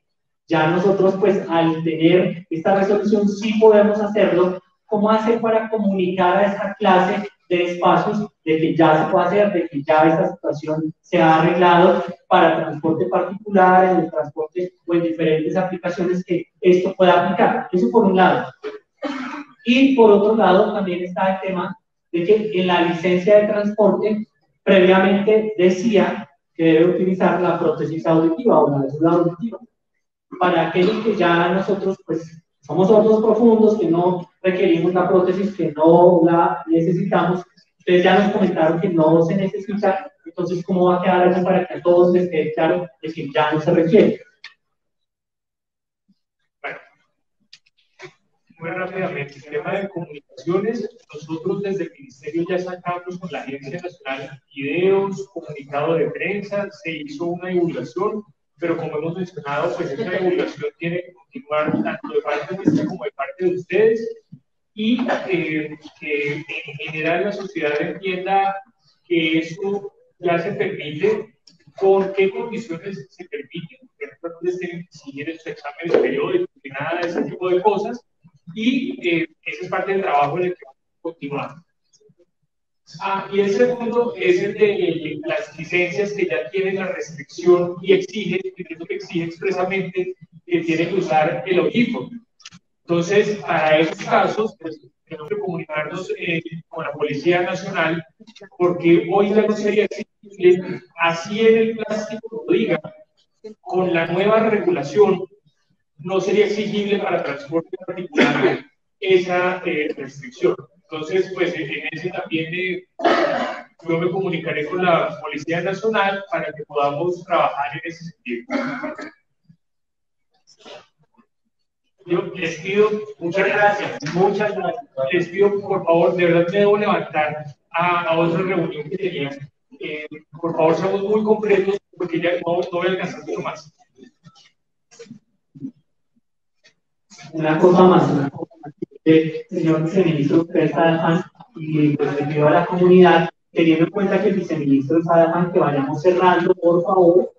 Ya nosotros pues al tener esta resolución sí podemos hacerlo. ¿Cómo hacer para comunicar a esta clase de espacios de que ya se puede hacer, de que ya esta situación se ha arreglado para transporte particular, en el transporte o en diferentes aplicaciones que esto pueda aplicar. Eso por un lado. Y por otro lado, también está el tema de que en la licencia de transporte previamente decía que debe utilizar la prótesis auditiva o la médula auditiva. Para aquellos que ya nosotros, pues, somos sordos profundos, que no requerimos la prótesis, que no la necesitamos, ustedes ya nos comentaron que no se necesita, entonces, ¿cómo va a quedar eso para que a todos les quede claro de que ya no se requiere? Muy rápidamente, el tema de comunicaciones, nosotros desde el Ministerio ya sacamos con la Agencia Nacional videos, comunicado de prensa, se hizo una divulgación, pero como hemos mencionado, pues esa divulgación tiene que continuar tanto de parte nuestra como de parte de ustedes. Y eh, que en general la sociedad entienda que eso ya se permite, con qué condiciones se permite, por ejemplo, no tienen que exigir estos exámenes periódicos nada de ese tipo de cosas, y eh, ese es parte del trabajo en el que vamos a continuar. Ah, y el segundo es el de las licencias que ya tienen la restricción y exige, entiendo que exige expresamente que tienen que usar el audífono. Entonces, para esos casos, pues, tenemos que comunicarnos eh, con la Policía Nacional, porque hoy ya no sería exigible, así en el plástico lo diga, con la nueva regulación no sería exigible para transporte particular esa eh, restricción. Entonces, pues en ese también eh, yo me comunicaré con la Policía Nacional para que podamos trabajar en ese sentido. Yo les pido, muchas gracias, muchas gracias. Les pido, por favor, de verdad me debo levantar a, a otra reunión que tenía. Eh, por favor, seamos muy concretos porque ya no, no voy a alcanzar mucho más. Una cosa más, una cosa más. Señor viceministro y pues le pido a la comunidad, teniendo en cuenta que el viceministro Sadajan, que vayamos cerrando, por favor,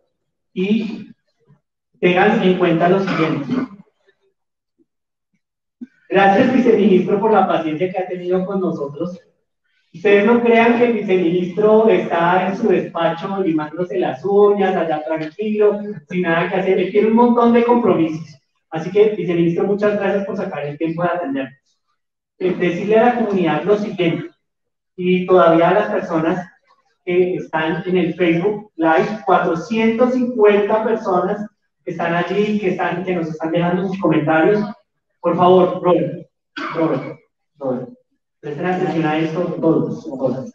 y tengan en cuenta lo siguiente. Gracias, viceministro, por la paciencia que ha tenido con nosotros. Ustedes no crean que el viceministro está en su despacho limándose las uñas, allá tranquilo, sin nada que hacer. Él tiene un montón de compromisos. Así que, viceministro, muchas gracias por sacar el tiempo de atendernos. Eh, decirle a la comunidad lo siguiente, y todavía a las personas que están en el Facebook Live, 450 personas que están allí, que, están, que nos están dejando sus comentarios. Por favor, Robert, Robert, Robert, presten atención a esto todos, todas.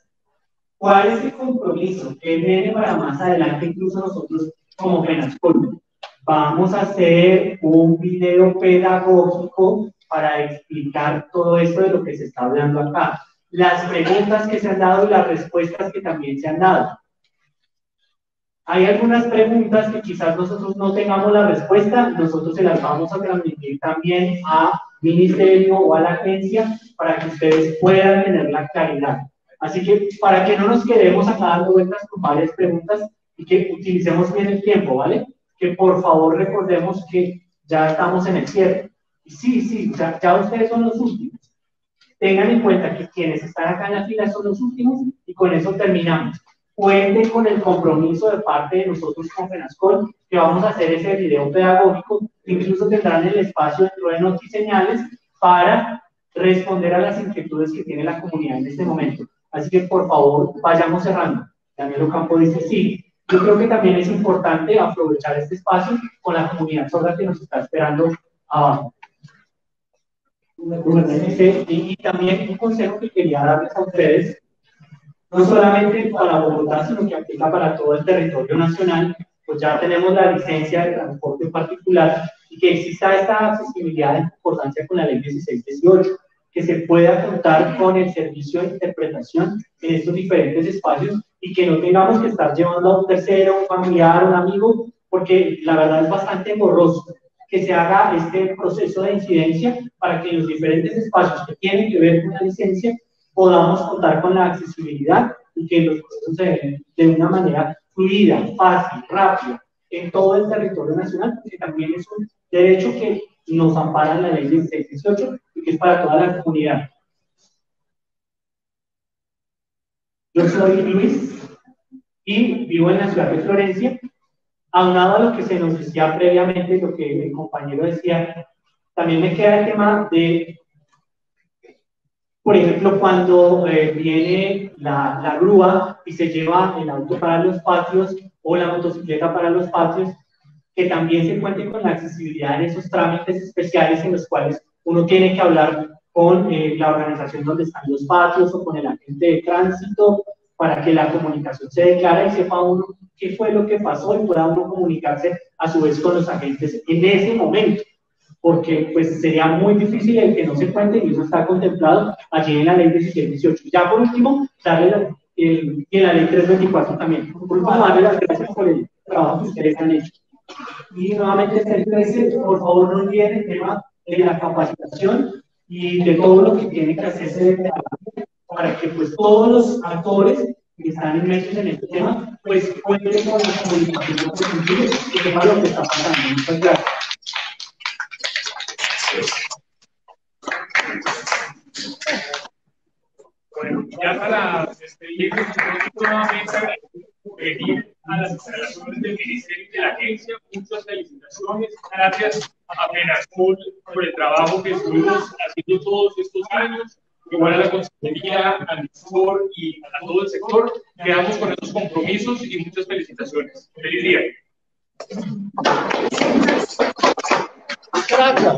¿Cuál es el compromiso que viene para más adelante, incluso nosotros como FENASCOL? Vamos a hacer un video pedagógico para explicar todo esto de lo que se está hablando acá. Las preguntas que se han dado y las respuestas que también se han dado. Hay algunas preguntas que quizás nosotros no tengamos la respuesta, nosotros se las vamos a transmitir también a ministerio o a la agencia para que ustedes puedan tener la claridad. Así que para que no nos quedemos acá dando vueltas con varias preguntas y que utilicemos bien el tiempo, ¿vale? Que por favor recordemos que ya estamos en el cierre. Y sí, sí, ya, ya ustedes son los últimos. Tengan en cuenta que quienes están acá en la fila son los últimos y con eso terminamos. Cuenten con el compromiso de parte de nosotros con FENASCOL que vamos a hacer ese video pedagógico, incluso tendrán el espacio dentro de Notiseñales para responder a las inquietudes que tiene la comunidad en este momento. Así que por favor, vayamos cerrando. Daniel Ocampo dice sí, yo creo que también es importante aprovechar este espacio con la comunidad sorda que nos está esperando abajo. Y, también un consejo que quería darles a ustedes, no solamente para Bogotá, sino que aplica para todo el territorio nacional, pues ya tenemos la licencia de transporte particular y que exista esta accesibilidad de importancia con la ley 1618 que se pueda contar con el servicio de interpretación en estos diferentes espacios y que no tengamos que estar llevando a un tercero, un familiar, un amigo, porque la verdad es bastante borroso que se haga este proceso de incidencia para que en los diferentes espacios que tienen que ver con la licencia podamos contar con la accesibilidad y que los procesos se den de una manera fluida, fácil, rápida, en todo el territorio nacional, porque también es un derecho que nos ampara la ley 1618 y que es para toda la comunidad. Yo soy Luis y vivo en la ciudad de Florencia. Aunado a lo que se nos decía previamente, lo que el compañero decía, también me queda el tema de por ejemplo, cuando eh, viene la, la, grúa y se lleva el auto para los patios o la motocicleta para los patios, que también se cuente con la accesibilidad en esos trámites especiales en los cuales uno tiene que hablar con eh, la organización donde están los patios o con el agente de tránsito para que la comunicación se declare y sepa uno qué fue lo que pasó y pueda uno comunicarse a su vez con los agentes en ese momento, porque pues sería muy difícil el que no se cuente y eso está contemplado allí en la ley 1718. Ya por último, darle la, en la ley 324 también. Por último, darle las gracias por el trabajo que ustedes han hecho. Y nuevamente, 13, por favor, no olviden el tema de la capacitación y de todo lo que tiene que hacerse para que pues todos los actores que están inmersos en este tema pues cuenten con la comunicación y sepan lo que está pasando. Muchas gracias. Bueno, ya para despedirnos, pedir a las instalaciones del Ministerio de la Agencia, muchas felicitaciones, gracias a Penasol por el trabajo que estuvimos haciendo todos estos años, igual a la Consejería, al sector y a todo el sector, quedamos con estos compromisos y muchas felicitaciones. Feliz día. Gracias.